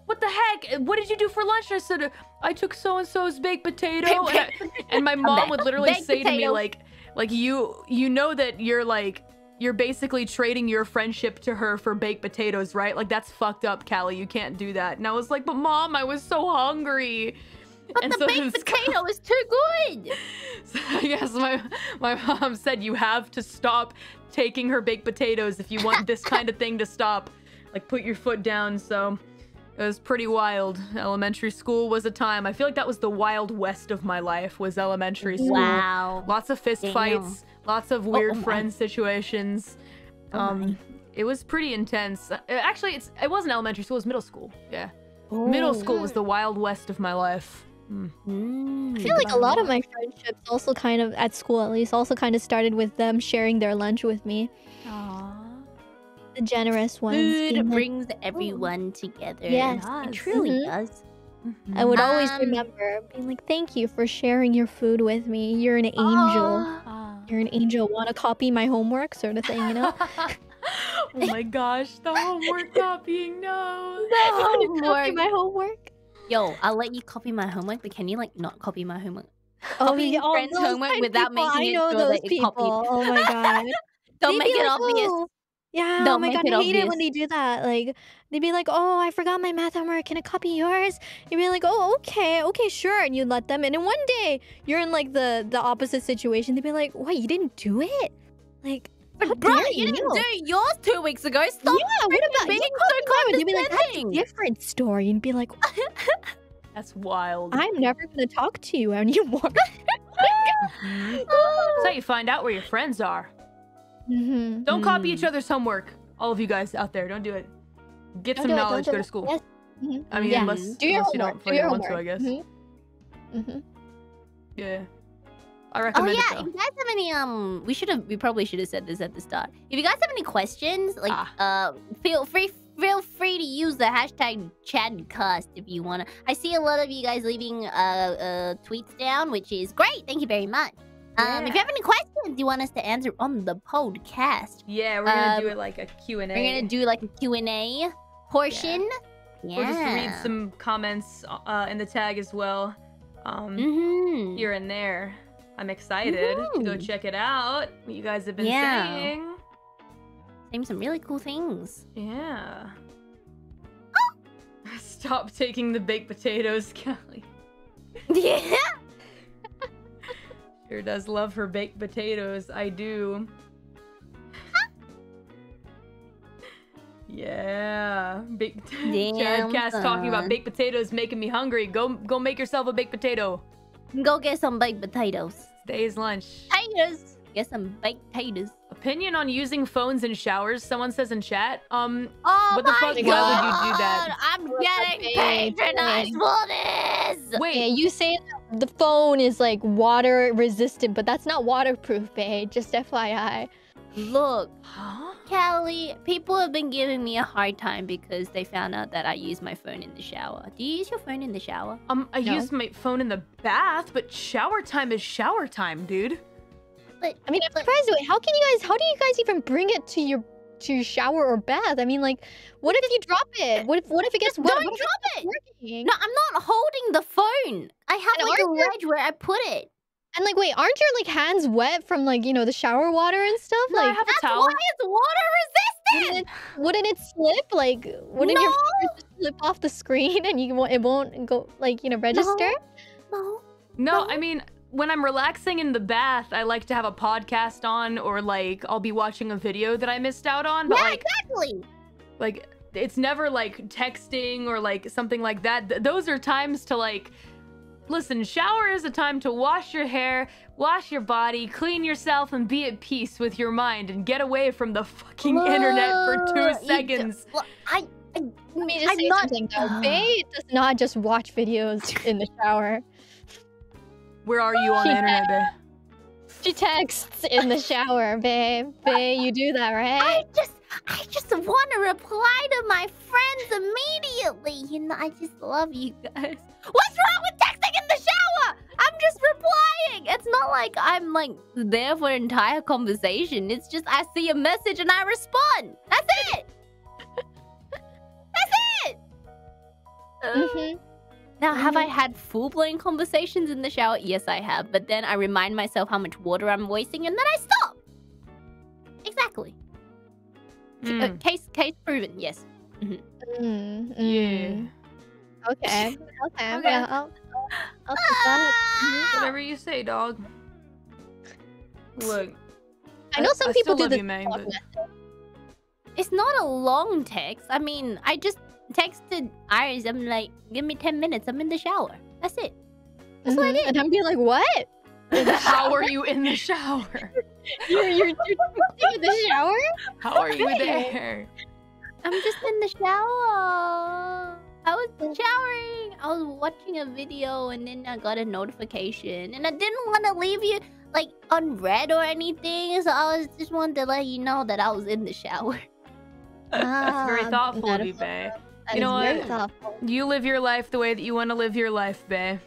S1: What the heck? What did you do for lunch?" I said, "I took so and so's baked potato." And, I- and my [laughs] mom would literally
S2: Baked
S1: say to me like, "Like you, you know that you're like." You're basically trading your friendship to her for baked potatoes, right? Like that's fucked up, Callie. You can't do that. And I was like, "But mom, I was so hungry."
S2: But
S1: And
S2: the
S1: so
S2: baked [laughs] potato is too good. [laughs]
S1: so I guess my my mom said you have to stop taking her baked potatoes if you want this kind of thing to stop. Like put your foot down. So it was pretty wild. Elementary school was a time. I feel like that was the wild west of my life was elementary school.
S2: Wow.
S1: Lots of fist
S2: Damn.
S1: fights, lots of
S2: Oh,
S1: weird
S2: oh my.
S1: friend situations.
S2: Oh
S1: um
S2: my.
S1: it was pretty intense. Uh, Actually, it's it wasn't elementary school, it was middle school. Yeah. Middle
S2: Oh.
S1: school was the wild west of my life. Mm.
S2: Mm.
S3: I feel like a lot of my friendships also kind of at school at least also kind of started with them sharing their lunch with me. The generous ones.
S2: Food
S3: being like-
S2: brings everyone together.
S3: Yes.
S2: it
S1: It
S2: truly
S3: Mhm.
S2: does.
S3: I would always
S2: Um,
S3: remember being like, "Thank you for sharing your food with me. You're an angel.
S2: Aw.
S3: You're an angel. Want to copy my homework, sort of thing, you know?" [laughs]
S1: oh my gosh, the homework copying, no. [laughs] [laughs]
S3: Wanna copy my homework.
S2: Yo, I'll let you copy my homework, but can you like not copy my homework?
S3: Oh,
S2: Copying
S3: yeah, oh,
S2: friends' homework without
S3: people,
S2: making
S3: I
S2: it
S3: know
S2: so
S3: those
S2: that it copied.
S3: Oh my god.
S2: Don't
S3: They'd
S2: make
S3: be
S2: it
S3: like,
S2: obvious.
S3: "Oh." Yeah, oh my
S2: make
S3: god,
S2: it
S3: I hate it
S2: obvious.
S3: when they do that. Like, they'd be like, "Oh, I forgot my math homework. Can I copy yours?" You'd be like, "Oh, okay, okay, sure." And you'd let them. And then one day, you're in like the the opposite situation. They'd be like, "What? You didn't do it? Like, how
S2: But bro,
S3: dare
S2: you didn't do yours two weeks ago. Stop
S3: yeah, what about
S2: being
S3: yeah,
S2: so
S3: They'd be like, "That's a
S2: condescending.
S3: different story," and be like, [laughs]
S1: That's wild.
S3: "I'm never gonna talk to you anymore." [laughs]
S1: Mhm. [laughs] That's how you find out where your friends are.
S3: Mm-hmm.
S1: Don't copy each
S2: Mm.
S1: other's homework. All of you guys out there, don't do it. Get
S3: Don't
S1: some
S3: do it, don't
S1: knowledge, go to school.
S3: Yes. Mhm.
S1: I mean,
S3: Yeah.
S1: unless,
S3: Do your
S1: unless you don't
S3: homework.
S1: feel
S3: Do
S1: you
S3: your
S1: want to, I guess.
S3: Mhm. Mhm.
S1: Yeah. I recommend.
S2: Oh
S1: recommend
S2: yeah,
S1: it
S2: if you guys have any um, we should have, we probably should have said this at the start. If you guys have any questions, like uh, feel free, feel free to use the hashtag Chadcast if you wanna. I see a lot of you guys leaving uh, uh tweets down, which is great. Thank you very much. Um, if you have any questions you want us to answer on the podcast,
S1: Yeah, we're gonna do
S2: Um,
S1: it like a Q&A.
S2: we're gonna do like a Q and A portion. Yeah.
S1: We'll just read some comments uh, in the tag as well. Um,
S2: Mm-hmm.
S1: here and there. I'm excited to go
S2: Mhm.
S1: check it out. What you guys have been
S2: Yeah.
S1: saying.
S2: Saying some really cool things.
S1: Yeah. [gasps] Stop taking the baked potatoes, [laughs] Callie. [laughs]
S2: yeah.
S1: Sure does love her baked potatoes. I do. [laughs] yeah. Big [laughs]
S2: Damn,
S1: Chadcast talking about baked potatoes making me hungry. Go go make yourself a baked potato.
S2: Go get some baked potatoes.
S1: Today's lunch.
S2: Potatoes. Get some baked potatoes.
S1: Opinion on using phones in showers. Someone says in chat. Um,
S2: Oh
S1: What the
S2: my
S1: fuck? Why would you do
S2: god!
S1: that?
S2: I'm getting patronized
S3: babe.
S2: for this.
S1: wait.
S3: Yeah, you say that the phone is like water resistant, but that's not waterproof, babe. Just FYI.
S2: Look,
S1: Huh?
S2: Callie, people have been giving me a hard time because they found out that I use my phone in the shower. Do you use your phone in the shower?
S1: Um, I
S3: No.
S1: used my phone in the bath, but shower time is shower time, dude.
S2: But
S3: I mean, I'm surprised. Wait, how can you guys? How do you guys even bring it to your to your shower or bath? I mean, like, what if you drop it? What if what if it gets wet?
S2: don't
S3: What
S2: drop it.
S3: Working?
S2: no, I'm not holding the phone. I have
S3: And
S2: like a
S3: aren't
S2: where I put it.
S3: And like, wait, aren't your like hands wet from like you know the shower water and stuff?
S1: No, I
S3: like,
S1: have a
S2: That's
S1: towel.
S2: why it's water
S3: wouldn't
S2: resistant.
S3: it, wouldn't it slip? Like, wouldn't your fingers slip off the screen [laughs] and you won't it won't go like you know register?
S2: No.
S1: No, No, I mean, when I'm relaxing in the bath, I like to have a podcast on or like I'll be watching a video that I missed out on. But
S2: yeah,
S1: like
S2: exactly.
S1: like it's never like texting or like something like that. Th- those are times to like listen, shower is a time to wash your hair, wash your body, clean yourself and be at peace with your mind and get away from the fucking internet for 2
S2: you d-
S1: seconds.
S2: Well, I, I
S3: Let me just
S2: I'm
S3: say
S2: not-
S3: something though. [sighs] Faye does not just watch videos in the shower.
S1: Where are you on
S3: She
S1: the internet, babe?
S3: She texts in the shower, babe. Babe, you do that, right?
S2: I
S3: right?
S2: just I just want to reply to my friends immediately. You know, I just love you guys. What's wrong with texting in the shower? I'm just replying. It's not like I'm like there for an entire conversation. It's just I see a message and I respond. That's it. [laughs] That's it. Uh,
S3: Mhm.
S2: Now, have I had full blown conversations in the shower? Yes, I have. But then I remind myself how much water I'm wasting and then I stop. Exactly. C- uh,
S1: Mm,
S2: case case proven. Yes.
S3: Mm,
S1: yeah.
S3: mm. [laughs] Okay. Okay.
S1: Okay.
S3: Yeah, I'll, I'll, I'll.
S2: Ah!
S1: Whatever you say, dog. Look.
S3: I know some
S1: I
S3: people
S1: still
S3: do
S1: love
S3: this.
S1: you, May,
S3: talk
S1: but-
S2: It's not a long text. I mean, I just texted IRyS. I'm like, give me 10 minutes. I'm in the shower. That's it. That's what I
S3: Mhm.
S2: did.
S3: And I'm be like, what?
S1: How are you in the shower? [laughs]
S3: You're you're, you're in the shower?
S1: How are you there?
S2: I'm just in the shower. I was showering. I was watching a video and then I got a notification. And I didn't want to leave you like unread or anything. So I was just wanted to let you know that I was in the shower. [laughs]
S1: That's very
S3: Ah,
S1: thoughtful of you. Bae.
S3: That
S1: You know what?
S3: thoughtful.
S1: You live your life the way that you want to live your life, Bae.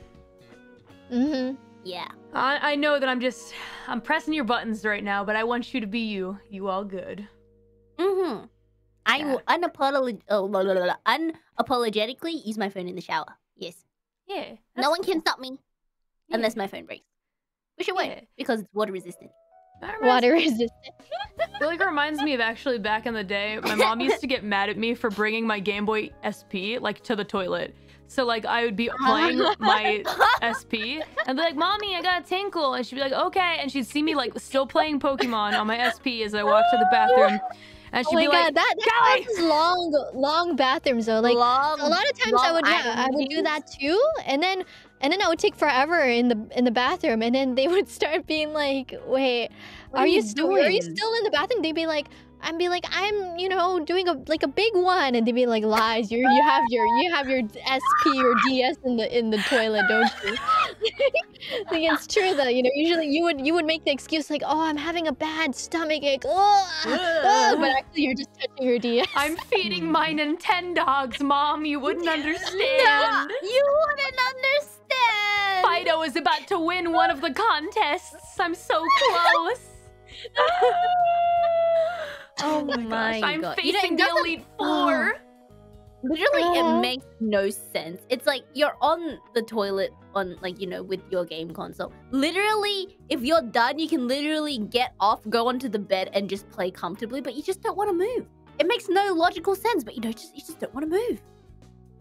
S3: Mm-hmm.
S2: Yeah.
S1: I, I know that I'm just I'm pressing your buttons right now, but I want you to be you. You all good.
S2: Mm-hmm. I
S1: Yeah.
S2: will unapolog- oh, blah, blah, blah, blah, unapologetically use my phone in the shower. Yes.
S1: Yeah.
S2: no one can stop me
S1: Yeah.
S2: unless my phone breaks. Which it won't because it's water resistant.
S1: That reminds-
S3: Water [laughs] resistant.
S1: I feel like reminds me of actually back in the day. My mom used to get mad at me for bringing my Game Boy SP like to the toilet. So like I would be [laughs] playing my [laughs] SP and be like, "Mommy, I got a tinkle," and she'd be like, "Okay," and she'd see me like still playing Pokemon on my SP as I walked to the bathroom, and oh she'd
S3: Oh my
S1: be
S3: god,
S1: like,
S3: that, that
S1: "Golly!"
S3: long long bathrooms though. Like
S2: long,
S3: a lot of times I would yeah, I would do that too. And then and then I would take forever in the in the bathroom and then they [laughs] would start being like, "Wait,
S2: What
S3: are you still are you still in the bathroom?" They'd be like I'd be like, I'm, you know, doing a like a big one, and they'd be like, lies. You you have your you have your SP or DS in the in the toilet, don't you? [laughs] like it's true though. You know, usually you would you would make the excuse like, oh, I'm having a bad stomach ache, oh, but actually you're just touching your DS.
S1: I'm feeding my Nintendogs, Mom. You wouldn't understand. [laughs]
S2: No,
S1: understand.
S2: you wouldn't understand.
S1: Fido is about to win one of the contests. I'm so close. [laughs]
S2: Oh, oh
S1: my
S2: my
S1: gosh, I'm
S2: God. You know, it
S1: facing the
S2: doesn't-
S1: Elite Four. Oh.
S2: Literally,
S3: Aw.
S2: it uh-huh. makes no sense. It's like you're on the toilet on like you know with your game console. Literally, if you're done, you can literally get off, go onto the bed, and just play comfortably. But you just don't want to move. It makes no logical sense. But you know, just you just don't want to move.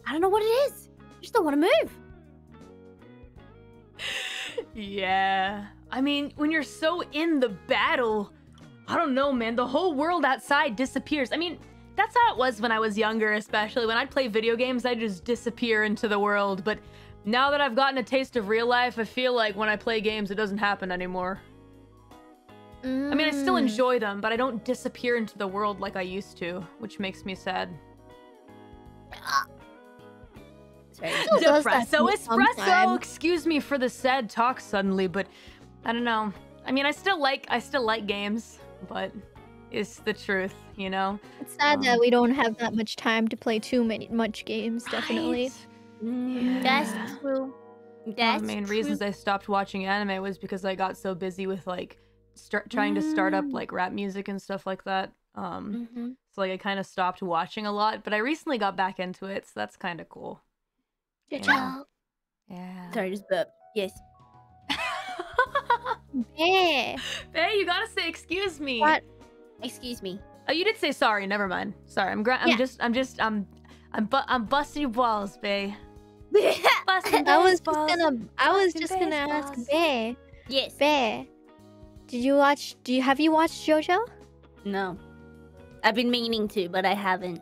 S2: I don't know what it is. You just don't want to move.
S1: Yeah. I mean, when you're so in the battle, I don't know, man. The whole world outside disappears. I mean, that's how it was when I was younger, especially. When I'd play video games, I'd just disappear into the world. But now that I've gotten a taste of real life, I feel like when I play games, it doesn't happen anymore. I mean, I still
S3: Mm.
S1: enjoy them, but I don't disappear into the world like I used to, which makes me sad.
S2: Sorry.
S3: Still does
S1: Depresso espresso.
S3: sometimes.
S1: Excuse me for the sad talk suddenly, but I don't know. I mean, I still like I still like games, but it's the truth, you know.
S3: It's sad that
S1: Um,
S3: we don't have that much time to play too many much games. Definitely.
S1: Right?
S2: Mm,
S1: Yeah.
S2: That's true.
S1: One of the main
S2: true.
S1: reasons I stopped watching anime was because I got so busy with like start trying to start up
S2: Mm.
S1: like rap music and stuff like that. Um,
S2: Mhm.
S1: so like I kind of stopped watching a lot, but I recently got back into it, so that's kind of cool.
S2: Good
S1: Yeah.
S2: job.
S1: Yeah.
S2: Sorry, just burp. Yes. [laughs]
S3: Yeah.
S1: hey, you gotta say excuse me.
S3: What?
S2: Excuse me.
S1: Oh, you did say sorry. Never mind. Sorry. I'm gra- I'm
S3: Yeah.
S1: just I'm just I'm I'm bu- I'm busting your balls, bae. [laughs] Busting
S3: I was just gonna. I was just gonna ask
S1: baseballs.
S3: Bear.
S2: Yes.
S3: Bear. Did you watch? Do you have you watched JoJo?
S2: No. I've been meaning to, but I haven't.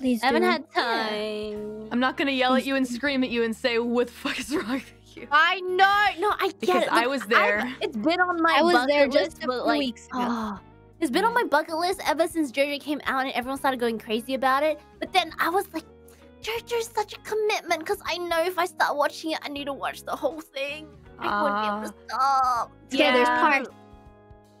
S3: Please.
S2: I haven't
S3: do.
S2: had time.
S1: I'm not gonna yell at you and scream at you and say what the fuck is wrong with you.
S2: I know. No, I get
S1: Because
S2: it.
S1: I
S2: Look,
S1: was
S2: I've-
S1: there.
S2: it's been on my
S3: I was
S2: bucket
S3: there
S2: list,
S3: just a few
S2: like,
S3: weeks ago.
S2: ah, it's been on my bucket list ever since JoJo came out and everyone started going crazy about it. But then I was like, JoJo's such a commitment because I know if I start watching it, I need to watch the whole thing. I wouldn't be able to stop.
S3: Okay, there's parts.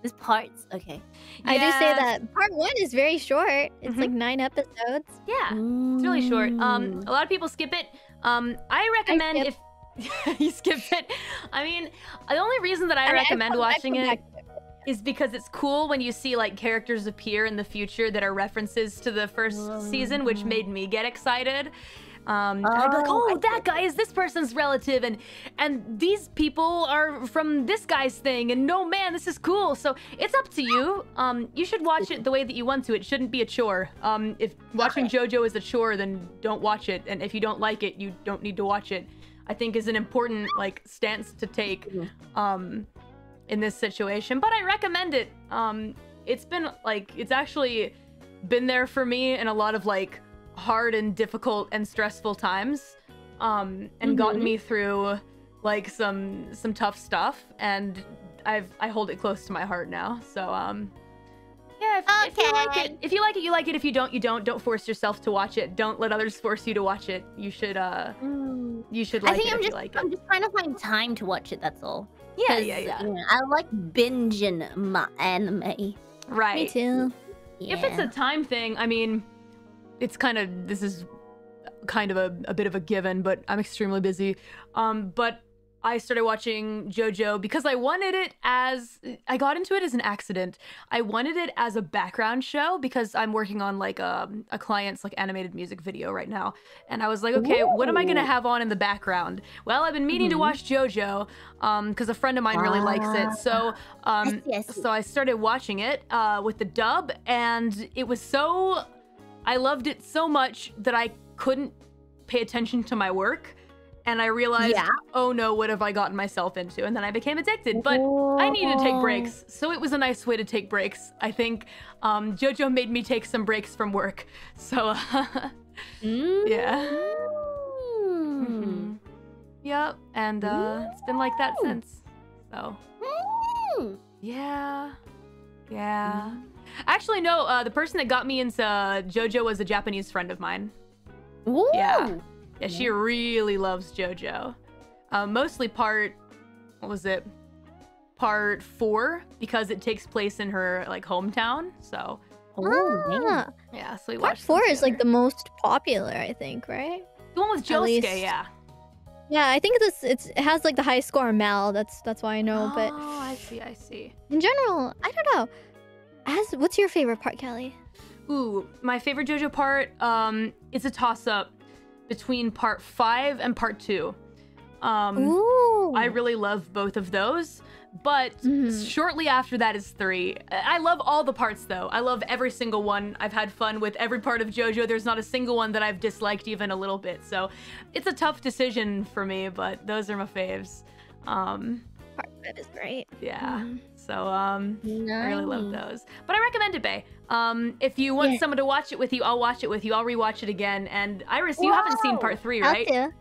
S2: There's parts. Okay.
S3: I do say that part one is very short. It's like
S1: Mhm.
S3: nine episodes.
S1: Yeah, it's really short. Um,
S2: Mm.
S1: a lot of people skip it. Um, I recommend
S3: skip.
S1: if [laughs] you skip it. I mean, the only reason that I,
S3: I- I
S1: recommend
S3: I
S1: watching it
S3: it.
S1: is because it's cool when you see like characters appear in the future that are references to the first season, which made me get excited. Um, and I'd be like,
S2: Oh,
S1: oh, that guy is this person's relative, and and these people are from this guy's thing, and no man, this is cool. So it's up to you. Um, you should watch it the way that you want to. It shouldn't be a chore. Um, if watching JoJo is a chore, then don't watch it. And if you don't like it, you don't need to watch it. I think is an important like stance to take. Um, in this situation, but I recommend it. Um, it's been like it's actually been there for me in a lot of like hard and difficult and stressful times, um, and gotten
S2: Mhm.
S1: me through like some some tough stuff. And I've I hold it close to my heart now. So um, yeah, if, if you like it, if you like it, you like it. If you don't, you don't. Don't force yourself to watch it. Don't let others force you to watch it. You should uh,
S2: Mm.
S1: you should
S2: I
S1: like
S2: think
S1: it
S2: I'm just
S1: like
S2: I'm just trying to find time to watch it. That's all.
S1: Yeah, yeah, yeah.
S2: I like binging my anime.
S1: Right.
S3: Me too.
S2: Yeah.
S1: If it's a time thing, I mean, it's kind of this is kind of a, a bit of a given, but I'm extremely busy. Um, but I started watching JoJo because I wanted it as I got into it as an accident. I wanted it as a background show because I'm working on like a, a client's like animated music video right now, and I was like, okay, what am I gonna have on in the background? Well, I've been meaning to
S2: Mhm.
S1: watch JoJo, um, because a friend of mine really likes it. So, um,
S2: I see, I see.
S1: so I started watching it uh, with the dub, and it was so. I loved it so much that I couldn't pay attention to my work, and I realized,
S2: Yeah.
S1: oh no, what have I gotten myself into? And then I became addicted. But I needed to take breaks, so it was a nice way to take breaks. I think um, JoJo made me take some breaks from work, [laughs] so
S2: Mm.
S1: yeah.
S2: Mm.
S1: Mhm. Yep, and uh, it's been like that since. So.
S2: Mm.
S1: Yeah. Yeah. Actually, no. Uh, the person that got me into uh, JoJo was a Japanese friend of mine.
S2: Ooh.
S1: Yeah. Yeah, she really loves JoJo. Uh, mostly part, what was it? Part four because it takes place in her like hometown. So
S2: Oh, damn.
S3: Ah,
S1: yeah, so we
S3: part
S1: watched them
S3: four is like the most popular, I think, right?
S1: the one with
S3: at
S1: Josuke. Yeah.
S3: Yeah, I think this it's it has like the high score MAL. That's that's why I know. But
S1: Oh, I see. I see.
S3: in general, I don't know. As what's your favorite part, Callie?
S1: Ooh, my favorite JoJo part. Um, it's a toss up between part five and part two. Um,
S3: Ooh,
S1: I really love both of those. But
S3: Mhm.
S1: shortly after that is three. I love all the parts though. I love every single one. I've had fun with every part of JoJo. There's not a single one that I've disliked even a little bit. So it's a tough decision for me, but those are my faves. Um,
S3: part five is great.
S1: yeah.
S3: Mhm.
S1: So um, I really love those. But I recommend it, Bae. Um, if you want
S3: Yeah.
S1: someone to watch it with you, I'll watch it with you. I'll rewatch it again. And IRyS, you haven't seen part three, right?
S3: do.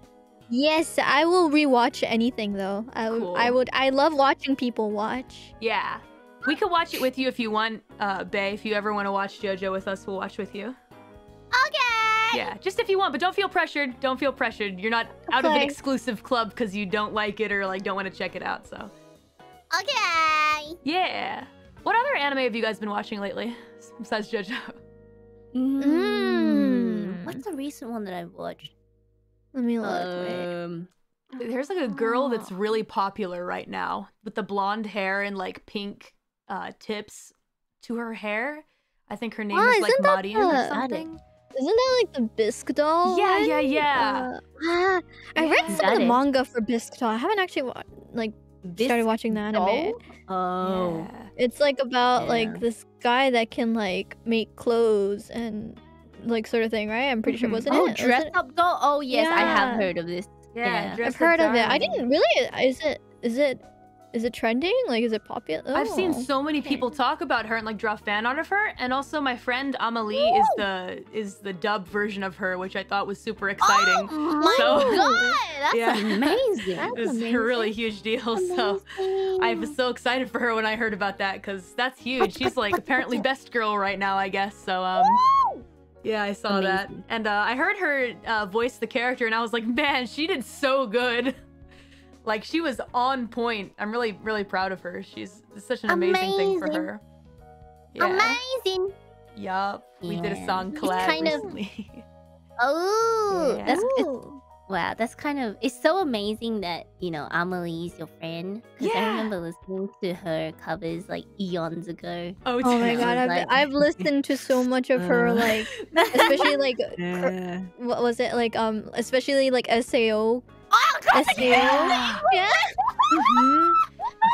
S3: Yes, I will rewatch anything though. I,
S1: Cool.
S3: I would. I love watching people watch.
S1: Yeah. We could watch it with you if you want, uh, Bae. If you ever want to watch JoJo with us, we'll watch with you.
S2: Okay.
S1: Yeah, just if you want, but don't feel pressured. Don't feel pressured. You're not out of an exclusive club because you don't like it or like don't want to check it out. So
S2: Okay.
S1: yeah. What other anime have you guys been watching lately besides JoJo?
S3: Mm.
S2: What's the recent one that I've watched?
S3: Let me look. wait.
S2: Um,
S1: There's like a girl that's really popular right now with the blonde hair and like pink uh, tips to her hair. I think her name
S3: Ah,
S1: is like
S3: isn't that
S1: or something.
S3: Isn't that like the Bisque doll?
S1: Yeah,
S3: one?
S1: yeah, yeah.
S3: Uh, ah, I read
S1: Yeah.
S3: some of the
S2: it.
S3: manga for Bisque doll. I haven't actually wa- like started watching the anime.
S2: Oh.
S1: Yeah.
S3: It's like about
S2: Yeah.
S3: like this guy that can like make clothes and like sort of thing, right? I'm pretty
S1: Mhm.
S3: sure wasn't
S2: Oh,
S3: it?
S2: dress
S3: Wasn't
S2: up doll. Oh yes, I have heard of this. Yeah.
S1: Dress
S3: I've heard
S1: Like
S3: of it. I didn't really. Is it? Is it? Is it trending? Like, is it popular?
S1: I've seen
S3: Oh.
S1: so many people talk about her and like draw fan art of her, and also my friend AmaLee is the is the dub version of her, which I thought was super exciting.
S2: Oh my
S1: So-
S2: god, that's [laughs]
S1: Yeah.
S2: amazing.
S3: That's
S1: it was a really huge deal. So I was so excited for her when I heard about that because that's huge. She's like apparently best girl right now, I guess. So um, yeah, I saw that, and uh, I heard her uh, voice the character, and I was like, man, she did so good. [laughs] Like she was on point. I'm really, really proud of her. She's such an amazing, thing for
S2: Amazing.
S1: her. Yeah.
S2: Amazing.
S1: Yup. We did a
S2: Yeah.
S1: song
S2: It's
S1: collab
S2: kind of-
S1: recently. [laughs]
S2: Oh,
S1: Yeah.
S2: that's it's,
S3: Ooh.
S2: wow. That's kind of it's so amazing that you know AmaLee's your friend. Because I remember listening to her covers like eons ago.
S1: oh,
S3: Oh my god, I've
S2: Like-
S3: I've listened to so much of her, [laughs] like [laughs] especially like
S5: Yeah.
S3: what was it like um especially like SAO.
S2: Oh?
S1: Yeah.
S3: Yeah.
S1: Mhm.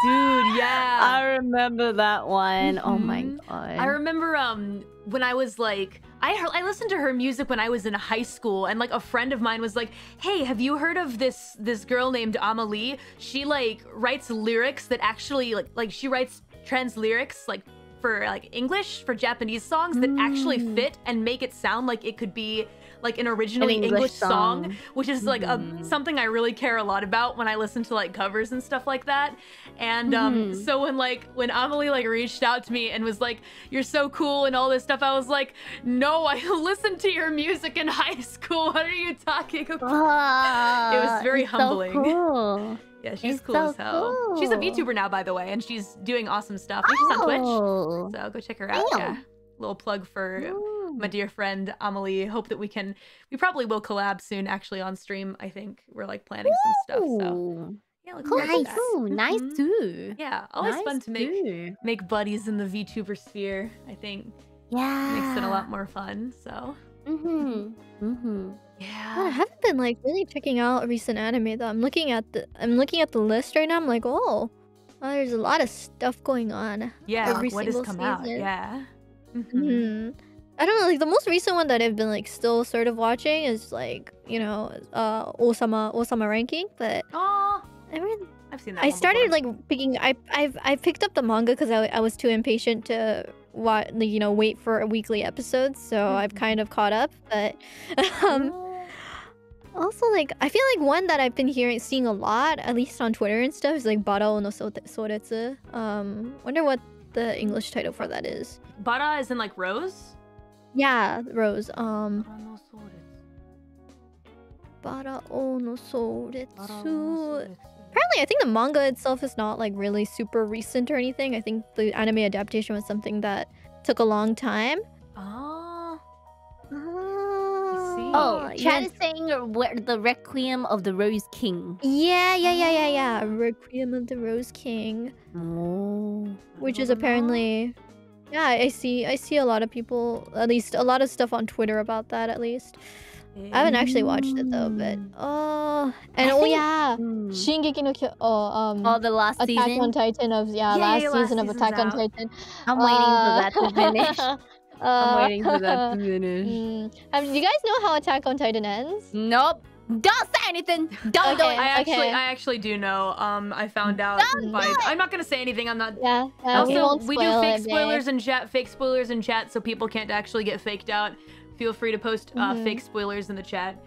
S1: Dude, yeah.
S5: I remember that one. Oh my
S1: Mhm.
S5: god.
S1: I remember um when I was like I heard, I listened to her music when I was in high school and like a friend of mine was like, "Hey, have you heard of this this girl named AmaLee? She like writes lyrics that actually like like she writes trans lyrics like for like English for Japanese songs that actually
S2: Mm.
S1: fit and make it sound like it could be like an originally
S2: English
S1: English, song.
S2: song.
S1: which is like a,
S5: Mhm.
S1: something I really care a lot about when I listen to like covers and stuff like that. And um,
S2: Mhm.
S1: so when like when AmaLee like reached out to me and was like, "You're so cool" and all this stuff, I was like, "No, [laughs] I listened to your music in high school. What are you talking [laughs] about?" It was very
S2: it's so
S1: humbling. [laughs]
S2: cool.
S1: Yeah, she's
S2: It's
S1: cool
S2: so
S1: as hell. She's a. VTuber now, by the way, and she's doing awesome stuff. And She's on Twitch,
S2: Oh.
S1: so go check her out.
S2: Damn.
S1: Yeah, little plug for
S2: Ooh.
S1: My dear friend AmaLee. Hope that we can. We probably will collab soon, actually, on stream. I think we're like planning some stuff. So yeah, forward to
S2: Nice, ooh, nice
S1: Mhm.
S2: too.
S1: Yeah, always fun to make
S2: too.
S1: make buddies in the VTuber sphere. I think
S2: Yeah.
S1: makes it a lot more fun. So
S2: Mm-hmm. Mm-hmm.
S3: God, I haven't been like really checking out recent anime though. I'm looking at the I'm looking at the list right now. I'm like, oh, oh, there's a lot of stuff going on.
S1: yeah.
S3: every
S1: what has
S3: single
S1: come out?
S3: season.
S1: Yeah. Mhm.
S3: Hmm. I don't know. Like the most recent one that I've been like still sort of watching is like you know uh Osama Osama ranking, but
S1: Aw,
S3: I mean
S1: I've seen that.
S3: I started
S1: before.
S3: like picking. I I've I picked up the manga because I, I was too impatient to what you know wait for a weekly episode. So I've
S1: Mhm.
S3: kind of caught up. But [laughs] um, also like I feel like one that I've been hearing seeing a lot, at least on Twitter and stuff, is like Barao no Soretsu. Um, wonder what the English title for that is.
S1: Bara is in like Rose.
S3: Yeah, Rose. Um,
S1: Bara no Soretsu.
S3: Barao no
S1: Bara no
S3: Soretsu.
S1: Soretsu.
S3: Apparently, I think the manga itself is not like really super recent or anything. I think the anime adaptation was something that took a long time.
S1: Ah, see.
S2: Oh,
S3: yeah.
S2: Chad is saying where- the Requiem of the Rose King.
S3: Yeah, yeah, yeah, yeah, yeah. Requiem of the Rose King,
S2: Oh.
S3: which is apparently, yeah, I see. I see a lot of people, at least a lot of stuff on Twitter about that. At least I haven't actually watched it though. But
S1: Mm.
S3: oh, and
S2: I
S3: oh
S2: think-
S3: yeah,
S2: Mm.
S3: Shingeki no Kyo. Oh, um,
S2: Oh, the last
S3: Attack
S2: season.
S3: on Titan of yeah,
S1: Yeah,
S3: last
S1: last
S3: season of
S1: season's
S3: Attack on
S1: out.
S3: Titan.
S2: I'm waiting for that to finish.
S3: Uh, [laughs]
S5: I'm waiting for that to [laughs] finish.
S3: Mm. Um, do you guys know how Attack on Titan ends?
S2: Nope. Don't say anything. Don't do
S3: Okay.
S2: it.
S1: I actually,
S3: okay.
S1: I actually do know. Um, I found out
S3: Don't
S1: by. I'm not gonna say anything. I'm not.
S3: Yeah. yeah
S1: also,
S3: we,
S1: we do fake
S3: it, babe.
S1: spoilers in chat, fake spoilers in chat, so people can't actually get faked out. Feel free to post uh,
S3: Mhm.
S1: fake spoilers in the chat.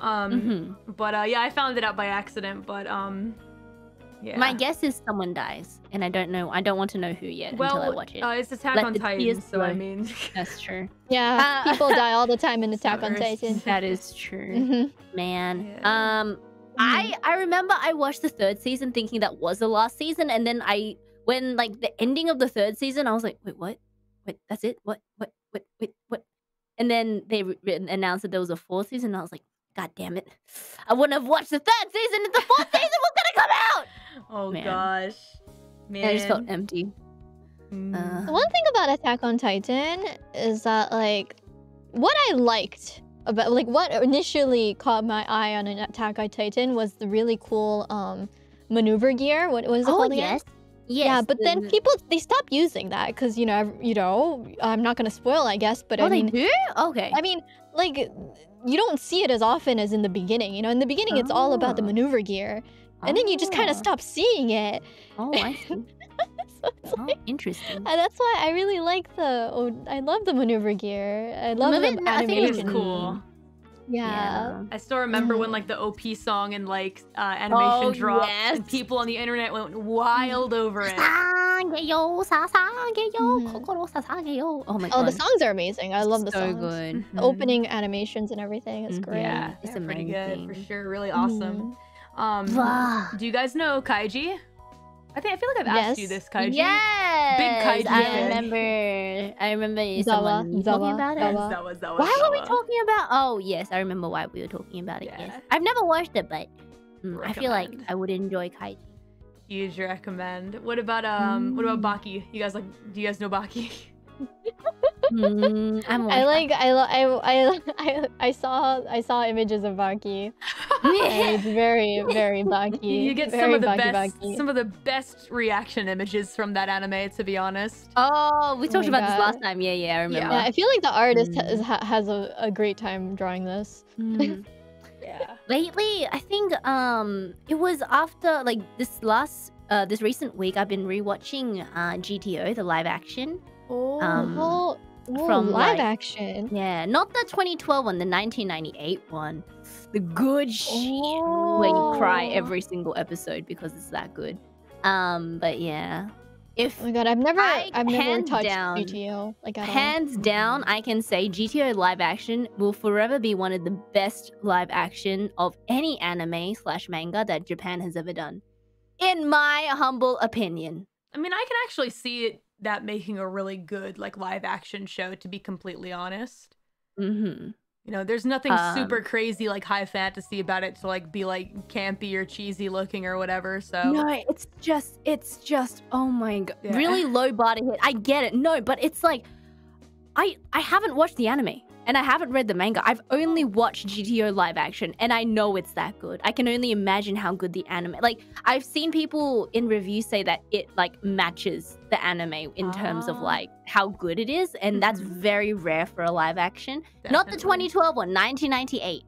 S1: Um,
S2: Mhm.
S1: but uh, yeah, I found it out by accident. But um, yeah.
S2: My guess is someone dies, and I don't know. I don't want to know who yet
S1: well,
S2: until I watch it.
S1: Uh, it's Attack
S2: Let
S1: on Titan,
S2: tears
S1: so I mean, [laughs]
S2: That's true.
S3: Yeah,
S2: Uh,
S3: people die all the [laughs] time in Attack on Titan.
S2: That is true,
S3: Mhm.
S2: man.
S1: Yeah.
S2: Um, I I remember I watched the third season thinking that was the last season, and then I when like the ending of the third season, I was like, wait, what? Wait, that's it? What? What? What? Wait, what? And then they re- re- announced that there was a fourth season, and I was like, God damn it! I wouldn't have watched the third season if the fourth [laughs] season was gonna come out.
S1: Oh
S2: Man.
S1: gosh, man.
S2: I just felt empty.
S1: Mm.
S2: Uh,
S3: The one thing about Attack on Titan is that like what I liked about like what initially caught my eye on an Attack on Titan was the really cool um maneuver gear. What was it
S2: oh
S3: called again?
S2: yes, yes.
S3: yeah, but
S2: the-
S3: then people they stopped using that because you know you know I'm not gonna spoil I guess, but
S2: oh,
S3: I mean
S2: they do. Okay.
S3: I mean, like you don't see it as often as in the beginning. You know, in the beginning it's all about the
S2: Oh.
S3: maneuver gear, and then you just kind of oh. stop seeing it.
S2: Oh, I see. [laughs]
S3: so
S2: oh,
S3: like,
S2: interesting.
S3: And that's why I really like the. Oh, I love the maneuver gear. I love the,
S2: the animation. I think
S1: cool.
S3: Yeah. yeah.
S1: I still remember when like the mm. OP song and like uh, oh, animation
S2: oh,
S1: dropped,
S2: yes.
S1: and people on the internet went mm. wild over it.
S2: Mm. Oh my god!
S3: Oh, the songs are amazing. I love the songs.
S2: So good.
S3: The mm. opening animations and everything is
S2: mm-hmm.
S3: great.
S1: Yeah,
S2: it's
S1: amazing. pretty good for sure. Really mm-hmm. awesome.
S3: Mm.
S1: Um, do you guys know Kaiji? I think I feel like I've asked you this, Kaiji.
S2: Yes, big
S1: Kaiji
S2: I remember. I remember
S3: Zawa,
S2: someone talking
S3: Zawa,
S2: about it.
S3: Zawa.
S1: That was that was.
S2: Why were we talking about? Oh yes, I remember why we were talking about it. Yes, I've never watched it, but mm, I feel like I would enjoy Kaiji.
S1: Huge recommend. What about um? What about Baki? You guys like? Do you guys know Baki? [laughs]
S2: Mm, I'm
S3: I like I, li- I I [laughs] I I saw I saw images of Baki. it's very very [laughs] Baki.
S1: you get
S3: very
S1: some of the
S3: Baki
S1: best,
S3: Baki.
S1: some of the best reaction images from that anime. To be honest.
S2: Oh, we talked
S3: my
S2: about this last time. Yeah, yeah, I remember.
S3: Yeah, I feel like the artist
S2: Mm.
S3: has, has a, a great time drawing this.
S2: Mm. [laughs]
S1: Yeah.
S2: Lately, I think um it was after like this last uh this recent week I've been rewatching uh GTO the live action.
S1: Oh.
S2: Um,
S3: oh, oh,
S2: from,
S3: live
S2: like-
S3: action.
S2: Yeah, not the 2012 one, the 1998 one. The good shit where you cry
S3: Oh.
S2: every single episode because it's that good. Um, but yeah, if
S3: Oh my god, I've never
S2: I-
S3: I've never
S2: hands
S3: touched
S2: down-
S3: GTO like at all.
S2: hands down, I can say GTO live action will forever be one of the best live action of any anime slash manga that Japan has ever done, in my humble opinion.
S1: I mean, I can actually see it that making a really good like live action show. To be completely honest.
S2: Mm-hmm.
S1: You know, there's nothing
S2: Um,
S1: super crazy like high fantasy about it to like be like campy or cheesy looking or whatever. So
S2: No, it's just, it's just, oh my god,
S1: Yeah.
S2: really low body hit. I get it, no, but it's like, I I haven't watched the anime and I haven't read the manga. I've only watched GTO live action, and I know it's that good. I can only imagine how good the anime. Like I've seen people in reviews say that it like matches the anime in terms of
S1: Ah.
S2: like how good it is, and that's
S1: Mhm.
S2: very rare for a live action. Not the 2012 one, 1998.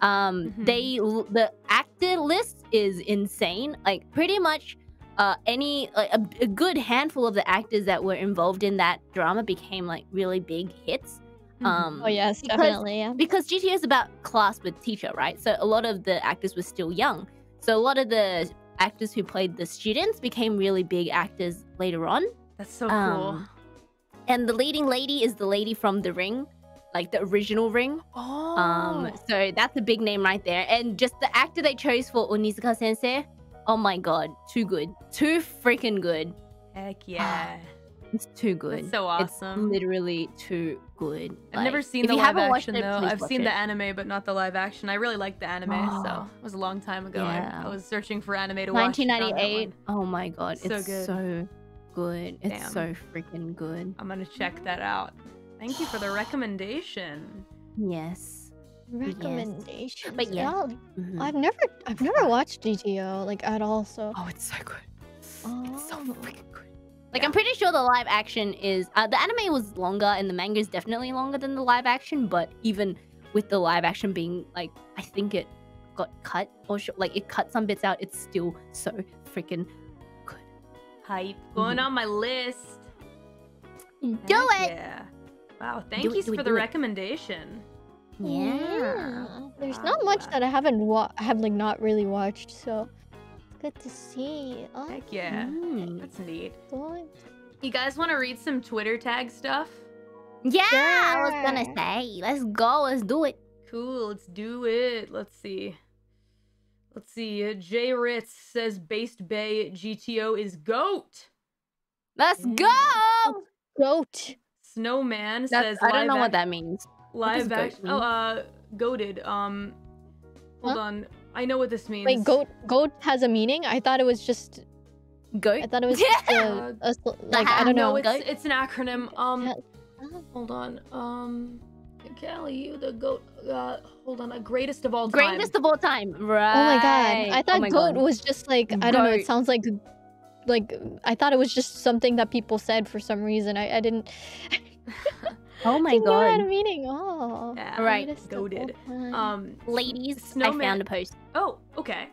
S2: Um,
S1: Mhm.
S2: they the actor list is insane. Like pretty much, uh, any like, a, a good handful of the actors that were involved in that drama became like really big hits.
S1: Mhm.
S2: Um,
S3: Oh yes,
S2: because-
S3: definitely. Yeah.
S2: because GTO is about class with teacher, right? So a lot of the actors were still young. So a lot of the actors who played the students became really big actors later on.
S1: That's so cool.
S2: um, And the leading lady is the lady from The Ring, like the original Ring.
S1: oh.
S2: Um, so that's a big name right there. And just the actor they chose for Onizuka Sensei, oh my god, too good, too freaking good.
S1: heck yeah. [sighs] [sighs] [sighs]
S2: It's too good.
S1: That's so
S2: It's
S1: awesome.
S2: literally too good.
S1: I've never seen the live action
S2: it,
S1: though. I've seen
S2: it.
S1: the anime, but not the live action. I really like the anime, so
S2: Oh. [gasps]
S1: it was a long time ago. I-
S2: Yeah.
S1: I, was searching for anime to watch.
S2: 1998. Oh my god,
S1: So
S2: it's
S1: good.
S2: so good. It's
S1: Damn.
S2: so freaking good.
S1: I'm gonna check that out. Thank you for the [sighs] recommendation.
S2: Yes.
S3: Recommendations.
S2: But yeah. Mhm.
S3: I've never I've never watched GTO like at all. So
S2: Oh, it's so good. It's so
S3: Oh.
S2: freaking good. Like I'm pretty sure the live action is uh, the anime was longer and the manga is definitely longer than the live action, but even with the live action being like I think it got cut or sh- like it cut some bits out, it's still so freaking good.
S1: Hype. Going
S2: Mhm.
S1: on my list.
S2: do
S1: Heck
S2: it.
S1: Yeah. Wow. Thank
S2: Do
S1: you
S2: it,
S1: for the
S2: do it.
S1: recommendation.
S2: Yeah.
S3: There's not much that I haven't wa- have like not really watched. So good to see. Oh,
S1: Heck yeah.
S2: Mm.
S1: That's neat.
S3: good.
S1: You guys want to read some Twitter tag stuff?
S2: Yeah, I was gonna say, let's go, let's do it.
S1: Cool, let's do it. Let's see. Let's see. Uh, Jay Ritz says Based Bae GTO is GOAT.
S2: Let's
S1: Yeah.
S2: go.
S3: Goat.
S1: Snowman
S2: That's,
S1: says
S2: I don't know what that means.
S1: live
S2: does
S1: action.
S2: mean?
S1: Oh, uh, goated. Um, hold
S3: Huh?
S1: on. I know what this means.
S3: Wait, goat. Goat has a meaning. I thought it was just.
S2: Goat.
S3: I thought it was [laughs] just a, a like I don't
S1: no,
S3: know.
S1: it's
S2: Goat?
S1: it's an acronym. Um, hold on. Um, Callie, you the goat. Uh, hold on. A greatest of all time.
S2: Greatest of all time. Right.
S3: Oh my god! I
S2: Oh
S3: thought
S2: my
S3: goat
S2: God.
S3: was just like I don't know. It sounds like like I thought it was just something that people said for some reason. I I didn't. [laughs]
S2: Oh my
S3: Didn't know I had a
S2: god.
S3: meeting. Oh.
S1: Yeah.
S2: Right.
S3: Latest of
S1: Goated.
S3: all time.
S1: Um.
S2: Ladies,
S1: Snowman-
S2: I found a post.
S1: Oh. Okay.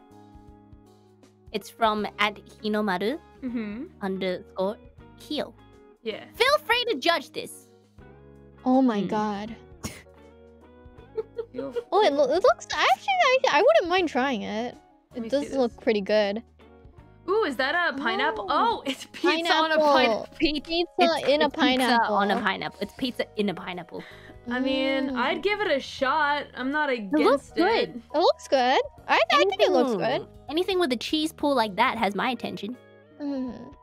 S2: It's from at Hinomaru
S1: Mm-hmm.
S2: underscore Kyo.
S1: Yeah.
S2: Feel free to judge this.
S3: oh my
S2: Hmm.
S3: god. [laughs] Oh, it, lo- it looks actually. I, I wouldn't mind trying it. It does look pretty good.
S1: Ooh, is that a pineapple?
S3: Oh,
S1: Oh, it's pizza on a
S3: pineapple.
S1: pineapple.
S3: Pizza
S2: It's-
S3: in a
S2: it's Pizza
S3: pineapple.
S2: on a pineapple. It's pizza in a pineapple.
S1: I mean,
S3: Mm.
S1: I'd give it a shot. I'm not against
S2: looks
S1: it.
S2: good.
S3: It looks good. I, I think it looks good.
S2: Anything- Anything with a cheese pool like that has my attention.
S3: Mm.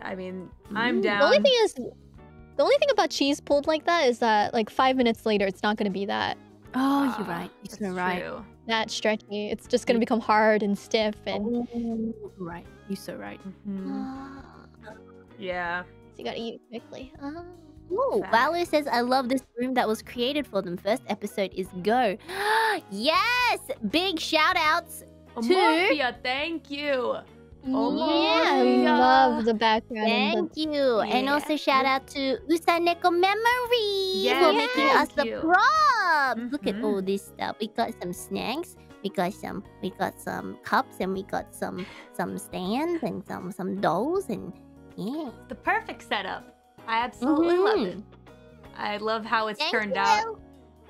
S1: I mean, I'm
S2: Mm.
S1: down.
S3: The only thing is, the only thing about cheese pulled like that is that like five minutes later, it's not gonna be that
S2: Oh,
S1: Ah,
S2: you're right.
S1: that's
S2: You're right.
S1: true.
S3: that stretchy. It's just gonna become hard and stiff and
S2: Oh, right. You're so right.
S1: Mhm. [gasps] Yeah.
S3: so you gotta eat it quickly. Oh.
S2: Ooh, Valu says, I love this room that was created for them. First episode is Go. [gasps] yes! Big shout outs.
S1: Oh,
S2: Two.
S1: Morphia, thank you. Oh,
S3: yeah, I love the background. and
S2: Thank you. And also shout out to Usaneko Memory
S1: Yes,
S2: for making us
S1: thank
S2: the
S1: you.
S2: props. Look at
S1: Mhm.
S2: all this stuff. We got some snacks. We got some we got some cups and we got some some stands and some some dolls and yeah.
S1: The perfect setup. I absolutely love it. I love how it's
S2: Thank
S1: turned
S2: you.
S1: out.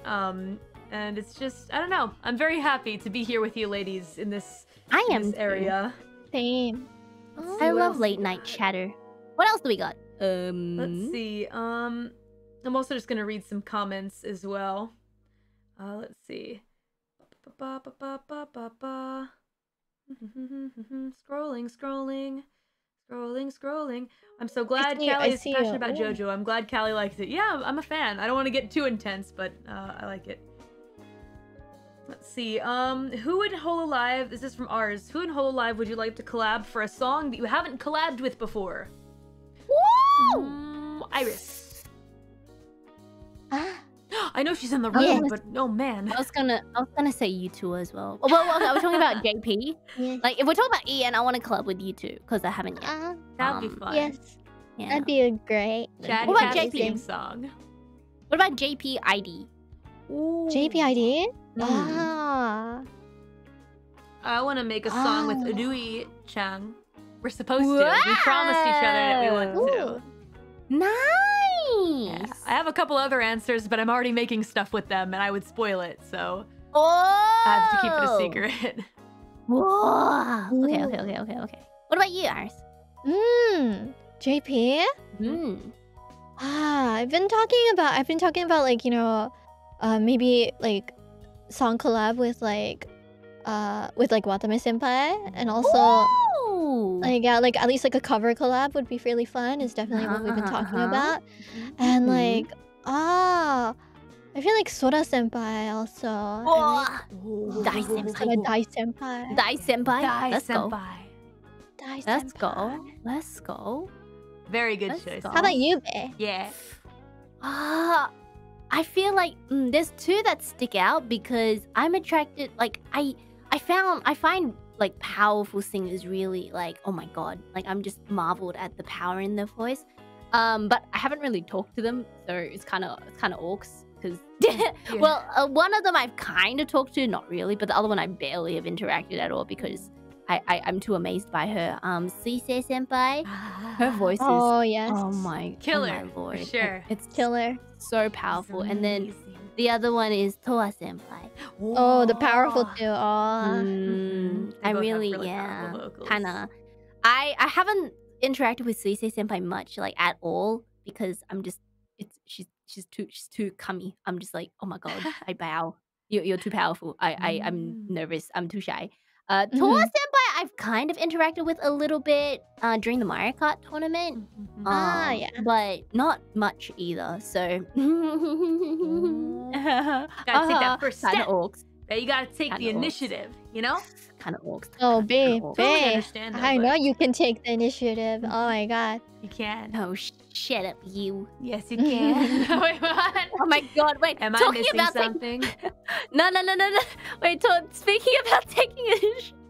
S1: Um, and it's just, I don't know. I'm very happy to be here with you ladies in this,
S2: I
S1: in
S2: am
S1: this area.
S3: Same.
S1: Let's
S2: I love late night chatter. What else do we got? Um
S1: Let's see. Um, I'm also just gonna read some comments as well. Uh, let's see. Ba, ba, ba, ba, ba, ba. [laughs] scrolling, scrolling, scrolling, scrolling. I'm so glad
S3: see-
S1: Callie is passionate
S3: you.
S1: about. JoJo. I'm glad Callie likes it. Yeah, I'm a fan. I don't want to get too intense, but uh, I like it. Let's see. Um, who in Hololive? This is from ours. Who in Hololive would you like to collab for a song that you haven't collabed with before?
S2: Woo!
S1: Mm, IRyS.
S2: Ah. [gasps]
S1: I know she's in the
S2: Oh,
S1: room,
S2: yes.
S1: but oh man.
S2: I was gonna I was gonna say you two as well. Well, well I was talking about [laughs] JP.
S3: Yeah.
S2: Like if we're talking about EN, I want to collab with you two because I haven't yet.
S3: Ah,
S1: That'd be
S2: um,
S1: fun.
S3: yes,
S2: Yeah.
S3: that'd be a great.
S1: Chad
S2: What about
S1: Cat's
S2: JP?
S1: theme song.
S2: What about JP ID?
S3: JPID?
S2: Mm.
S3: Ah.
S1: I want to make a song with
S3: Ah.
S1: Udui Chang. We're supposed to. We promised each other that we want to.
S3: Ooh.
S2: Nice.
S1: Yeah. I have a couple other answers, but I'm already making stuff with them, and I would spoil it, so
S2: Oh.
S1: I have to keep it a secret. [laughs]
S2: Whoa. Okay, okay, okay, okay, okay. What about you, IRyS?
S3: Mmm. JP?
S2: Mm.
S3: Ah, I've been talking about I've been talking about like, you know, uh maybe like song collab with like uh with like Watame Senpai and also
S2: Ooh.
S3: Like yeah, like at least like a cover collab would be really fun is definitely what we've been
S2: Uh-huh,
S3: talking
S2: uh-huh.
S3: about. And
S2: Mhm.
S3: like ah I feel like Sora Senpai also. I
S2: Oh.
S3: like
S2: Dai senpai.
S3: Dai Senpai.
S2: Dai Senpai.
S1: Dai
S2: Let's go.
S1: Senpai.
S2: Let's go. Let's go.
S1: Very good
S2: Let's
S1: choice.
S2: go.
S3: How about you, Bae?
S1: Yeah.
S2: Ah, I feel like mm, there's two that stick out because I'm attracted. Like I, I found I find like powerful singers really like oh my god. Like I'm just marveled at the power in their voice. Um, but I haven't really talked to them, so it's kind of it's kind of orcs because. well, uh, one of them I've kind of talked to, not really, but the other one I barely have interacted at all because I, I I'm too amazed by her. Um, Suisei Senpai, her voice is
S3: Oh yes.
S2: Oh my,
S1: Killer,
S2: oh my
S1: for
S2: lord! It-
S1: sure.
S2: it's
S3: Killer.
S2: so powerful. And then the other one is Towa Senpai.
S3: Oh, the powerful too. Oh.
S2: Mm, I really,
S1: really
S2: yeah, kind of. I I haven't interacted with Suisei Senpai much, like at all, because I'm just it's she's she's too she's too cummy. I'm just like, oh my god, [laughs] I bow. You're you're too powerful. I I I'm
S1: Mm.
S2: nervous. I'm too shy. Uh, Towa
S3: Mhm.
S2: Senpai, I've kind of interacted with a little bit uh, during the Mario Kart tournament.
S1: Mhm.
S3: Ah,
S2: Um,
S3: yeah.
S2: But not much either. So. [laughs]
S1: Gotta take that first step.
S2: Kind of orcs.
S1: Yeah, you gotta take the
S2: Kinda orcs.
S1: initiative, you know?
S2: Kind of orcs.
S3: Oh,
S2: kinda
S3: babe,
S2: orcs.
S1: Totally
S3: babe.
S1: understand that,
S3: I
S1: but
S3: know you can take the initiative. Oh my god.
S1: You can.
S2: Oh, sh- shut up, you.
S1: Yes, you [laughs] can. [laughs] Wait, what?
S2: Oh my god, wait.
S1: Am I
S2: talking
S1: missing
S2: about
S1: something?
S2: Take... No, no, no, no, no. Wait, to... speaking about taking a.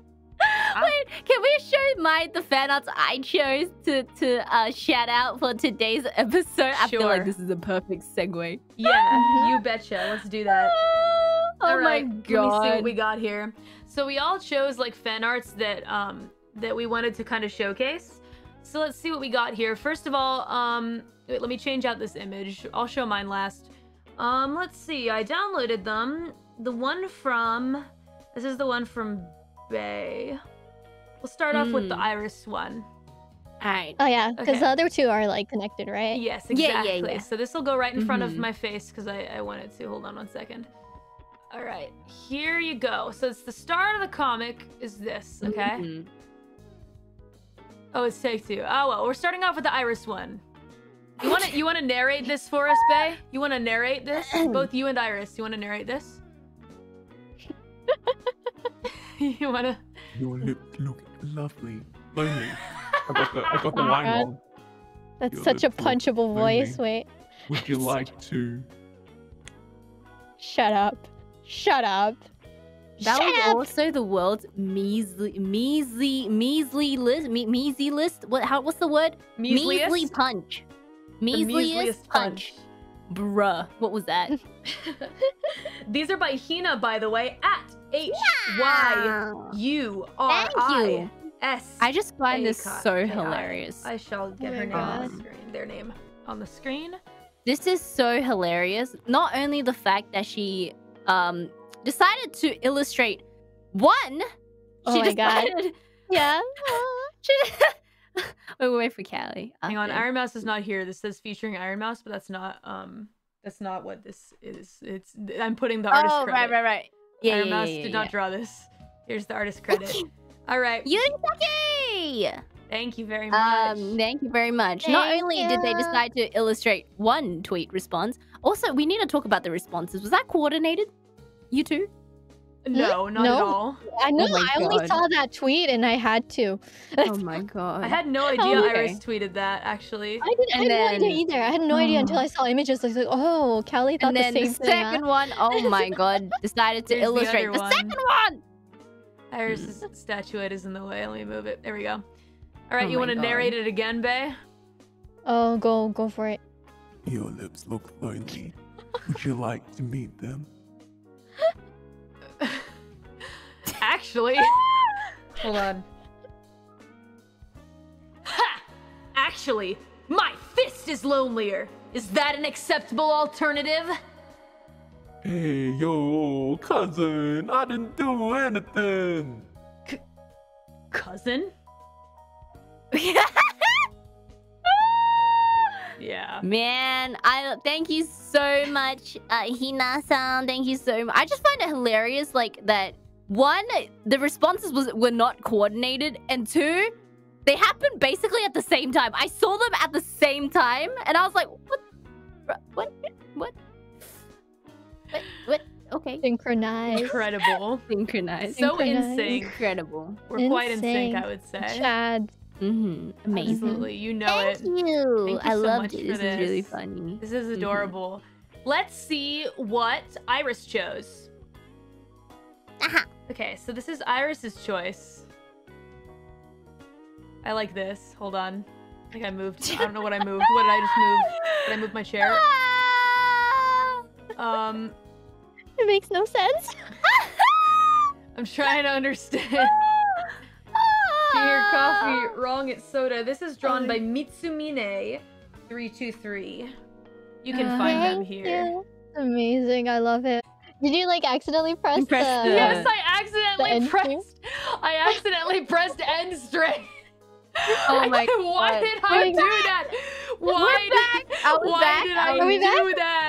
S2: Wait, can we show my the fan arts I chose to to uh, shout out for today's [laughs] episode? I feel like this is a perfect segue.
S1: Yeah, [laughs] you betcha. Let's do that.
S2: Oh
S1: All
S2: my
S1: right, Let me see what we got here. So we all chose like fan arts that um that we wanted to kind of showcase. So let's see what we got here. First of all, um wait, let me change out this image. I'll show mine last. Um let's see. I downloaded them. The one from this is the one from Bae. We'll start off with the
S2: Mm.
S1: IRyS one.
S2: All right.
S3: Oh yeah, because
S1: Okay.
S3: the other two are like connected, right?
S1: Yes,
S2: Yeah, yeah,
S1: exactly.
S2: yeah.
S1: So this will go right in front of
S2: Mhm.
S1: my face because I, I wanted to. Hold on one second. All right, here you go. So it's the start of the comic is this, okay?
S2: Mhm.
S1: Oh, it's take two. Oh well, we're starting off with the IRyS one. You want to [laughs] you want to narrate this for us, Bae? You want to narrate this? [clears throat] Both you and IRyS, you want to narrate this? [laughs] [laughs] you want to?
S6: Your lips look lovely. Lonely. I got the, I got the
S3: Oh
S6: line
S3: God.
S6: wrong.
S3: That's
S6: Your
S3: such a
S6: lips look
S3: punchable voice. Wait,
S6: Would you like [laughs] to?
S3: shut up, shut up.
S2: That
S3: Shut
S2: was
S3: up!
S2: also the world's measly, measly, measly list. Me, measly list. What? How? What's the word? Measly
S1: Measliest?
S2: punch.
S1: The
S2: Measliest punch. Bruh. What was that? [laughs]
S1: These are by Hina, by the way, at H Y U R
S2: Thank you.
S1: S.
S2: I just find this so hilarious.
S1: I shall get
S3: Oh
S1: her name on the screen. Their name on the screen.
S2: This is so hilarious. Not only the fact that she um decided to illustrate one.
S3: Oh
S2: she
S3: my God. [laughs] Yeah. [laughs]
S2: She, [laughs] wait, wait for Callie.
S1: Hang on,
S2: Okay.
S1: Ironmouse is not here. This says featuring Ironmouse, but that's not um that's not what this is. It's I'm putting the artist
S2: Oh,
S1: credit.
S2: right, right, right. Yeah,
S1: Iron
S2: yeah,
S1: Mouse
S2: yeah,
S1: did
S2: yeah,
S1: not draw this. Here's the artist credit. All right.
S2: Yunisaki!
S1: Thank you very much.
S2: Um, thank you very much. Not
S3: Thank
S2: only did they decide to illustrate one tweet response, also we need to talk about the responses. Was that coordinated? You two?
S1: no, not at
S3: No.
S1: all.
S3: I know.
S2: my
S3: I only saw that tweet and I had to.
S2: Oh [laughs] my god.
S1: I had no idea
S3: Okay.
S1: IRyS tweeted that actually.
S3: I, did, I
S2: And
S3: had no idea either. I had no idea until I saw images. I was like, oh, Callie thought
S2: and then
S3: the
S2: the,
S3: same thing. huh?
S2: second one, oh my [laughs] god, decided to
S1: Here's
S2: illustrate
S1: other
S2: the,
S1: one.
S2: second one.
S1: IRyS's hmm. statuette is in the way. Let me move it. There we go. All right,
S2: Oh
S1: you want to narrate it again, Bae?
S3: Oh, go go for it.
S6: Your lips look lonely. Would you like to meet them? [laughs]
S1: Actually, [laughs] hold on. Ha! Actually, my fist is lonelier. Is that an acceptable alternative?
S6: Hey, yo, cousin, I didn't do anything.
S1: Cousin? [laughs] Yeah.
S2: Man, I thank you so much, uh, Hina-san. Thank you so much. I just find it hilarious, like that. One, the responses was were not coordinated, and two, they happened basically at the same time. I saw them at the same time, and I was like, "What? What? What? What? What? what? Okay,
S3: Synchronized.
S1: Incredible. [laughs]
S2: synchronized,
S1: So in
S3: Synchronized.
S1: sync.
S2: incredible.
S1: We're quite in sync,
S3: Insane.
S1: I would say.
S3: Chad.
S2: Mm-hmm. Amazing.
S1: Absolutely. You know
S2: Thank
S1: it.
S2: you.
S1: Thank you
S2: I
S1: so
S2: loved
S1: much
S2: it.
S1: for
S2: This is really funny.
S1: This is
S2: Mhm.
S1: adorable. Let's see what IRyS chose.
S2: Aha.
S1: Okay, so this is IRyS's choice. I like this. Hold on. I think I moved. I don't know what I moved. What did I just move? Did I move my chair? [laughs] Um,
S3: It makes no sense.
S1: I'm trying to understand. [laughs] Here, coffee. Wrong, it's soda. This is drawn by Mitsumine323. You can find them here.
S3: you. Amazing. I love it. Did you like accidentally press
S2: press
S3: the?
S2: the-
S1: Yes,
S2: Uh,
S1: I accidentally
S3: end
S1: pressed. I accidentally pressed end string.
S2: Oh [laughs] my god.
S1: Why did I
S3: We're
S1: do that? Why did,
S2: I
S1: why
S2: back.
S1: did
S2: I
S1: I
S3: Are we
S1: do
S3: back? I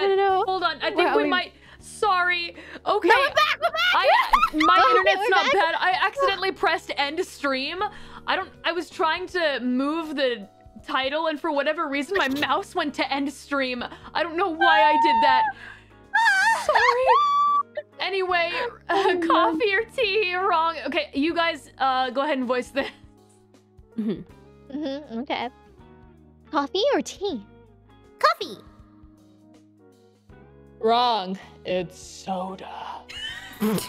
S3: don't
S1: that?
S3: know.
S1: Hold on. I think we,
S3: we?
S1: might. Sorry. Okay.
S2: No, we're back. We're back.
S1: I my [laughs]
S3: Oh,
S1: internet's not
S3: back.
S1: bad. I accidentally pressed end stream. I don't. I was trying to move the title, and for whatever reason, my mouse went to end stream. I don't know why I did that. Sorry. Anyway, uh, [laughs] coffee or tea? Wrong. Okay, you guys, uh, go ahead and voice this.
S2: Mhm.
S3: hmm okay. Coffee or tea?
S2: Coffee.
S5: Wrong. It's soda.
S2: I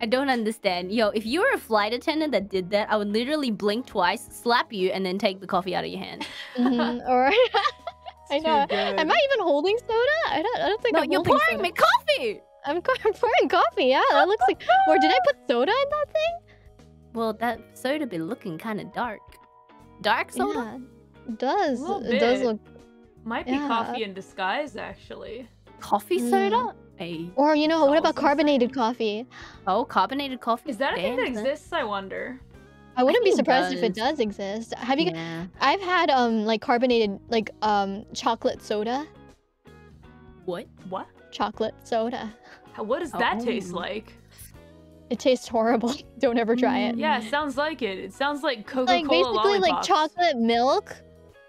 S2: I don't understand. Yo, if you were a flight attendant that did that, I would literally blink twice, slap you, and then take the coffee out of your hand.
S3: Mhm, [laughs] Or [laughs] I know.
S1: good.
S3: Am I even holding soda? I don't. I don't think
S2: No,
S3: I'm
S2: you're
S3: holding
S2: pouring
S3: soda.
S2: me coffee.
S3: I'm, I'm [laughs] pouring coffee. Yeah, that looks like. Or did I put soda in that thing?
S2: Well, that soda be looking kind of dark. Dark soda?
S3: Yeah, does. It does look.
S1: Might be
S3: Yeah.
S1: coffee in disguise, actually.
S2: Coffee
S3: Mm.
S2: soda? Hey.
S3: Or you know, what about
S1: Sauce
S3: carbonated coffee?
S2: Oh, carbonated coffee.
S1: Is that a thing that exists? I wonder.
S3: I wouldn't be
S2: think it
S3: surprised if it
S2: does.
S3: does exist. Have you?
S2: Yeah.
S3: I've had um like carbonated like um chocolate soda.
S2: What?
S1: What?
S3: Chocolate soda.
S1: How, what does that taste
S2: Oh.
S1: like?
S3: It tastes horrible. [laughs] Don't ever try it.
S1: Yeah, it sounds like it. It sounds like Coca
S3: Like
S1: Cola
S3: basically like chocolate milk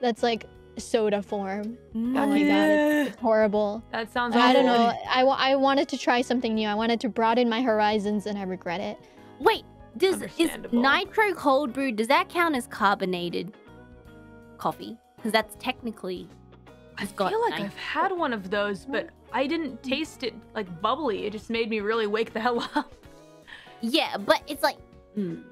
S3: that's like soda form. Oh my god, it's, it's horrible.
S1: That sounds.
S3: I don't know. I, I wanted to try something new. I wanted to broaden my horizons and I regret it.
S2: Wait, does is
S1: Understandable.
S2: nitro cold brew does that count as carbonated coffee? Because that's technically
S1: I
S2: got
S1: feel like
S2: nit-
S1: I've had one of those, but I didn't taste it like bubbly. It just made me really wake the hell up.
S2: Yeah, but it's like mm,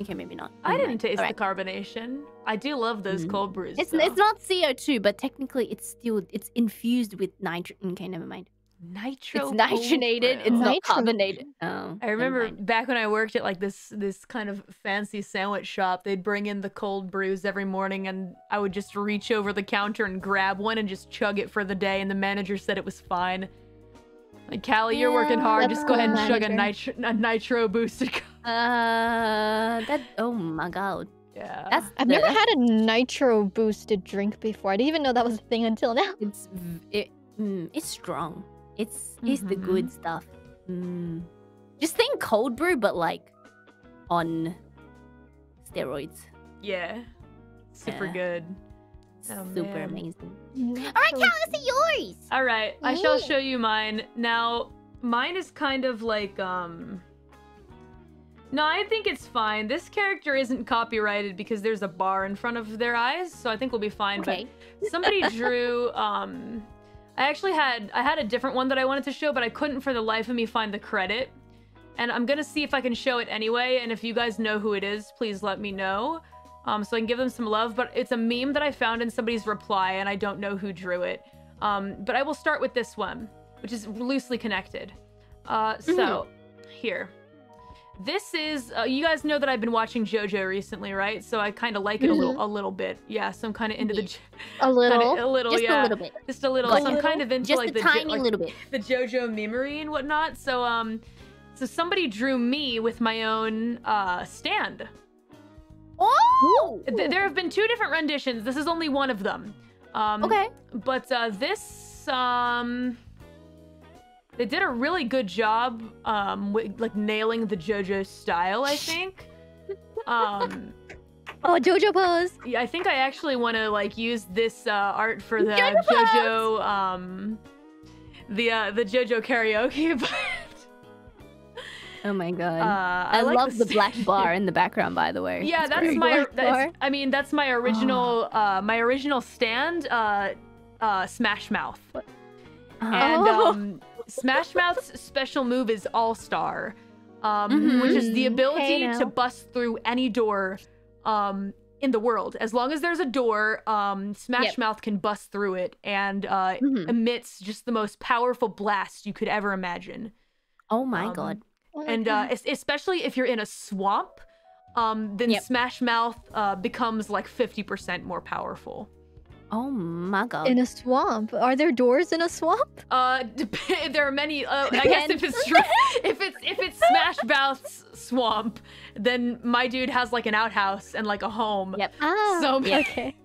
S2: okay, maybe not.
S1: I didn't
S2: mind.
S1: taste
S2: Alright.
S1: the carbonation. I do love those
S2: Mhm.
S1: cold brews.
S2: It's
S1: though.
S2: it's not CO two, but technically it's still it's infused with nitrogen. Okay, never mind.
S1: nitro.
S2: It's nitrogenated. It's not
S3: Nitro-
S2: carbonated. Oh,
S1: I remember back when I worked at like this this kind of fancy sandwich shop, they'd bring in the cold brews every morning and I would just reach over the counter and grab one and just chug it for the day and the manager said it was fine. Like Callie, you're working hard. Just go ahead and
S3: cool,
S1: chug a nitro a nitro boosted. co-
S2: Uh, that oh my god,
S1: Yeah.
S2: that's
S3: I've
S2: the-
S3: never had a nitro boosted drink before. I didn't even know that was a thing until now.
S2: It's it, mm, it's strong. It's it's the
S1: Mhm.
S2: good stuff. Mm. Just think cold brew, but like on steroids.
S1: yeah. Super
S2: Yeah.
S1: good. Oh,
S2: Super
S1: man.
S2: amazing.
S3: All
S2: All right, Cal, let's see yours.
S1: All right, I shall show you mine. Now, mine is kind of like um No, I think it's fine. This character isn't copyrighted because there's a bar in front of their eyes, so I think we'll be fine.
S2: Okay.
S1: But [laughs] somebody drew um I actually had I had a different one that I wanted to show, but I couldn't for the life of me find the credit. And I'm gonna see if I can show it anyway, and if you guys know who it is, please let me know. Um, so I can give them some love, but it's a meme that I found in somebody's reply, and I don't know who drew it. Um, but I will start with this one, which is loosely connected. Uh, so, here. This is uh, you guys know that I've been watching JoJo recently, right? So I kind of like it a little, a little bit. Yeah, so I'm kind of into the,
S3: A [laughs]
S1: kinda-
S3: little.
S1: a little,
S2: Just
S1: yeah,
S2: a little bit.
S1: just a little. So I'm kind of into
S2: Just
S1: like
S2: a
S1: the Jo-
S2: tiny
S1: like,
S2: little bit.
S1: the JoJo memory and whatnot. So um, so somebody drew me with my own uh stand.
S2: Oh.
S1: Th- there have been two different renditions. This is only one of them. Um,
S2: Okay.
S1: But uh, this um, they did a really good job um, with, like nailing the JoJo style. I think. [laughs] um,
S3: Oh, JoJo pose.
S1: yeah, I think I actually want to like use this uh, art for the
S2: JoJo
S1: JoJo um, the uh, the JoJo karaoke. [laughs] But
S2: Oh my god.
S1: uh,
S2: I,
S1: I, like
S2: love the
S1: st- [laughs]
S2: black bar in the background, by the way.
S1: Yeah,
S2: It's
S1: that's
S2: great.
S1: my. That's. I mean, that's my original. uh, my original stand. Uh, uh, Smash Mouth. And
S3: Oh.
S1: um, Smash Mouth's special move is All Star, um, which is the ability
S3: Hey
S1: to bust through any door um, in the world. As long as there's a door, um, Smash
S2: Yep.
S1: Mouth can bust through it and uh,
S2: Mhm.
S1: emits just the most powerful blast you could ever imagine.
S2: oh my
S1: um,
S2: god.
S3: Oh
S1: And uh, especially if you're in a swamp, um, then
S2: Yep.
S1: Smash Mouth uh, becomes like 50% more powerful.
S2: Oh my god.
S3: in a swamp. Are there doors in a swamp?
S1: Uh, [laughs] dep- there are many. Uh, I [laughs] guess if it's true, [laughs] if it's if it's Smash Mouth's swamp, then my dude has like an outhouse and like a home.
S2: Yep.
S3: Ah.
S1: So
S3: okay.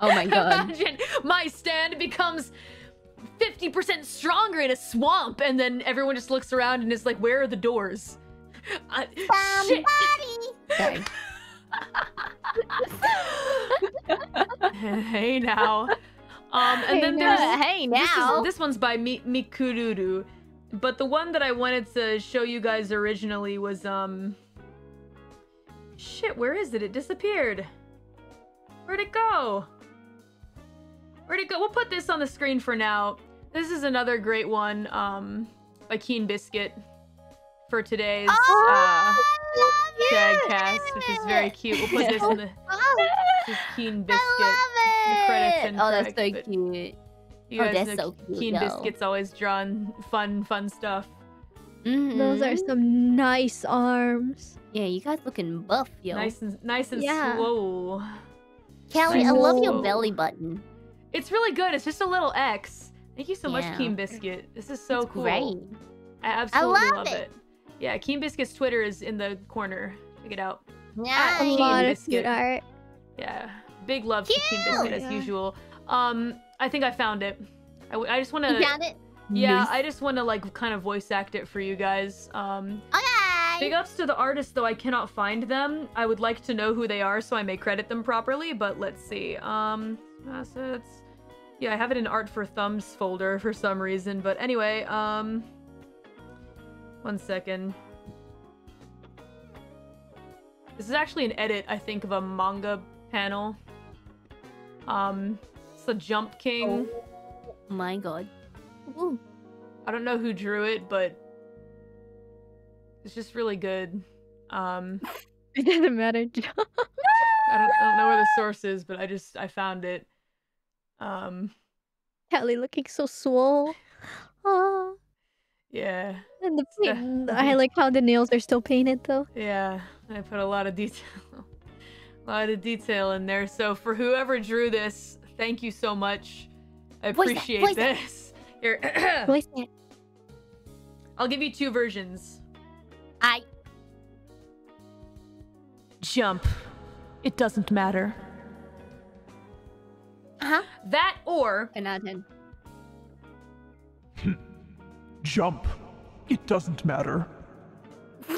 S2: Oh my God.
S1: Imagine my stand becomes. 50% stronger in a swamp, and then everyone just looks around and is like, Where are the doors? Uh, shit. [laughs] Hey now. Um, and
S3: Hey
S1: then
S3: now.
S1: there's
S2: hey
S1: this,
S2: now.
S1: is, this one's by Mi- Mikururu, but the one that I wanted to show you guys originally was um. Shit, where is it? It disappeared. Where'd it go? Where'd it go? We'll put this on the screen for now. This is another great one um, by Keen Biscuit for today's
S2: Oh,
S1: uh,
S2: I love
S1: tag
S2: it!
S1: cast, which is very cute. We'll put this in the [laughs]
S2: Oh,
S1: this Keen Biscuit.
S2: I love it.
S1: credits
S2: oh, that's so cute.
S1: You
S2: Oh,
S1: guys
S2: that's
S1: know
S2: so cute,
S1: Keen
S2: yo.
S1: Biscuit's always drawn fun, fun stuff.
S3: Those are some nice arms.
S2: Yeah, you guys looking buff, yo.
S1: Nice and nice and
S3: Yeah.
S1: slow.
S2: Kelly,
S1: nice
S2: I
S1: and
S2: love your belly button.
S1: It's really good. It's just a little X. Thank you so much, Keem Biscuit. This is so
S2: It's
S1: cool.
S2: Great.
S1: I absolutely
S2: love
S1: love,
S2: it.
S1: it. Yeah, Keem Biscuit's Twitter is in the corner. Check it out.
S3: Yeah,
S2: Nice.
S1: Keen
S3: lot of
S1: biscuit.
S3: cute art.
S1: Yeah, big love to Keem
S2: Cute!
S1: Biscuit as
S3: Yeah.
S1: usual. Um, I think I found it. I just want to.
S2: found it?
S1: Yeah,
S2: Nice.
S1: I just want to like kind of voice act it for you guys. Um,
S2: Okay.
S1: big ups to the artists, though I cannot find them. I would like to know who they are so I may credit them properly. But let's see. Um, assets. Yeah, I have it in art for thumbs folder [laughs] for some reason. But anyway, um, one second. This is actually an edit, I think, of a manga panel. Um, it's the Jump King.
S2: Oh my god.
S3: Ooh.
S1: I don't know who drew it, but it's just really good. Um, [laughs]
S3: It doesn't matter. [laughs]
S1: I don't, I don't know where the source is, but I just I found it. Um,
S3: Kelly looking so swole. Oh, [sighs]
S1: yeah,
S3: and the paint- [laughs] I like how the nails are still painted though.
S1: yeah. I put a lot of detail, [laughs] a lot of detail in there. So for whoever drew this, thank you so much. I
S2: Voice
S1: appreciate
S2: that.
S1: this. [laughs] Here, [clears throat]
S3: Voice.
S1: I'll give you two versions.
S2: I.
S1: Jump. It doesn't matter.
S2: Uh huh.
S1: That or
S2: An out of 10.
S6: Jump. It doesn't matter.
S2: Yeah!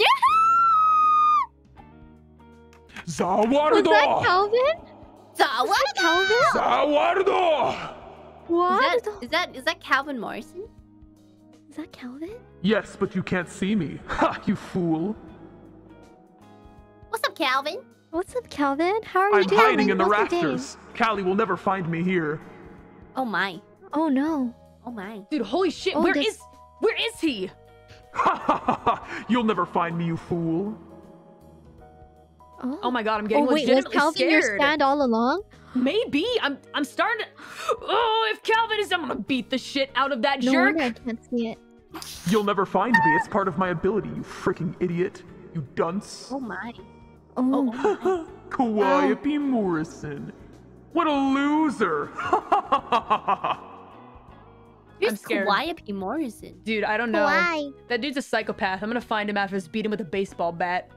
S6: Zawardo!
S3: Was that Calvin?
S2: So what?
S3: Calvin?
S6: Zawardo!
S3: What?
S2: Is that, is that is that Calvin Morrison?
S3: Is that Calvin?
S6: Yes, but you can't see me. Ha, you fool.
S2: What's up, Calvin?
S3: What's up, Calvin? How are you
S6: I'm
S3: doing?
S6: hiding in the
S3: How's your day?
S6: rafters. Callie will never find me here.
S2: Oh my.
S3: Oh no.
S2: Oh my.
S1: dude, holy shit,
S3: Oh,
S1: where
S3: this-
S1: is where is he?
S6: Ha ha ha ha! You'll never find me, you fool.
S3: Oh.
S1: Oh my god, I'm oh, getting
S3: oh wait, was
S1: legitimately
S3: Calvin your
S1: scared.
S3: stand all along?
S1: Maybe I'm I'm starting to. Oh, if Calvin is, I'm gonna beat the shit out of that
S3: No
S1: jerk.
S3: wonder I can't see it.
S6: You'll never find me. It's part of my ability, you freaking idiot. You dunce.
S2: Oh my.
S3: Oh,
S2: Oh,
S6: Kawaii P. Morrison. What a loser! [laughs]
S2: Who's
S1: scared.
S2: Kawaii P. Morrison?
S1: Dude, I don't know.
S3: why?
S1: That dude's a psychopath. I'm gonna find him after this beat him with a baseball bat.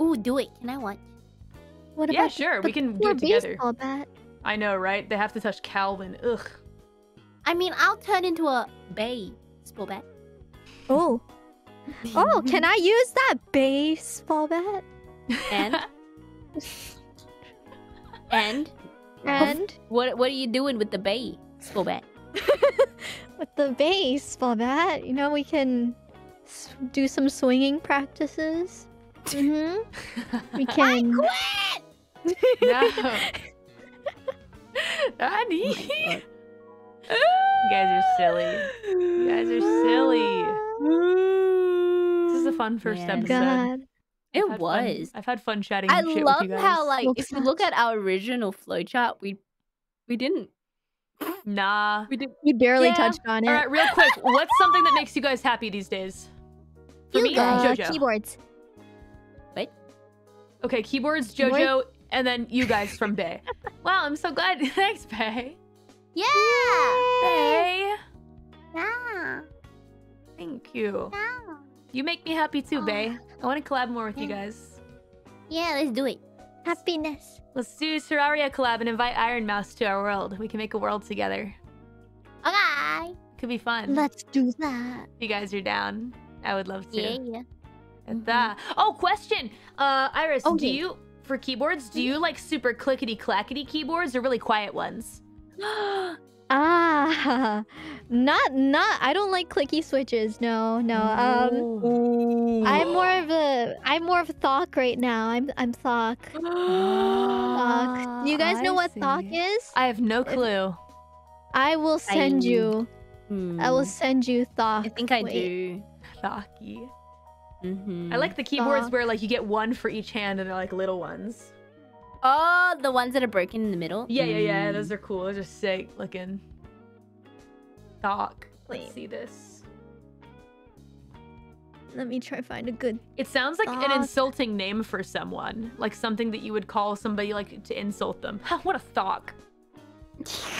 S2: Ooh, do it. Can I watch?
S3: What
S1: Yeah,
S3: about
S1: sure,
S3: the
S1: we can do it together.
S3: baseball bat?
S1: I know, right? They have to touch Calvin. Ugh.
S2: I mean, I'll turn into a bay. Spell bat.
S3: Oh. Oh, can I use that baseball bat?
S2: And and
S3: And
S2: what what are you doing with the bay? Spell bat. [laughs]
S3: with the baseball bat, you know, we can s- do some swinging practices. Mm-hmm. We [laughs] can.
S2: I Quit! [laughs]
S1: No. Nani.
S2: God.
S1: You guys are silly. You guys are silly. [gasps] This is a fun first
S2: Man.
S1: episode.
S3: God.
S2: It
S1: I've had fun-
S2: was.
S1: I've had fun chatting
S2: I
S1: shit
S2: love
S1: with you guys.
S2: how like
S3: Looks
S2: if you look at our original flowchart, we we didn't
S1: Nah.
S2: we didn't
S3: We barely
S1: Yeah.
S3: touched on it.
S1: All right, real quick. What's something that makes you guys happy these days? For
S2: You
S1: me,
S2: guys.
S1: JoJo.
S3: keyboards. Wait.
S1: Okay, keyboards, JoJo, and then you guys from [laughs] Bae. wow, I'm so glad. [laughs] Thanks, Bae.
S2: Yeah.
S1: Bae.
S2: Yeah.
S1: Thank you.
S2: Yeah.
S1: You make me happy too, ah. Bae. I want to collab more with you guys.
S2: Yeah, let's do it.
S3: Happiness.
S1: Let's do Terraria collab and invite Ironmouse to our world. We can make a world together.
S2: Okay.
S1: Could be fun.
S3: Let's do that.
S1: if you guys are down, I would love to.
S2: Yeah. yeah.
S1: And mm-hmm. that. Oh, question. Uh, IRyS,
S3: Oh,
S1: do you for keyboards? Do you mm-hmm. like super clickety clackety keyboards or really quiet ones? [gasps] [gasps]
S3: Ah, [laughs] not not. I don't like clicky switches. No, no. Um,
S1: Ooh.
S3: I'm more of a I'm more of a Thock right now. I'm I'm Thock. [gasps] Thock. Do you guys know what Thock is?
S1: I have no clue.
S3: I will send
S2: I-
S3: you. I will
S2: Hmm.
S3: send you Thock.
S2: I think I
S3: Wait.
S2: do.
S1: Thaki.
S2: Mm-hmm.
S1: I like the keyboards
S3: Aw.
S1: where like you get one for each hand and they're like little ones.
S2: Oh, the ones that are broken in the middle.
S1: Yeah, yeah, yeah.
S2: Mm.
S1: Those are cool. Those are sick looking. Doc. Let's
S3: Wait.
S1: see this.
S3: Let me try find a good.
S1: It sounds like an insulting name for someone, like something that you would call somebody like to insult them. what a thock. [laughs]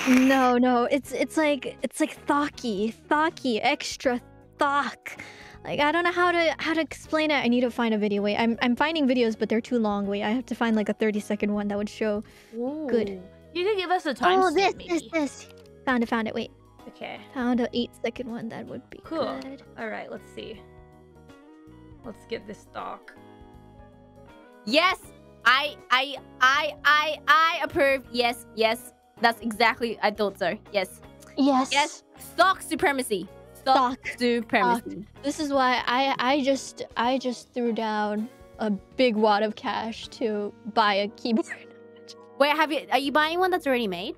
S3: No, no, it's it's like it's like thocky, thocky, extra thock. Like I don't know how to how to explain it. I need to find a video. Wait, I'm I'm finding videos, but they're too long. Wait, I have to find like a 30 second one that would show. Good.
S1: You can give us a time
S3: oh, this,
S1: maybe.
S3: this, this. Found it, found it. Wait,
S1: Okay.
S3: found a eight second one that would be
S1: Cool.
S3: good.
S1: All right. Let's see. Let's get this doc.
S2: Yes, I, I, I, I, I approve. Yes, yes. That's exactly. I thought so. Yes,
S3: Yes.
S2: yes. Stock supremacy. Stock supremacy.
S3: This is why I I just I just threw down a big wad of cash to buy a keyboard. [laughs]
S2: Wait, have you? Are you buying one that's already made?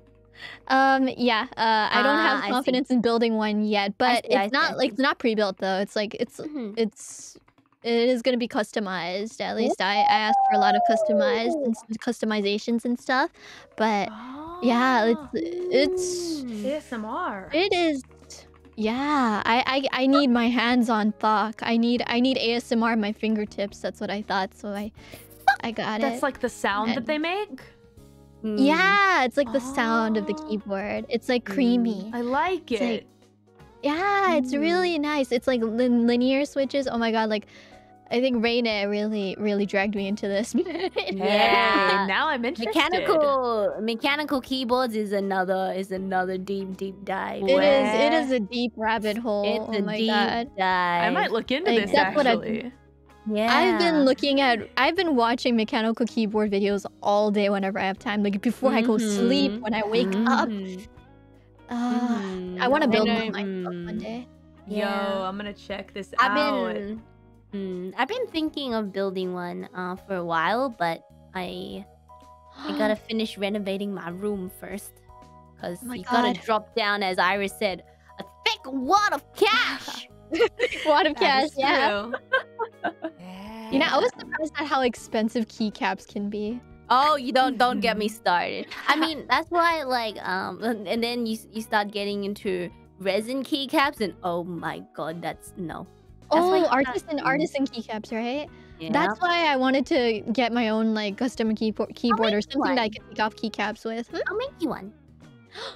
S3: Um yeah, uh, I don't
S2: Ah,
S3: have confidence in building one yet, but
S2: see,
S3: it's
S2: I
S3: not like it's not pre-built though. It's like it's
S2: Mhm.
S3: it's it is gonna be customized. At least I, I asked for a lot of customized and customizations and stuff. But yeah, it's it's
S1: ASMR.
S3: it is yeah. I, I I need my hands on Thock. I need I need ASMR at my fingertips. That's what I thought. So I I got
S1: That's
S3: it.
S1: That's like the sound that they make.
S2: Mm.
S3: yeah, it's like the sound of the
S1: Oh.
S3: keyboard. It's like creamy.
S1: I like
S3: It's
S1: it.
S3: like- Yeah, it's
S1: Mm.
S3: really nice. It's like lin- linear switches. Oh my god, like I think Reina really, really dragged me into this. [laughs]
S2: Yeah.
S1: Hey, now I'm interested.
S2: Mechanical mechanical keyboards is another is another deep deep dive.
S3: It is. It
S1: Where?
S3: is a deep rabbit hole.
S2: It's
S3: oh
S2: a
S3: my
S2: deep
S3: god.
S2: dive.
S1: I might look into
S3: Like,
S1: this
S3: that's what
S1: actually.
S2: Yeah.
S3: I've been looking at. I've been watching mechanical keyboard videos all day whenever I have time. Like before I go sleep,
S2: Mhm.
S3: when I wake up.
S2: Mhm.
S3: Uh,
S2: Mhm.
S3: I want to build
S1: know,
S3: one myself one
S2: mm.
S3: day.
S1: Yo,
S2: Yeah.
S1: I'm gonna check this
S2: I've
S1: out.
S2: been mm, I've been thinking of building one uh, for a while, but I I gotta [gasps] finish renovating my room first. Cause
S3: Oh my
S2: you gotta drop down, as IRyS said, a thick wad of cash. [laughs] [laughs]
S3: Wad of
S1: That
S3: cash.
S1: is
S3: Yeah. You know, I was surprised at how expensive keycaps can be.
S2: oh, you don't don't get me [laughs] started. I mean, that's why like um, and and then you you start getting into resin keycaps, and oh my god, that's no. That's why
S3: oh,
S2: you got-
S3: artisan artisan keycaps, right?
S2: Yeah.
S3: That's why I wanted to get my own like custom keyboard keyboard or
S2: make you
S3: something that I
S2: one.
S3: could take off keycaps with. Hmm?
S2: I'll make you one. [gasps]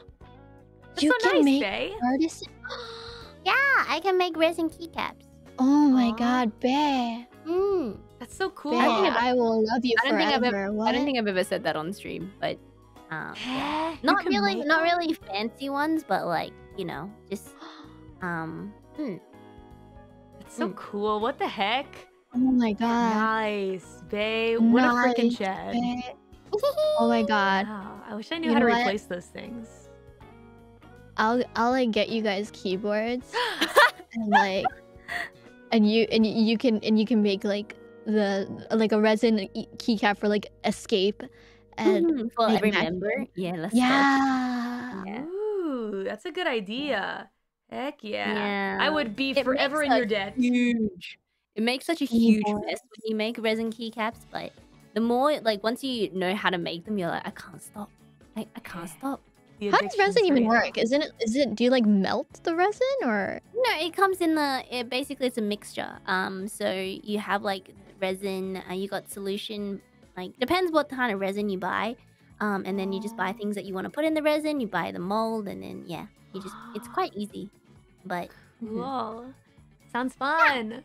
S1: That's
S3: You
S1: so
S3: can
S1: nice,
S3: make
S1: Faye.
S3: artisan. [gasps]
S2: Yeah, I can make resin keycaps.
S3: Oh my
S1: Aw.
S3: god, Bear.
S2: Mm.
S1: That's so cool.
S3: Bear,
S2: think I've-
S3: I will love you
S2: I don't think I've
S3: forever.
S2: ever-
S3: What?
S2: I don't think I've ever said that on stream, but um, [gasps] yeah. Not really, not really fancy ones, but like you know, just um. hmm.
S1: That's so
S2: Mm.
S1: cool. What the heck?
S3: Oh my god.
S1: Nice, Bae. What a freaking
S3: Nice,
S1: shed.
S3: Oh my [laughs] god.
S1: Wow. I wish I knew
S3: You
S1: how to
S3: what?
S1: replace those things.
S3: I'll I'll like get you guys keyboards [laughs] and like and you and you can and you can make like the like a resin e- keycap for like escape and
S2: Mhm, for
S3: like,
S2: remember,
S3: match-
S2: yeah, let's go.
S3: yeah.
S2: Yeah.
S1: Ooh, that's a good idea. Heck yeah.
S2: Yeah.
S1: I would be
S2: It
S1: forever in your debt.
S2: huge. It makes such a huge
S3: Keyboard.
S2: mess when you make resin keycaps, but the more like once you know how to make them, you're like, I can't stop. I, I can't stop.
S3: How does resin even
S1: real.
S3: work? Isn't it is it do you like melt the resin or
S2: No, it comes in the. It basically it's a mixture. Um, so you have like resin. Uh, you got solution. Like depends what kind of resin you buy. Um, and then you just buy things that you want to put in the resin. You buy the mold, and then yeah, you just. It's quite easy, but.
S1: Cool. [laughs] Sounds fun.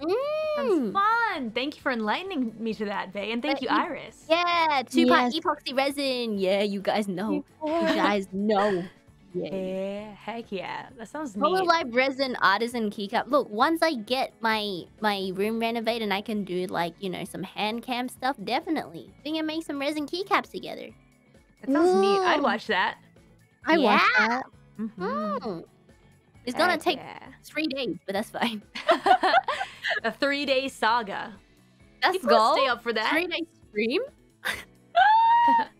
S2: Mm.
S1: Sounds fun. Thank you for enlightening me to that, Bae, and thank
S2: But
S1: you,
S2: you-
S1: IRyS.
S2: Yeah, two part
S3: Yes.
S2: epoxy resin. Yeah, you guys know. You guys know. Yeah.
S1: Yeah, heck yeah. That sounds neat.
S2: Hololive resin artisan keycap. Look, once I get my my room renovated and I can do like you know some hand cam stuff, definitely. Think I make some resin keycaps together.
S1: That sounds neat. I'd watch that.
S3: I watched
S2: Yeah.
S3: that.
S1: Mhm.
S2: Mm. It's gonna
S1: Heck
S2: take
S1: yeah.
S2: three days, but that's fine. [laughs]
S1: a three-day saga.
S2: Let's
S1: People
S2: go.
S1: stay up for that.
S2: Three day stream. [laughs]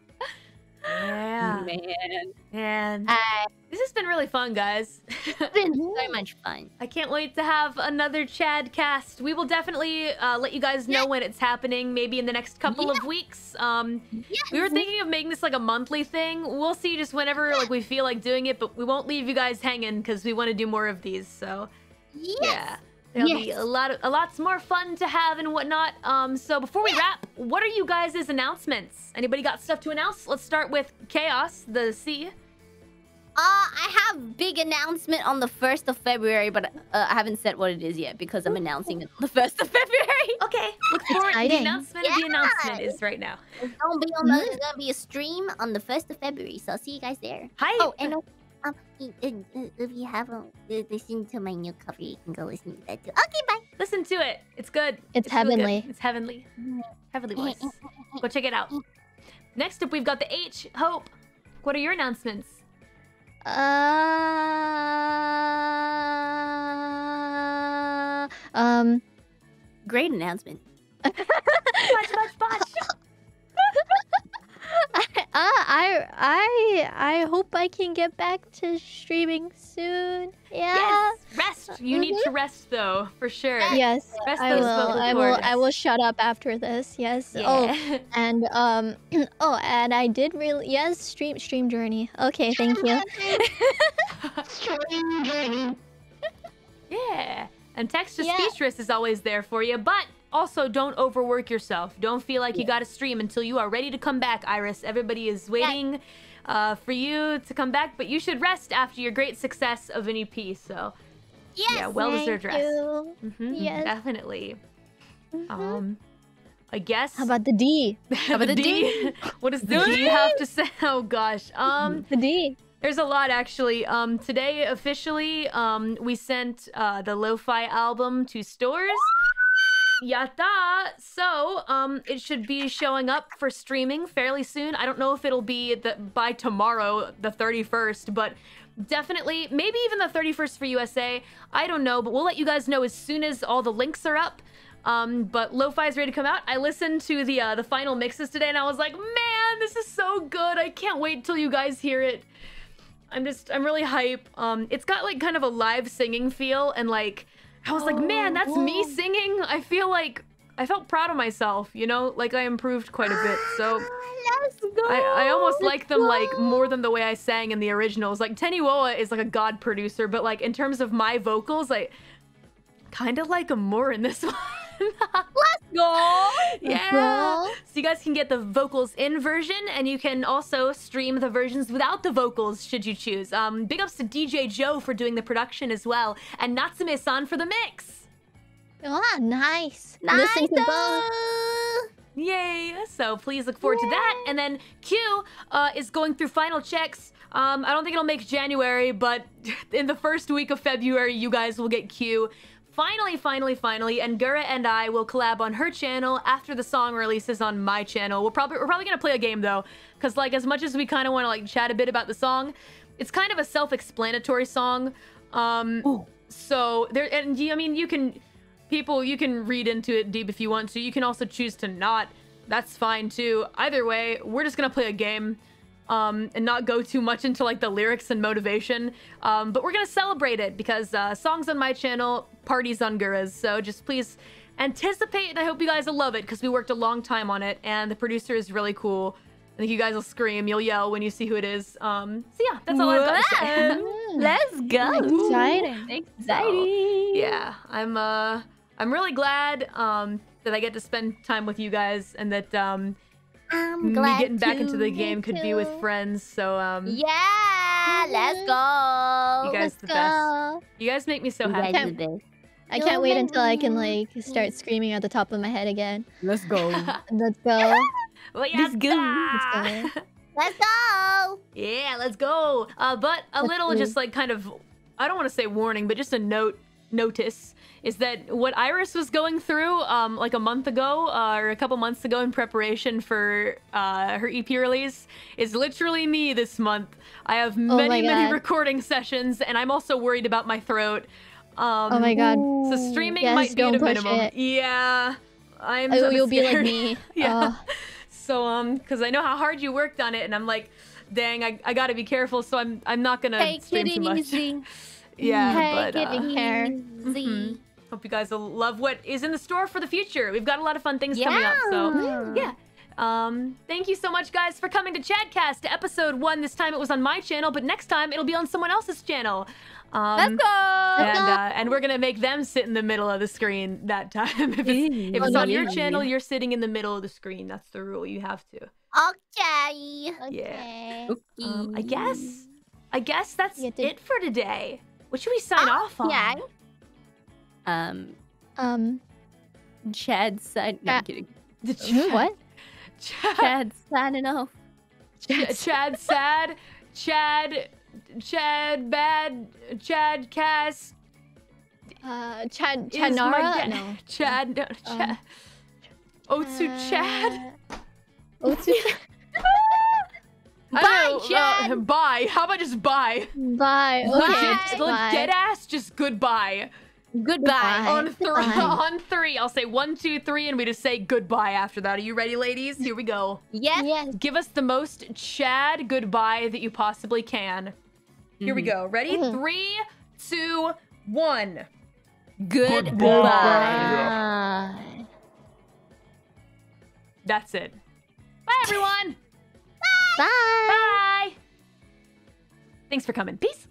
S1: Yeah,
S2: Man,
S1: man.
S2: I
S1: This has been really fun, guys. [laughs]
S2: It's been so much fun.
S1: I can't wait to have another Chad cast. We will definitely uh, let you guys know when it's happening, maybe in the next couple of weeks. Um, we were thinking of making this like a monthly thing. We'll see just whenever like we feel like doing it, but we won't leave you guys hanging because we want to do more of these. So
S2: Yes.
S1: yeah, there'll be a lot of a lots more fun to have and whatnot. Um, so before we wrap, what are you guys' announcements? Anybody got stuff to announce? Let's start with Chaos, the C.
S2: Uh, I have big announcement on the first of February, but uh, I haven't said what it is yet because I'm announcing it on the first of February. [laughs]
S1: Okay, look forward. to The
S3: Exciting.
S1: announcement of the announcement is right now.
S2: It's gonna be on the, it's gonna be a stream on the first of February, so I'll see you guys there.
S1: Hi.
S2: Oh, and uh, um, if you haven't uh, listened to my new cover, you can go listen to that too. Okay, bye.
S1: Listen to it. It's good.
S3: It's
S1: really good.
S3: heavenly.
S1: It's heavenly. Heavenly voice. Go check it out. Next up, we've got the H. Hope. What are your announcements?
S3: Uh, um,
S2: Great announcement. [laughs]
S1: Botch, botch, botch. [laughs]
S3: I, [laughs] uh, I, I, I hope I can get back to streaming soon. Yeah.
S1: Yes. Rest. You need to rest though, for sure.
S3: Yes,
S1: Rest
S3: I will. I will. I will shut up after this. Yes. Oh, [laughs] and um, [clears throat] oh, and I did really yes stream stream journey. Okay, thank you. Stream journey. [laughs]
S1: yeah. And text to
S3: Yeah.
S1: speechless is always there for you, but also don't overwork yourself. Don't feel like you got to stream until you are ready to come back, IRyS. Everybody is waiting uh, for you to come back, but you should rest after your great success of an EP. So
S2: Yes.
S1: yeah, well deserved rest.
S3: you.
S1: Mhm,
S3: Yes.
S1: definitely.
S3: Mhm.
S1: Um, I guess.
S3: How about the D? [laughs]
S1: How
S2: about the D?
S1: what does the D [laughs] have to say? [laughs] Oh gosh. Um,
S3: The D.
S1: there's a lot actually. Um, today officially, um, we sent uh the lo-fi album to stores. Yata! So, um, it should be showing up for streaming fairly soon. I don't know if it'll be the, by tomorrow, the 31st, but definitely, maybe even the 31st for USA. I don't know, but we'll let you guys know as soon as all the links are up. Um, but Lo-Fi is ready to come out. I listened to the uh, the final mixes today, and I was like, man, this is so good. I can't wait till you guys hear it. I'm just, I'm really hype. Um, it's got like kind of a live singing feel, and like, I was like, man, that's me oh, singing. I feel like I felt proud of myself, you know, like I improved quite a bit. Ah, so
S2: Let's go.
S1: I, I almost like them like more than the way I sang in the originals. Like Teniwoa is like a god producer, but like in terms of my vocals, I kind of like them more in this [laughs] one.
S2: Go.
S1: yeah.
S3: go.
S1: So you guys can get the vocals in version, and you can also stream the versions without the vocals, should you choose. Um, big ups to DJ Joe for doing the production as well, and Natsume-san for the mix.
S3: Ah, nice.
S2: Nice.
S3: Listen to both.
S1: Yay! So please look forward to that. And then Q uh, is going through final checks. Um, I don't think it'll make January, but [laughs] in the first week of February, you guys will get Q. Finally, finally, finally, and Gura and I will collab on her channel after the song releases on my channel. We'll probably we're probably gonna play a game though, because like as much as we kind of want to like chat a bit about the song, it's kind of a self-explanatory song. Um, so there, and you, I mean, you can people you can read into it deep if you want to. You can also choose to not. That's fine too. Either way we're just gonna play a game um, and not go too much into like the lyrics and motivation. Um, but we're gonna celebrate it because uh, songs on my channel parties on Gura's so just please anticipate and i hope you guys will love it because we worked a long time on it and the producer is really cool. I think you guys will scream you'll yell when you see who it is. Um, so yeah that's all i've got to say. [laughs]
S2: Let's go.
S3: Exciting.
S2: Exciting.
S1: yeah i'm uh i'm really glad um that i get to spend time with you guys and that um
S2: I'm
S1: me getting back into the game could be with friends so um
S2: Yeah, let's go.
S1: You guys
S3: Let's
S1: the best. you guys make me so
S2: You
S1: happy
S2: guys are the best.
S3: I can't wait until I can like start screaming at the top of my head again.
S5: Let's go.
S3: Let's go.
S1: well,
S2: Let's go.
S1: yeah.
S3: Let's go. [laughs]
S2: Let's go.
S1: yeah let's go uh but a
S3: Let's
S1: little
S3: go.
S1: just like kind of i don't want to say warning but just a note notice is that what IRyS was going through um like a month ago uh, or a couple months ago in preparation for uh her ep release is literally me this month i have
S3: Oh
S1: many many recording sessions and i'm also worried about my throat um
S3: Oh my god.
S1: so streaming
S3: Yes,
S1: might be at a
S3: don't push
S1: minimum
S3: it.
S1: yeah i'm
S3: Oh, you'll be like me. [laughs]
S1: Yeah.
S3: Oh,
S1: So um, because I know how hard you worked on it, and I'm like, dang, I, I gotta be careful, so I'm I'm not gonna
S2: Take
S1: stream
S2: it
S1: too much.
S2: easy. [laughs]
S1: yeah,
S2: Take
S1: but
S2: it
S1: uh,
S3: care.
S2: easy.
S1: Hope you guys will love what is in the store for the future. We've got a lot of fun things coming up, so yeah. Um, thank you so much, guys, for coming to Chadcast episode one. This time it was on my channel, but next time it'll be on someone else's channel. Um,
S2: Let's go.
S1: and uh, and we're gonna make them sit in the middle of the screen that time. [laughs] if it's, if it's on your channel, you're sitting in the middle of the screen. That's the rule. You have to.
S2: Okay.
S1: Yeah.
S3: Okay.
S1: Um, I guess. I guess that's it for today. What should we sign off on?
S2: yeah. Um,
S3: Um.
S2: Chad sign. No, I'm
S3: Uh,
S2: kidding.
S1: The [laughs]
S3: who, what?
S1: Chad,
S2: Chad signing off.
S1: Chad, Chad, sad, Chad, Chad, bad, Chad, cast.
S3: Uh, Chad. Chanara?
S1: ga-
S3: No. [laughs]
S1: Chad, no, Chad. Otsu Chad.
S3: Uh, Otsu. [laughs]
S2: Bye,
S1: know, uh,
S2: Chad.
S1: bye. How about just bye?
S3: Bye. Okay.
S1: just- like,
S3: bye.
S1: dead ass, just goodbye.
S2: Goodbye.
S1: On three, [laughs]
S3: Bye.
S1: on three. I'll say one, two, three, and we just say goodbye after that. Are you ready, ladies? Here we go.
S2: Yes.
S3: Yes.
S1: Give us the most Chad goodbye that you possibly can. Here we go. Ready?
S3: Mhm.
S1: Three, two, one.
S2: Goodbye.
S3: Bye.
S1: That's it. Bye, everyone. [laughs]
S3: Bye.
S1: Bye. Thanks for coming. Peace.